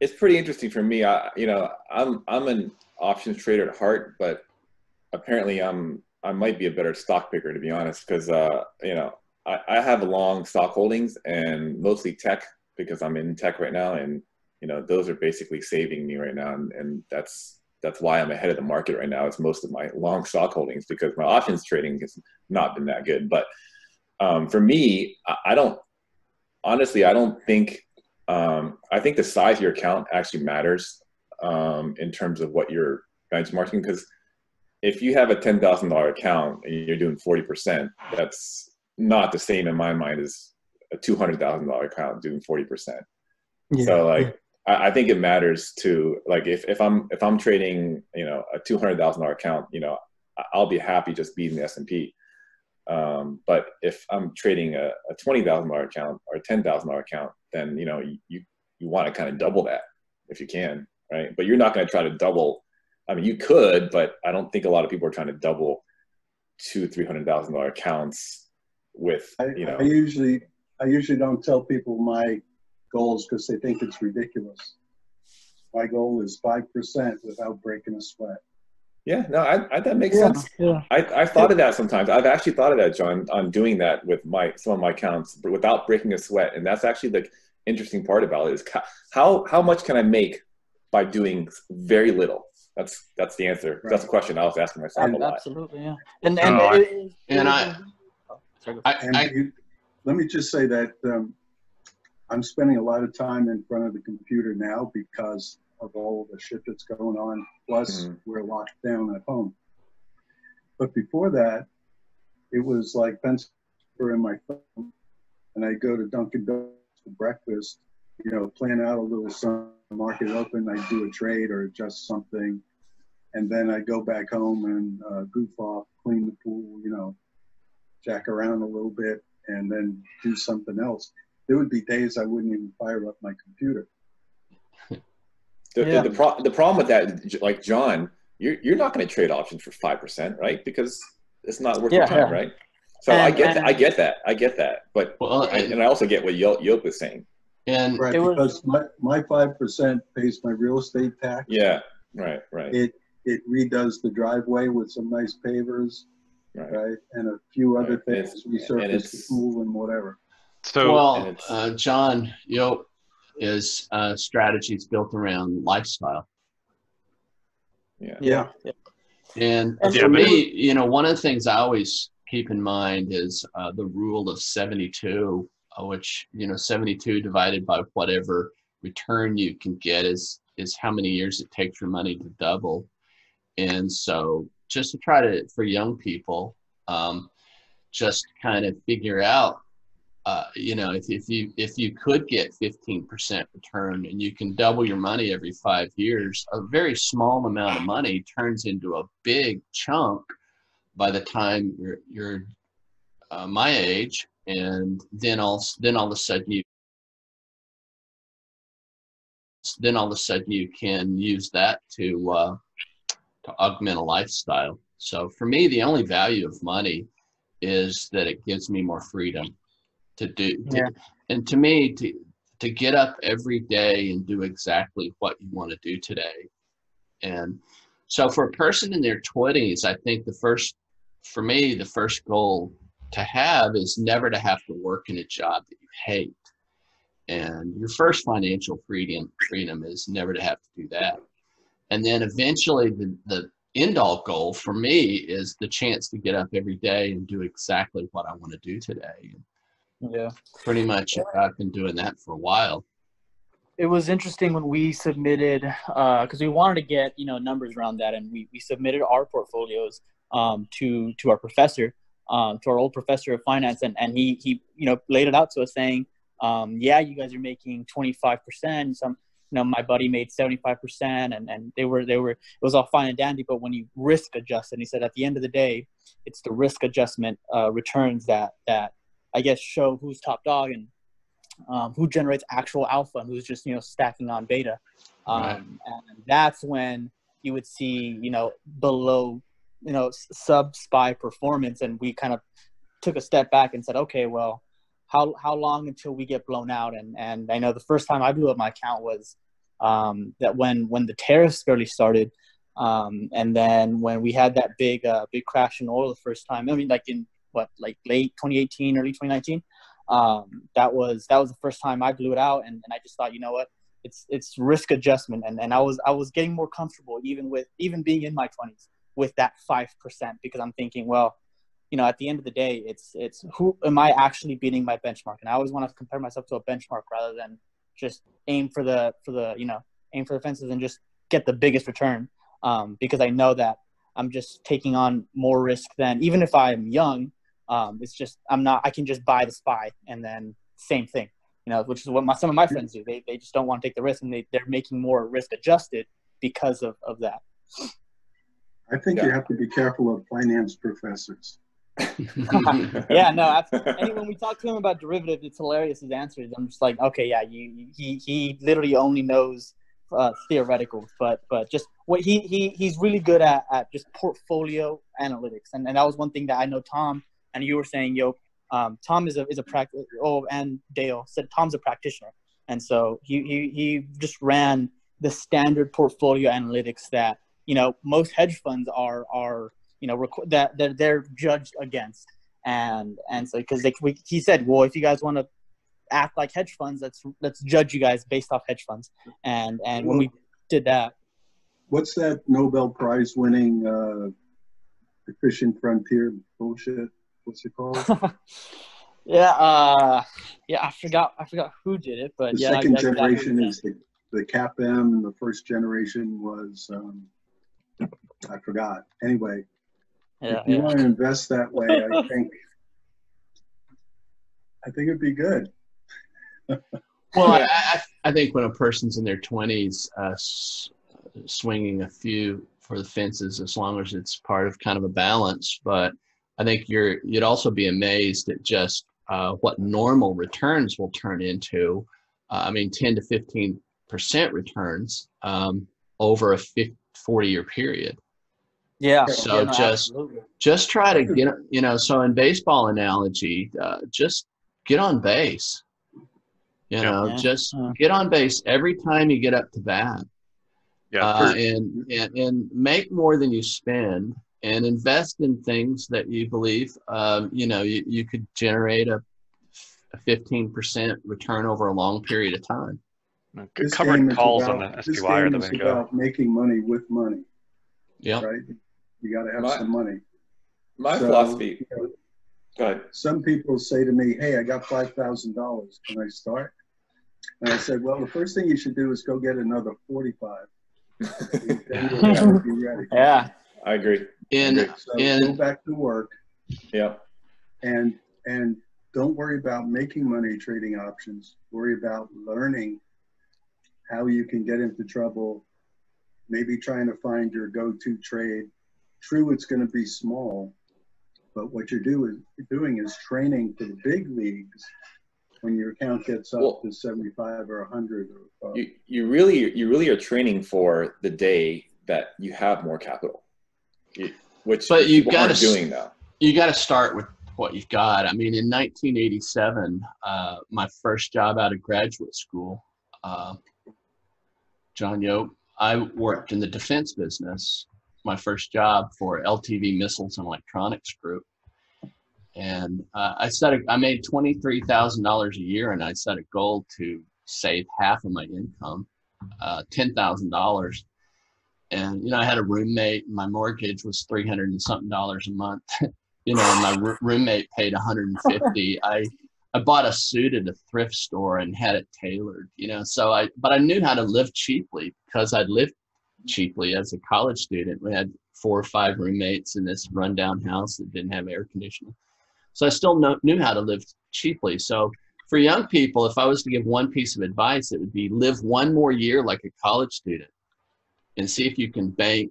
S3: it's pretty interesting for me. I you know I'm I'm an options trader at heart, but apparently I'm I might be a better stock picker to be honest, because uh you know I, I have long stock holdings and mostly tech because I'm in tech right now, and you know those are basically saving me right now, and, and that's that's why I'm ahead of the market right now. It's most of my long stock holdings because my options trading has not been that good, but um, for me, I, don't honestly, I don't think. Um, I think the size of your account actually matters um, in terms of what you're benchmarking. Because if you have a ten thousand dollar account and you're doing forty percent, that's not the same in my mind as a two hundred thousand dollar account doing forty percent.
S4: Yeah.
S3: So like I, I think it matters to like if, if I'm if I'm trading you know a two hundred thousand dollar account, you know I- I'll be happy just beating the S and P. Um, but if I'm trading a, a twenty thousand dollar account or a ten thousand dollar account, then you know you you, want to kind of double that if you can, right? But you're not going to try to double. I mean, you could, but I don't think a lot of people are trying to double two three hundred thousand dollar accounts with you know
S5: I usually I usually don't tell people my goals because they think it's ridiculous. My goal is five percent without breaking a sweat.
S3: yeah no I, I that makes
S4: yeah,
S3: sense.
S4: yeah.
S3: I, I've thought of that sometimes. I've actually thought of that, John, on doing that with my some of my accounts but without breaking a sweat. And that's actually the interesting part about it is how how much can I make by doing very little? That's that's the answer. That's the question I was asking myself a lot.
S4: Absolutely, yeah. And and,
S2: Oh, I-
S4: it- it-
S1: And
S4: it-
S1: I-
S4: sorry,
S1: I,
S5: And
S1: I
S5: let me just say that um, I'm spending a lot of time in front of the computer now because of all the shit that's going on. Plus,
S3: Mhm.
S5: we're locked down at home. But before that, it was like pencil in my phone, and I go to Dunkin' Donuts for breakfast. You know, plan out a little some market open. I do a trade or adjust something, and then I go back home and uh, goof off, clean the pool. You know, jack around a little bit and then do something else. There would be days I wouldn't even fire up my computer.
S3: The,
S4: Yeah.
S3: the, the, pro- the problem with that, like John, you're, you're not going to trade options for 5%, right? Because it's not worth
S4: Yeah,
S3: your time,
S4: yeah.
S3: right? So I
S4: And-
S3: get that. I get that. I get that. But
S1: well,
S3: and, and I also get what Yo- Yoke was saying.
S1: and
S5: Right,
S4: It was-
S5: because my, my 5% pays my real estate tax.
S3: Yeah. Right. Right.
S5: It, it redoes the driveway with some nice pavers,
S3: right.
S5: right? And a few other
S3: Right,
S5: things,
S3: it's- and
S5: resurface the
S3: it's-
S5: pool and whatever.
S2: So
S1: well, uh, John, you know, is uh, strategies built around lifestyle.
S3: Yeah.
S4: yeah, yeah.
S1: And
S4: And-
S1: for me, you know, one of the things I always keep in mind is uh, the rule of 72, uh, which, you know, 72 divided by whatever return you can get is, is how many years it takes your money to double. And so just to try to, for young people, um, just kind of figure out, uh, you know, if, if you if you could get 15% return and you can double your money every five years, a very small amount of money turns into a big chunk by the time you're you're uh, my age, and then all then all of a sudden you then all of a sudden you can use that to uh, to augment a lifestyle. So for me, the only value of money is that it gives me more freedom to do. to-
S4: Yeah.
S1: And to me, to to get up every day and do exactly what you want to do today. And so for a person in their 20s, I think the first, for me, the first goal to have is never to have to work in a job that you hate. And your first financial freedom freedom is never to have to do that. And then eventually the, the end all goal for me is the chance to get up every day and do exactly what I want to do today.
S4: Yeah.
S1: Pretty much I've been doing that for a while.
S4: it was interesting when we submitted because we wanted to get you know numbers around that and we, we submitted our portfolios um, to to our professor um, to our old professor of finance and, and he he you know laid it out to us saying um, yeah you guys are making 25% some you know my buddy made 75% and, and they were they were it was all fine and dandy but when you risk adjust and he said at the end of the day it's the risk adjustment uh, returns that that i guess show who's top dog and um, who generates actual alpha and who's just you know stacking on beta. Um,
S1: Right.
S4: and that's when you would see you know below you know sub spy performance. And we kind of took a step back and said okay well how how long until we get blown out? And and i know the first time i blew up my account was um, that when when the tariffs barely started. Um, and then when we had that big uh, big crash in oil the first time i mean like in what like late 2018 early 2019 um, that was that was the first time I blew it out, and, and I just thought, you know what, it's it's risk adjustment, and, and I was I was getting more comfortable even with even being in my twenties with that five percent because I'm thinking, well, you know, at the end of the day, it's it's who am I actually beating my benchmark, and I always want to compare myself to a benchmark rather than just aim for the for the you know aim for the fences and just get the biggest return. Um, because I know that I'm just taking on more risk than even if I'm young Um, it's just I'm not. I can just buy the spy and then same thing. You know, which is what my, some of my friends do. They they just don't want to take the risk and they they're making more risk adjusted because of of that.
S5: I think
S3: Yeah.
S5: you have to be careful of finance professors.
S4: yeah, no. Absolutely. And when we talk to him about derivatives, it's hilarious. His answers. I'm just like, okay, yeah, you, he he literally only knows uh, theoretical, but but just what he he he's really good at at just portfolio analytics, and and that was one thing that I know Tom and you were saying, yo, um, Tom is a is a practice. Oh, and Dale said Tom's a practitioner, and so he he he just ran the standard portfolio analytics that you know most hedge funds are are you know that that they're judged against and and so because he said well if you guys want to act like hedge funds let's let's judge you guys based off hedge funds and and when we did that
S5: What's that Nobel Prize winning uh, efficient frontier bullshit? What's it called?
S4: yeah uh yeah i forgot i forgot who did it but
S5: The
S4: yeah
S5: second
S4: I got
S5: generation is the, the CAPM, and the first generation was, um, I forgot. Anyway,
S4: yeah,
S5: if you
S4: yeah.
S5: want to invest that way, I think, I think it'd be good.
S1: Well, I, I, I think when a person's in their 20s, uh, s- swinging a few for the fences, as long as it's part of kind of a balance. But I think you're you'd also be amazed at just uh, what normal returns will turn into. Uh, I mean, 10 to 15 percent returns um, over a 50, 40 year period.
S4: yeah
S1: So
S4: yeah, no,
S1: just-
S4: absolutely.
S1: Just try to get you know. So in baseball analogy, uh, just get on base. You know,
S4: Yeah.
S1: just
S4: Yeah.
S1: get on base every time you get up to bat
S2: Yeah.
S1: uh, and, and and make more than you spend and invest in things that you believe um, you know you, you could generate a, a 15% return over a long period of time
S2: good
S5: This
S2: covered
S5: game is
S2: calls
S5: about-
S2: on the
S5: this
S2: SPY are
S5: game
S2: the
S5: is
S2: way to go.
S5: about making money with money,
S1: yeah
S5: right? You got to have
S3: My-
S5: some money.
S3: My
S5: So,
S3: philosophy.
S5: you know,
S3: Go ahead.
S5: some people say to me, "Hey, I got five thousand dollars. Can I start?" And I said, "Well, the first thing you should do is go get another forty-five. Then
S3: Yeah.
S4: yeah
S3: I agree.
S1: And
S3: Okay.
S5: So go back to work
S3: Yeah.
S5: and and don't worry about making money trading options. Worry about learning how you can get into trouble. Maybe trying to find your go-to trade. True, it's going to be small, but what you're doing doing is training for the big leagues when your account gets up
S3: Well-
S5: to 75 or 100 or.
S3: You you really you really are training for the day that you have more capital, You- which
S1: But
S3: you've
S1: gotta
S3: doing now.
S1: you got to start with what you've got. I mean in 1987 uh, my first job out of graduate school uh, john yope i worked in the defense business. My first job for ltv missiles and electronics group. And uh, i set a, i made $23000 a year and i set a goal to save half of my income uh, $10000 and you know i had a roommate my mortgage was 300 and something dollars a month you know, and my r- roommate paid 150. I I bought a suit at a thrift store and had it tailored, you know. So I, but I knew how to live cheaply because I'd lived cheaply as a college student. We had four or five roommates in this rundown house that didn't have air conditioning. So I still know, knew how to live cheaply. So for young people, if I was to give one piece of advice, it would be live one more year like a college student and see if you can bank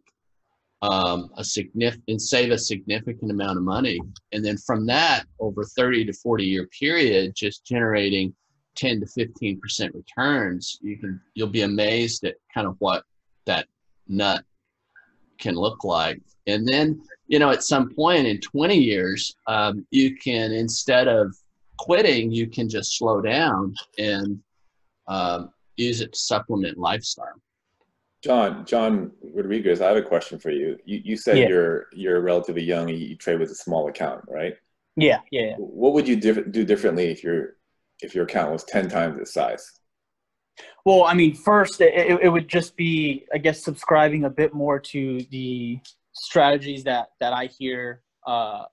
S1: um, a significant save a significant amount of money. And then from that over 30 to 40 year period just generating 10 to 15 percent returns you can you'll be amazed at kind of what that nut can look like. And then you know at some point in 20 years um, you can instead of quitting you can just slow down and um, use it to supplement lifestyle
S3: John, John Rodriguez, I have a question for you. You, you said
S4: Yeah.
S3: you're you're relatively young and you trade with a small account, right?
S4: yeah yeah, yeah.
S3: What would you diff- do differently if your if your account was ten times the size?
S4: Well, I mean, first it, it- it would just be, I guess, subscribing a bit more to the strategies that that I hear uh,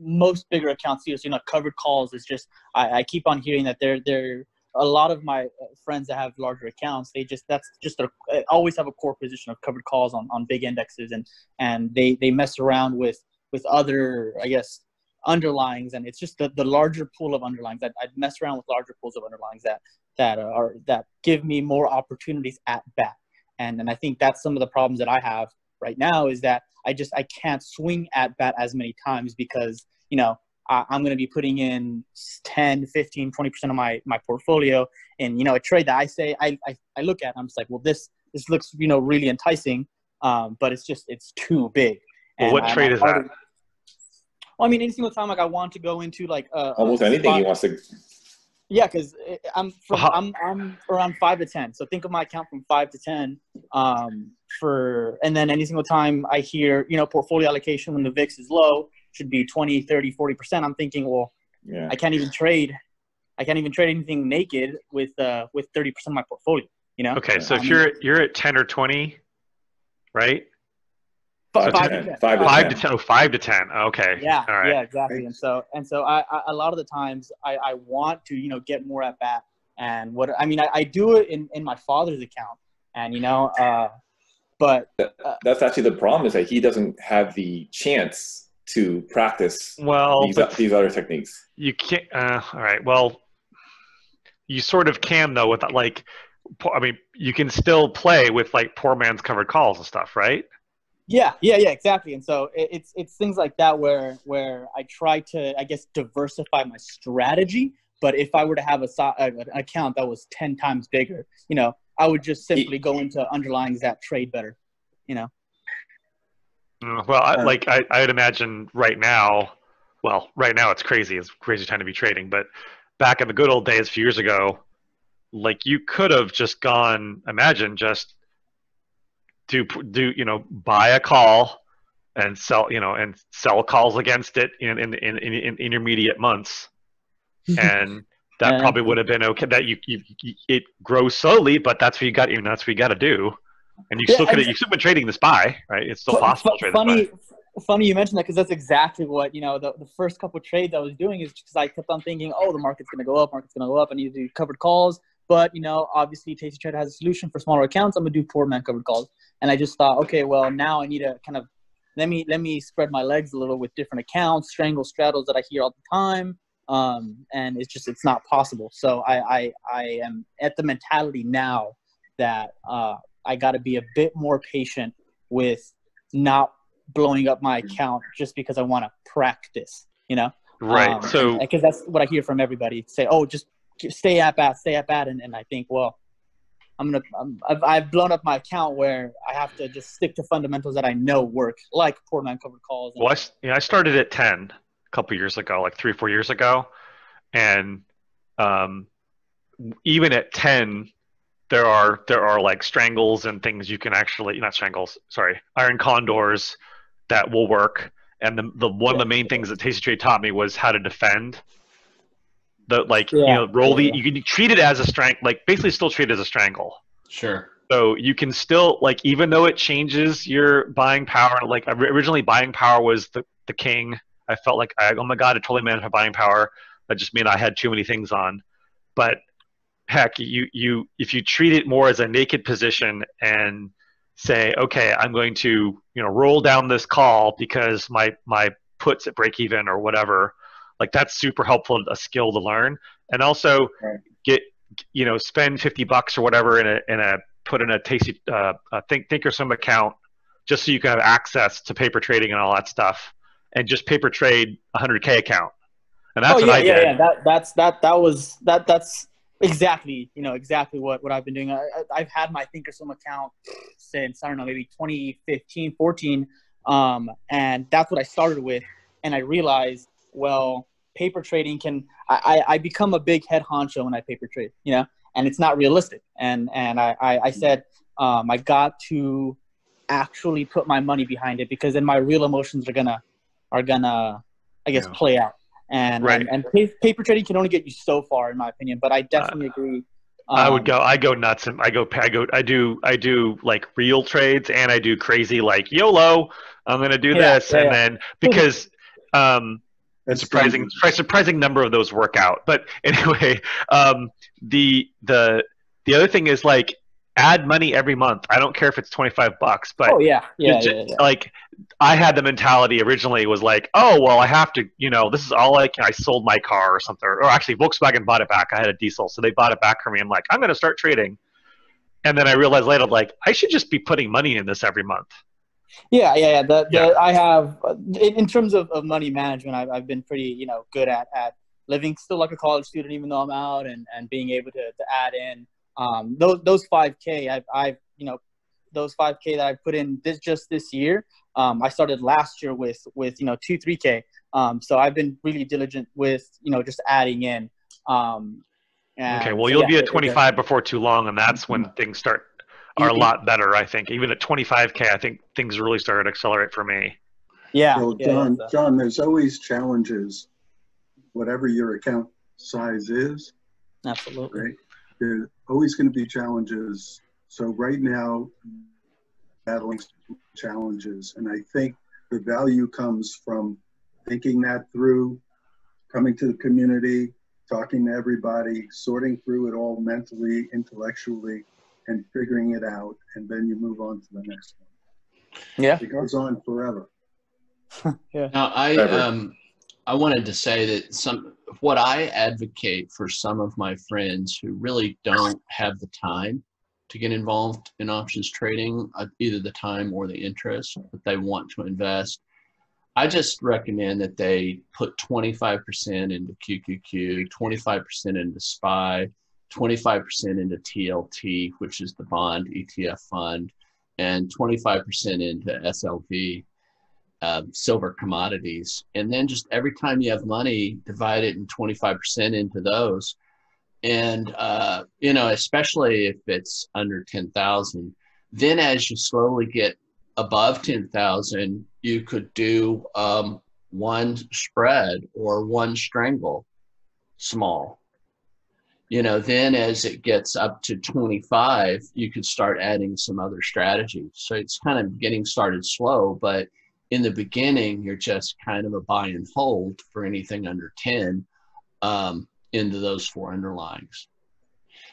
S4: most bigger accounts use. You know, covered calls is just I, I keep on hearing that they're they're a lot of my uh, friends that have larger accounts. They just that's just a, I always have a core position of covered calls on, on big indexes, and and they they mess around with with other I guess underlyings, and it's just the, the larger pool of underlyings. I, I mess around with larger pools of underlyings that that are that give me more opportunities at bat. And and I think that's some of the problems that I have right now is that I just I can't swing at bat as many times because you know I, am going to be putting in 10, 15, 20 percent of my my portfolio and you know a trade that I say I I, I look at I'm just like well this this looks you know really enticing um, but it's just it's too big.
S2: Well, what trade is that?
S4: Well, I mean, any single time like I want to go into like uh,
S3: almost anything he wants to.
S4: Yeah, because I'm from uh-huh. I'm I'm around five to ten. So think of my account from five to ten. Um, for and then any single time I hear you know portfolio allocation when the VIX is low should be 20, 30, 40 percent. I'm thinking, well, yeah. I can't even trade. I can't even trade anything naked with uh with thirty percent of my portfolio. You know.
S2: Okay, so if you're you're at ten or twenty, right?
S4: Five, five, to 10. Five,
S2: to five 10. to ten. Oh, five to ten. Okay.
S4: Yeah. All right. Yeah. Exactly. And so and so I, I, a lot of the times I, I want to you know get more at bat and what I mean I, I do it in in my father's account and you know uh, but
S3: uh, that's actually the problem is that he doesn't have the chance to practice
S2: well
S3: these, these other techniques.
S2: You can't. Uh, all right. Well, you sort of can though with like I mean, you can still play with like poor man's covered calls and stuff, right?
S4: Yeah, yeah, yeah, exactly. And so it, it's it's things like that where where I try to I guess diversify my strategy. But if I were to have a, an account that was ten times bigger, you know, I would just simply go into underlyings that trade better. You know.
S2: Mm, well, I, like I, I'd imagine right now, well, right now it's crazy. It's crazy time to be trading. But back in the good old days, a few years ago, like you could have just gone. Imagine just do do you know buy a call and sell you know and sell calls against it in in in, in, in intermediate months and that yeah. probably would have been okay that you, you, you, it grows slowly but that's what you got you know that's what you got to do and you yeah, still could you still been trading the spy right it's still possible f- to trade
S4: funny funny you mentioned that because that's exactly what you know the, the first couple trades i was doing is because i kept on thinking oh the market's going to go up market's going to go up i need to do covered calls but you know, obviously, Tasty Trader has a solution for smaller accounts. I'm gonna do poor man covered calls, and I just thought, okay, well, now I need to kind of let me let me spread my legs a little with different accounts, strangle straddles that I hear all the time, um, and it's just it's not possible. So I I, I am at the mentality now that uh, I got to be a bit more patient with not blowing up my account just because I want to practice. You know,
S2: right? Um, so
S4: because that's what I hear from everybody. Say, oh, just stay at bat, stay at bat, and, and I think, well, I'm gonna, i have I've blown up my account where I have to just stick to fundamentals that I know work, like poor man covered calls.
S2: well, I, yeah, I started at ten a couple years ago, like three, or four years ago, and um, even at ten, there are there are like strangles and things you can actually not strangles, sorry, iron condors that will work. And the the one yeah. of the main things that Tasty Trade taught me was how to defend the like yeah. you know roll the you can treat it as a strangle like basically still treat it as a strangle
S1: sure
S2: so you can still like even though it changes your buying power like originally buying power was the, the king i felt like I, oh my god i totally managed my buying power that just meant i had too many things on but heck you you if you treat it more as a naked position and say okay i'm going to you know roll down this call because my my puts at break even or whatever like that's super helpful a skill to learn. And also get you know spend 50 bucks or whatever in a in a put in a tasty uh, a think thinkorswim account just so you can have access to paper trading and all that stuff and just paper trade 100k account. And that's oh,
S4: yeah,
S2: what i
S4: yeah,
S2: did.
S4: yeah that that's that that was that that's exactly you know exactly what what i've been doing I, i've had my thinkorswim account since i don't know maybe 2015 14 um, and that's what i started with and i realized well, paper trading can I, I become a big head honcho when I paper trade, you know, and it's not realistic. And and I, I, I said um, I got to actually put my money behind it because then my real emotions are gonna are gonna I guess yeah. play out. And, right. and, and paper trading can only get you so far, in my opinion. But I definitely uh, agree.
S2: Um, I would go. I go nuts, and I go. I go. I do. I do like real trades, and I do crazy like YOLO. I'm gonna do yeah, this, yeah, and then because um, that's surprising, surprising number of those work out. But anyway, um, the the the other thing is like add money every month. I don't care if it's 25 bucks, but
S4: Oh yeah, yeah,
S2: ju-
S4: yeah, yeah.
S2: like I had the mentality originally was like, oh well, I have to, you know, this is all I can. I sold my car or something, or actually Volkswagen bought it back. I had a diesel, so they bought it back for me. I'm like, I'm going to start trading, and then I realized later, like, I should just be putting money in this every month.
S4: Yeah, yeah, yeah. The, the, I have, in, in terms of, of money management, I've, I've been pretty, you know, good at, at living still like a college student, even though I'm out and, and being able to, to add in um, those, those 5K, I've, I've, you know, those 5K that I put in this just this year. Um, I started last year with, with, you know, two, 3K. Um, so I've been really diligent with, you know, just adding in. Um, and
S2: Okay, well,
S4: so,
S2: you'll
S4: yeah,
S2: be at
S4: it- it-
S2: 25 before too long, and that's when things start are a
S4: Mhm.
S2: lot better. I think even at 25k, I think things really started to accelerate for me.
S4: Yeah.
S5: Well,
S4: yeah, yeah,
S5: John, John, there's always challenges, whatever your account size is,
S4: absolutely.
S5: right? There's always going to be challenges. So right now, battling challenges, and I think the value comes from thinking that through, coming to the community, talking to everybody, sorting through it all mentally, intellectually, and figuring it out, and then you move on to the next one.
S4: Yeah.
S5: It goes on forever. Yeah.
S1: Now, I
S3: Trevor.
S1: um, I wanted to say that some what I advocate for some of my friends who really don't have the time to get involved in options trading, uh, either the time or the interest, that they want to invest. I just recommend that they put 25% into QQQ, 25% into SPY, 25% into TLT, which is the bond ETF fund, and 25% into SLV uh, silver commodities. And then just every time you have money, divide it in 25% into those. And, uh, you know, especially if it's under 10,000, then as you slowly get above 10,000, you could do um, one spread or one strangle small. You know, then as it gets up to 25, you could start adding some other strategies. So it's kind of getting started slow, but in the beginning, you're just kind of a buy and hold for anything under 10 um, into those four underlyings.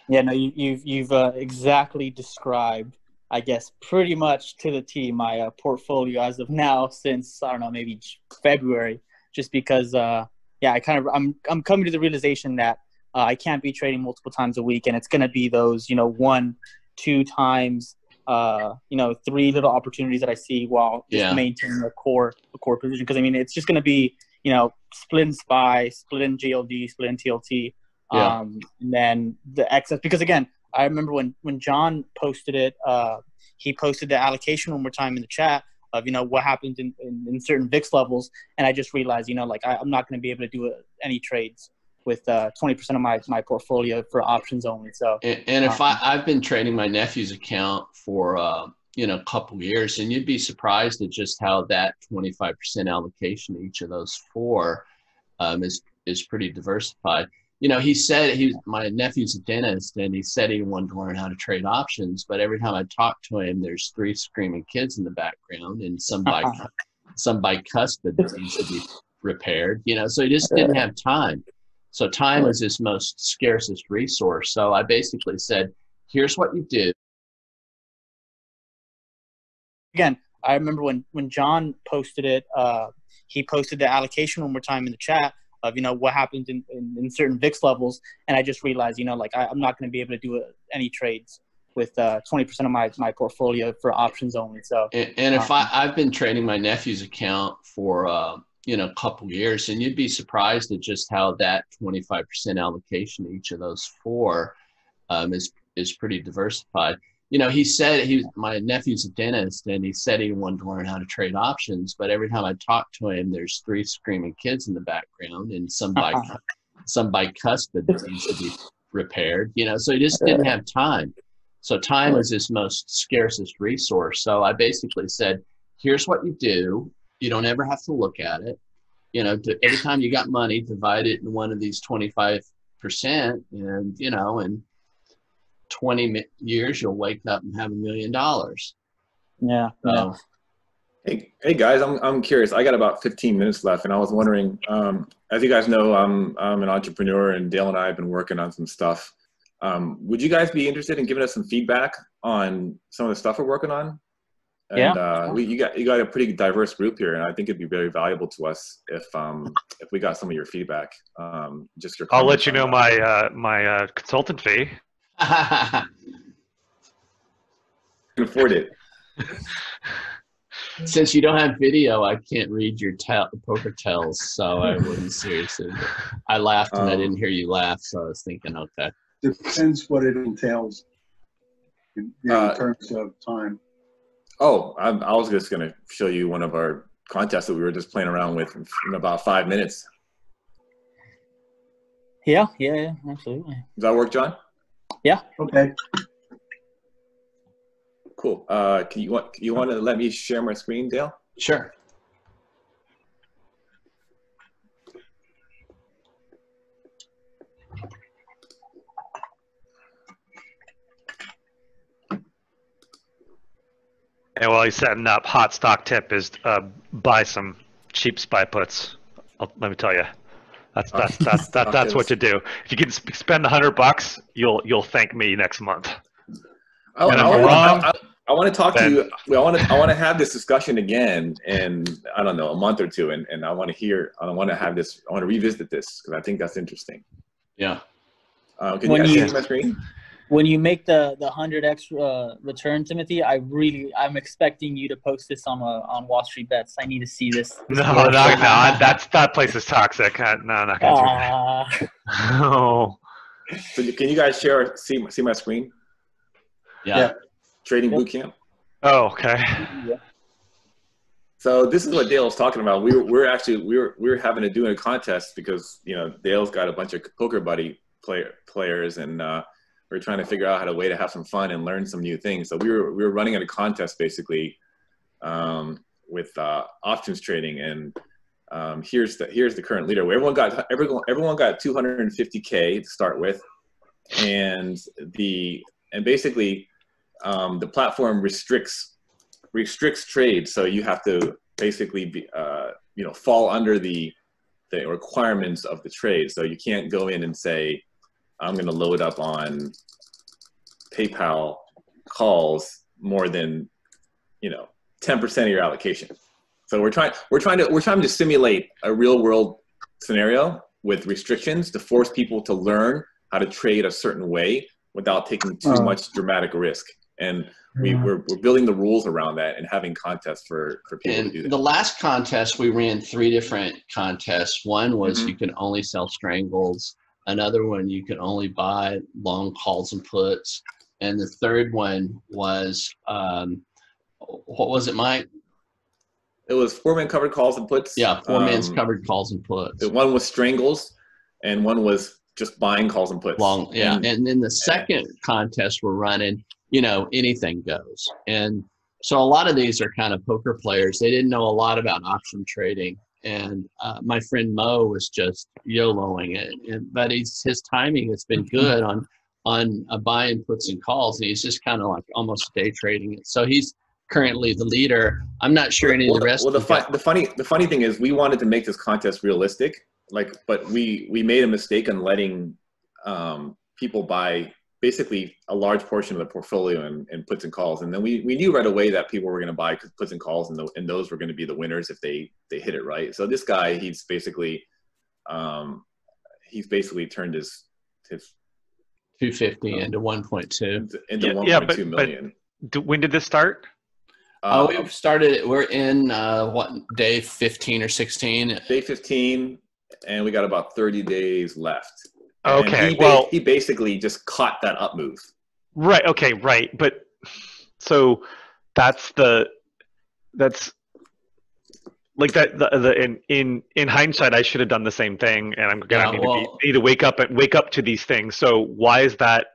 S4: Yeah, no, you, you've you've uh, exactly described, I guess, pretty much to the T my uh, portfolio as of now since I don't know maybe February, just because uh, yeah, I kind of I'm I'm coming to the realization that uh, I can't be trading multiple times a week, and it's gonna be those you know one, two times, uh, you know three little opportunities that I see while just
S1: Yeah.
S4: maintaining a core a core position because I mean it's just gonna be you know split in SPY, split in GLD, split in TLT.
S1: Yeah.
S4: Um, and then the excess because again, I remember when when John posted it, uh, he posted the allocation one more time in the chat of you know what happens in, in, in certain VIX levels, and I just realized you know like I, I'm not going to be able to do uh, any trades with uh, 20% of my my portfolio for options only. So
S1: And, and if I, I've been trading my nephew's account for uh, you know a couple years, and you'd be surprised at just how that 25% allocation to each of those four um, is is pretty diversified. You know, he said he my nephew's a dentist, and he said he wanted to learn how to trade options. But every time I talk to him, there's three screaming kids in the background, and some bike some bicuspid that needs to be repaired. You know, so he just didn't have time. So time is his most scarcest resource. So I basically said, here's what you do.
S4: again, I remember when when John posted it, uh, he posted the allocation one more time in the chat of you know what happens in, in, in certain VIX levels, and I just realized you know like I, I'm not going to be able to do uh, any trades with uh, 20% of my my portfolio for options only. So
S1: And, and if I, I've been trading my nephew's account for uh, you know a couple years, and you'd be surprised at just how that 25% allocation to each of those four um, is is pretty diversified. You know, he said he my nephew's a dentist, and he said he wanted to learn how to trade options. But every time I talk to him, there's three screaming kids in the background, and some bike some bicuspid that needs to be repaired. You know, so he just didn't have time. So time is his most scarcest resource. So I basically said, here's what you do. You don't ever have to look at it. You know, to, every time you got money, divide it in one of these 25%. And, you know, in 20 mi- years, you'll wake up and have a million dollars.
S4: yeah, yeah.
S3: Hey, hey guys, I'm, I'm curious. I got about 15 minutes left, and I was wondering, um, as you guys know, I'm, I'm an entrepreneur, and Dale and I have been working on some stuff. Um, would you guys be interested in giving us some feedback on some of the stuff we're working on. And
S4: Yeah.
S3: uh, we, you got you got a pretty diverse group here, and I think it'd be very valuable to us if um, if we got some of your feedback. Um, just your.
S2: I'll let you know
S3: that.
S2: my uh, my uh, consultant fee.
S3: can afford it.
S1: Since you don't have video, I can't read your tell, poker tells, so I wouldn't seriously. I laughed and I
S3: Um,
S1: didn't hear you laugh, so I was thinking, okay.
S5: Depends what it entails in, you
S3: Uh,
S5: in terms of time.
S3: Oh, I, I was just gonna show you one of our contests that we were just playing around with in about five minutes.
S4: Yeah, yeah, yeah, absolutely.
S3: Does that work, John? Yeah.
S5: Okay.
S3: Cool. Uh, can you want you want to let me share my screen, Dale?
S1: Sure.
S2: And while he's setting up, hot stock tip is uh, buy some cheap spy puts. I'll, let me tell you, that's that's that's that, that's what to do. If you can sp- spend a hundred bucks, you'll you'll thank me next month.
S3: I,
S2: And
S3: I,
S2: I'm
S3: I-
S2: wrong,
S3: I- I want to talk to you. I want to I want to have this discussion again in I don't know a month or two, and, and I want to hear. I want to have this. I want to revisit this because I think that's interesting.
S1: Yeah.
S3: Uh, can
S4: When
S3: you guys
S4: you-
S3: see my screen?
S4: When you make the the hundred X uh, return, Timothy, I really I'm expecting you to post this on uh, on Wall Street Bets. I need to see this. this
S2: No, no,
S4: work.
S2: no, that's that place is toxic. No, I'm not gonna do that.
S4: Ah,
S2: Oh,
S3: So can you guys share see my- see my screen?
S1: Yeah.
S5: Yeah.
S3: Trading
S4: Yep.
S3: boot camp.
S2: oh, okay.
S4: yeah.
S3: So this is what Dale was talking about. We were, we're actually we were we were having to do a contest because you know Dale's got a bunch of poker buddy player players and uh, we are trying to figure out how to way to have some fun and learn some new things. So we were we were running a contest basically um, with uh, options trading and um, here's the here's the current leader. Everyone got everyone everyone got 250k to start with, and the and basically um, the platform restricts restricts trade, so you have to basically be, uh, you know, fall under the the requirements of the trade. So you can't go in and say, I'm going to load up on PayPal calls more than, you know, 10% of your allocation. So we're trying we're trying to we're trying to simulate a real world scenario with restrictions to force people to learn how to trade a certain way without taking too
S5: Oh.
S3: much dramatic risk. And we, we're, we're building the rules around that and having contests for, for people to do that.
S1: the last contest, we ran three different contests. One was
S3: Mhm.
S1: you can only sell strangles. Another one, you can only buy long calls and puts. And the third one was, um, what was it, Mike?
S3: It was poor man covered calls and puts.
S1: Yeah, poor man's
S3: Um,
S1: covered calls and puts.
S3: the One was strangles, and one was just buying calls and puts.
S1: Long, yeah.
S3: And-
S1: And then the second contest we're running, you know, anything goes. And so a lot of these are kind of poker players. They didn't know a lot about option trading. And uh, my friend Mo was just YOLOing it. And, but he's, his timing has been good on on uh, buying puts and calls. And he's just kind of like almost day trading it. So he's currently the leader. I'm not sure any of the rest
S3: well, the,
S1: the
S3: the funny the funny thing is we wanted to make this contest realistic, like, but we we made a mistake in letting um, people buy basically a large portion of the portfolio in, in puts and calls, and then we, we knew right away that people were going to buy puts and calls, and, the, and those were going to be the winners if they they hit it right. So this guy, he's basically um, he's basically turned his his
S1: 250 into 1.2.
S3: into
S2: Yeah,
S3: 1.2
S2: yeah,
S3: million.
S2: but- but- Do, when did this start?
S1: Oh,
S3: Uh,
S1: we've started. We're in uh, what day 15 or 16.
S3: day 15 and we got about 30 days left And
S2: Okay,
S3: he,
S2: well-
S3: he basically just caught that up move
S2: Right. Okay. Right. But so that's the that's like that the, the in in in hindsight I should have done the same thing and I'm gonna
S1: Yeah,
S2: need, to be, need to wake up and wake up to these things. So why is that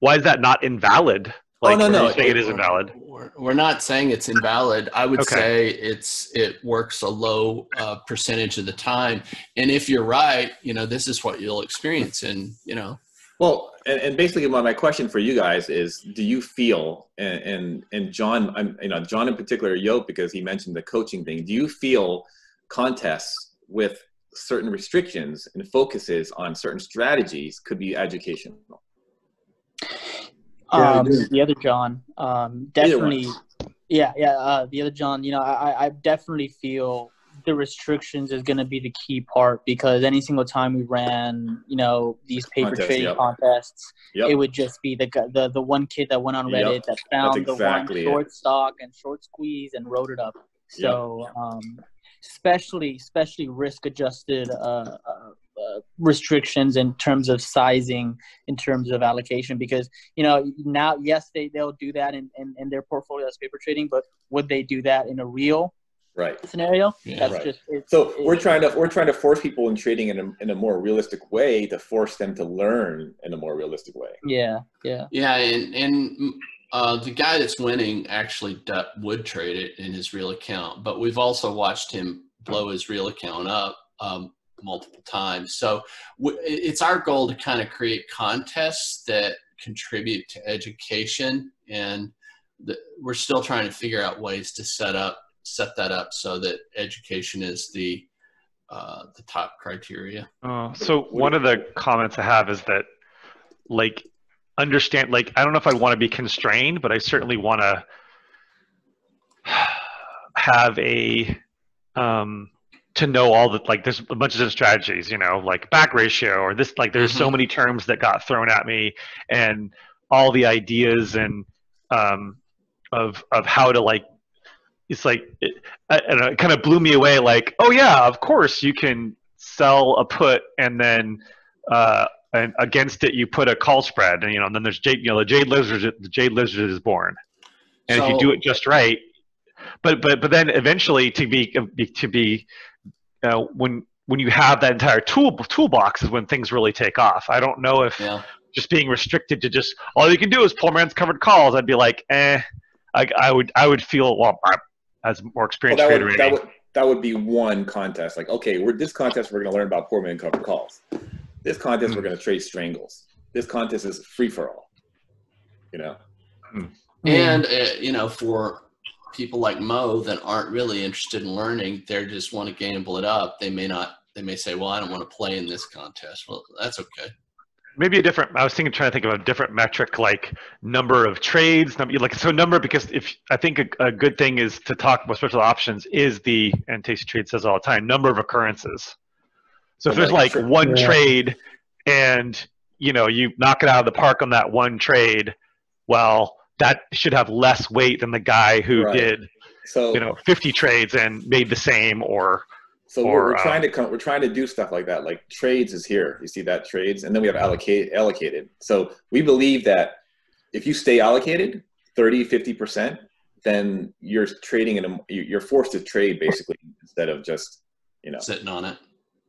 S2: why is that not invalid? Like
S3: no,
S2: or
S3: no,
S2: you saying it
S3: it-
S2: is invalid.
S1: We're, we're not saying it's invalid. I would
S2: Okay.
S1: say it's it works a low uh, percentage of the time. And if you're right, you know this is what you'll experience. And you know,
S3: well and, and basically my, my question for you guys is do you feel and and, and john I'm, you know john in particular yoke because he mentioned the coaching thing do you feel contests with certain restrictions and focuses on certain strategies could be educational
S5: Yeah, I
S4: Um, the other John, um, definitely. Yeah, yeah. Uh, the other John, you know, I, I definitely feel the restrictions is going to be the key part because any single time we ran, you know, these paper
S3: Contest,
S4: trading
S3: yep.
S4: contests,
S3: Yep.
S4: it would just be the the the one kid that went on
S3: Yep.
S4: Reddit that found
S3: exactly
S4: the one short stock and short squeeze and wrote it up. So, um, especially especially risk adjusted uh, uh, uh, restrictions in terms of sizing, in terms of allocation, because you know now yes they they'll do that in, in, in their portfolio as paper trading, but would they do that in a real
S3: Right.
S4: scenario?
S1: Yeah.
S4: That's
S3: Right.
S4: just it's,
S3: So
S4: it-
S3: we're trying to we're trying to force people in trading in a, in a more realistic way to force them to learn in a more realistic way.
S4: yeah yeah
S1: Yeah, and and uh, the guy that's winning actually d- would trade it in his real account, but we've also watched him blow his real account up um, multiple times. So it's our goal to kind of create contests that contribute to education, and we're still trying to figure out ways to set up set that up so that education is the uh, the top criteria.
S2: Uh, so one of the comments I have is that, like, understand, like, I don't know if I want to be constrained, but I certainly want to have a, um, to know all the, like, there's a bunch of different strategies, you know, like back ratio or this, like, there's so
S1: Mhm.
S2: many terms that got thrown at me and all the ideas and, um, of, of how to, like, it's like it, I, I know, it kind of blew me away like oh yeah of course you can sell a put and then uh, and against it you put a call spread and you know and then there's jade you know the jade lizard the jade lizard is born and if you do it just right but but but then eventually to be to be uh, when when you have that entire tool toolbox is when things really take off i don't know if
S1: Yeah.
S2: just being restricted to just all you can do is poor man's covered calls i'd be like eh I, I would I would feel well I, as more
S3: Well,
S2: experienced
S3: that
S2: trader
S3: would, that would that would be one contest. Like, okay, we're this contest we're going to learn about poor man covered calls. This contest
S2: Hmm.
S3: we're going to trade strangles. This contest is free for all. You know.
S1: And uh, you know, for people like Mo that aren't really interested in learning, they just want to gamble it up. They may not. They may say, "Well, I don't want to play in this contest." Well, that's okay.
S2: maybe a different i was thinking trying to think of a different metric like number of trades number, like so number because if i think a, a good thing is to talk about special options is the and tasty trade says all the time number of occurrences so if there's
S3: like
S2: like one
S4: Yeah.
S2: trade and you know you knock it out of the park on that one trade well that should have less weight than the guy who
S3: Right.
S2: did
S3: So
S2: you know 50 trades and made the same or
S3: so
S2: or,
S3: we're, we're
S2: uh,
S3: trying to come. We're trying to do stuff like that. Like trades is here. You see that trades, and then we have allocate allocated. So we believe that if you stay allocated 30, 50 percent, then you're trading in a. You're forced to trade basically instead of just you know
S1: Sitting on it.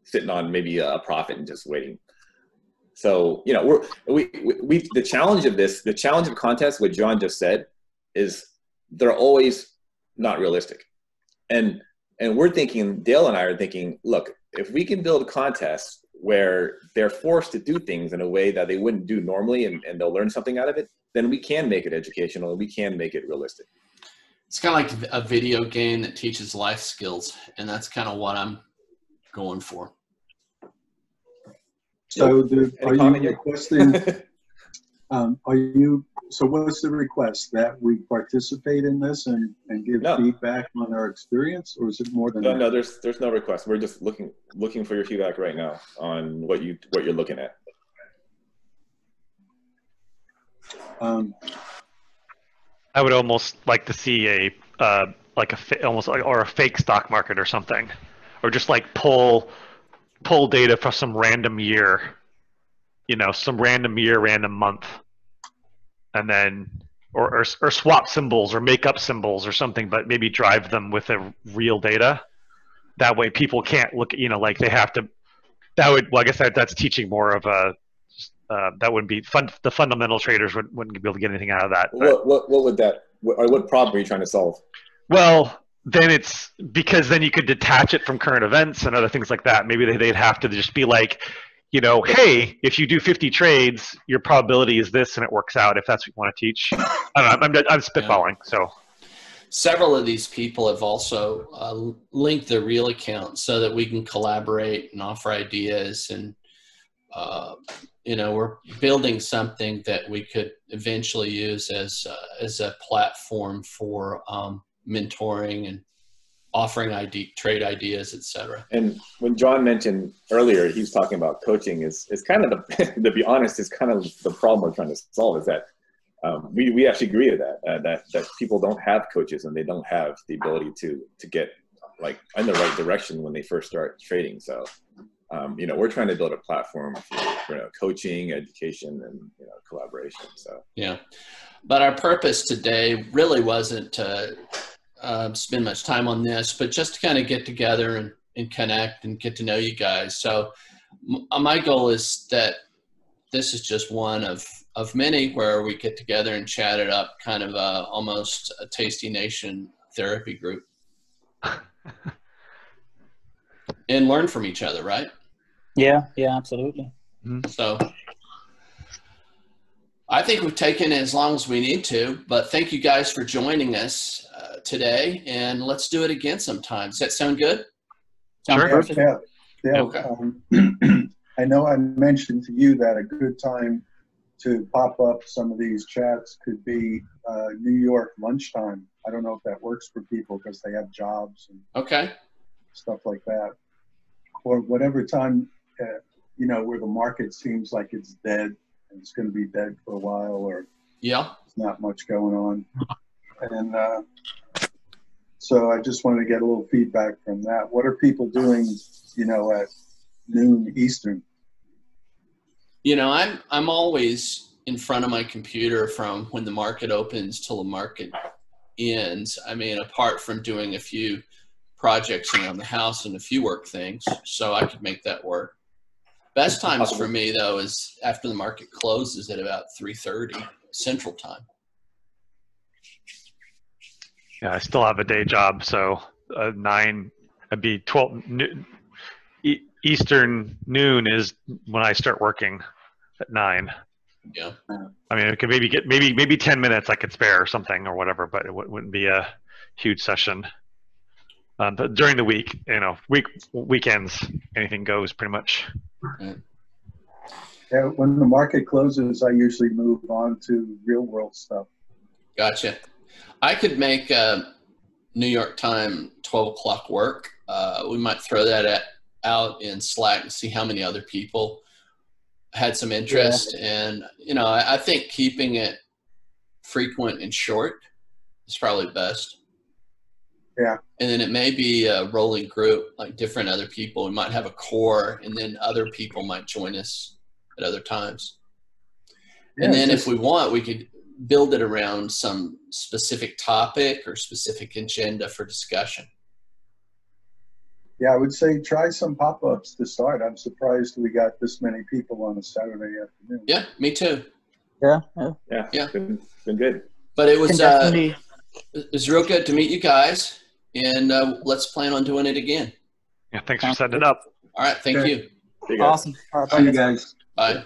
S3: sitting on maybe a profit and just waiting. So you know, we're we, we we the challenge of this, the challenge of contests, what John just said, is they're always not realistic, and and we're thinking, Dale and I are thinking, look, if we can build contests where they're forced to do things in a way that they wouldn't do normally, and, and they'll learn something out of it, then we can make it educational and we can make it realistic.
S1: It's kind of like a video game that teaches life skills, and that's kind of what I'm going for.
S5: So the, are you
S3: yet?
S5: requesting, um, are you, so what's the request? That we participate in this and, and give
S3: No.
S5: feedback on our experience or is it more than
S3: No,
S5: that?
S3: no, there's there's no request. We're just looking looking for your feedback right now on what you what you're looking at.
S5: Um,
S2: I would almost like to see a uh, like a fa- almost like or a fake stock market or something, or just like pull pull data for some random year, you know, some random year, random month, and then or or, or swap symbols or make up symbols or something, but maybe drive them with a real data. That way, people can't look. You know, like they have to. That would well, I guess that that's teaching more of a. Uh, that wouldn't be fun. The fundamental traders would, wouldn't be able to get anything out of that.
S3: What what what would that what, or what problem are you trying to solve?
S2: Well, then it's because then you could detach it from current events and other things like that. Maybe they, they'd have to just be like, you know, hey, if you do 50 trades, your probability is this, and it works out if that's what you want to teach. I don't know. I'm, I'm spitballing. So
S1: Several of these people have also uh, linked their real account so that we can collaborate and offer ideas and uh, you know, we're building something that we could eventually use as uh, as a platform for um, mentoring and offering ID, trade ideas, etc.
S3: And when John mentioned earlier, he was talking about coaching. Is is kind of the to be honest, is kind of the problem we're trying to solve. Is that um, we we actually agree with that uh, that that people don't have coaches and they don't have the ability to to get like in the right direction when they first start trading. So. Um, you know, we're trying to build a platform for, for you know, coaching, education, and you know, collaboration. So
S1: Yeah, but our purpose today really wasn't to uh, spend much time on this, but just to kind of get together and, and connect and get to know you guys. So m- uh, my goal is that this is just one of of many where we get together and chat it up, kind of a, almost a Tasty Nation therapy group, and learn from each other, right?
S4: Yeah, yeah, absolutely.
S1: So I think we've taken as long as we need to, but thank you guys for joining us uh, today, and let's do it again sometime. Does that sound good?
S4: Sounds
S2: Sure.
S4: perfect.
S5: Yeah, yeah.
S1: Okay.
S5: Um, I know I mentioned to you that a good time to pop up some of these chats could be uh, New York lunchtime. I don't know if that works for people because they have jobs and
S1: Okay.
S5: stuff like that, or whatever time uh, you know where the market seems like it's dead and it's going to be dead for a while, or
S1: Yeah.
S5: there's not much going on. And uh, so I just wanted to get a little feedback from that. What are people doing, you know, at noon Eastern?
S1: You know, I'm I'm always in front of my computer from when the market opens till the market ends. I mean, apart from doing a few projects around the house and a few work things, so I could make that work. Best times for me though is after the market closes at about 3:30 Central Time.
S2: Yeah, I still have a day job, so uh, nine. It'd be twelve. No, e- Eastern noon is when I start working at nine.
S1: Yeah.
S2: I mean, it could maybe get maybe maybe ten minutes I could spare or something or whatever, but it wou- wouldn't be a huge session. Um, but during the week, you know, week weekends, anything goes pretty much.
S5: Yeah, when the market closes, I usually move on to real world stuff.
S1: Gotcha. I could make uh, New York time 12 o'clock work. Uh, we might throw that at, out in Slack and see how many other people had some interest. And, you know, I, I think keeping it frequent and short is probably best.
S5: Yeah.
S1: And then it may be a rolling group, like different other people. We might have a core, and then other people might join us at other times. And then
S5: just-
S1: if we want, we could build it around some specific topic or specific agenda for discussion.
S5: Yeah, I would say try some pop ups to start. I'm surprised we got this many people on a Saturday afternoon.
S1: Yeah, me too.
S4: Yeah, yeah.
S3: yeah,
S1: Yeah.
S3: It's been, been good.
S1: But it was uh, it was real good to meet you guys, and uh, let's plan on doing it again.
S2: Yeah, thanks for setting it up.
S1: All right, thank
S5: Okay.
S1: you.
S3: You
S4: awesome. All right, bye,
S5: See you
S4: guys.
S5: guys.
S1: Bye.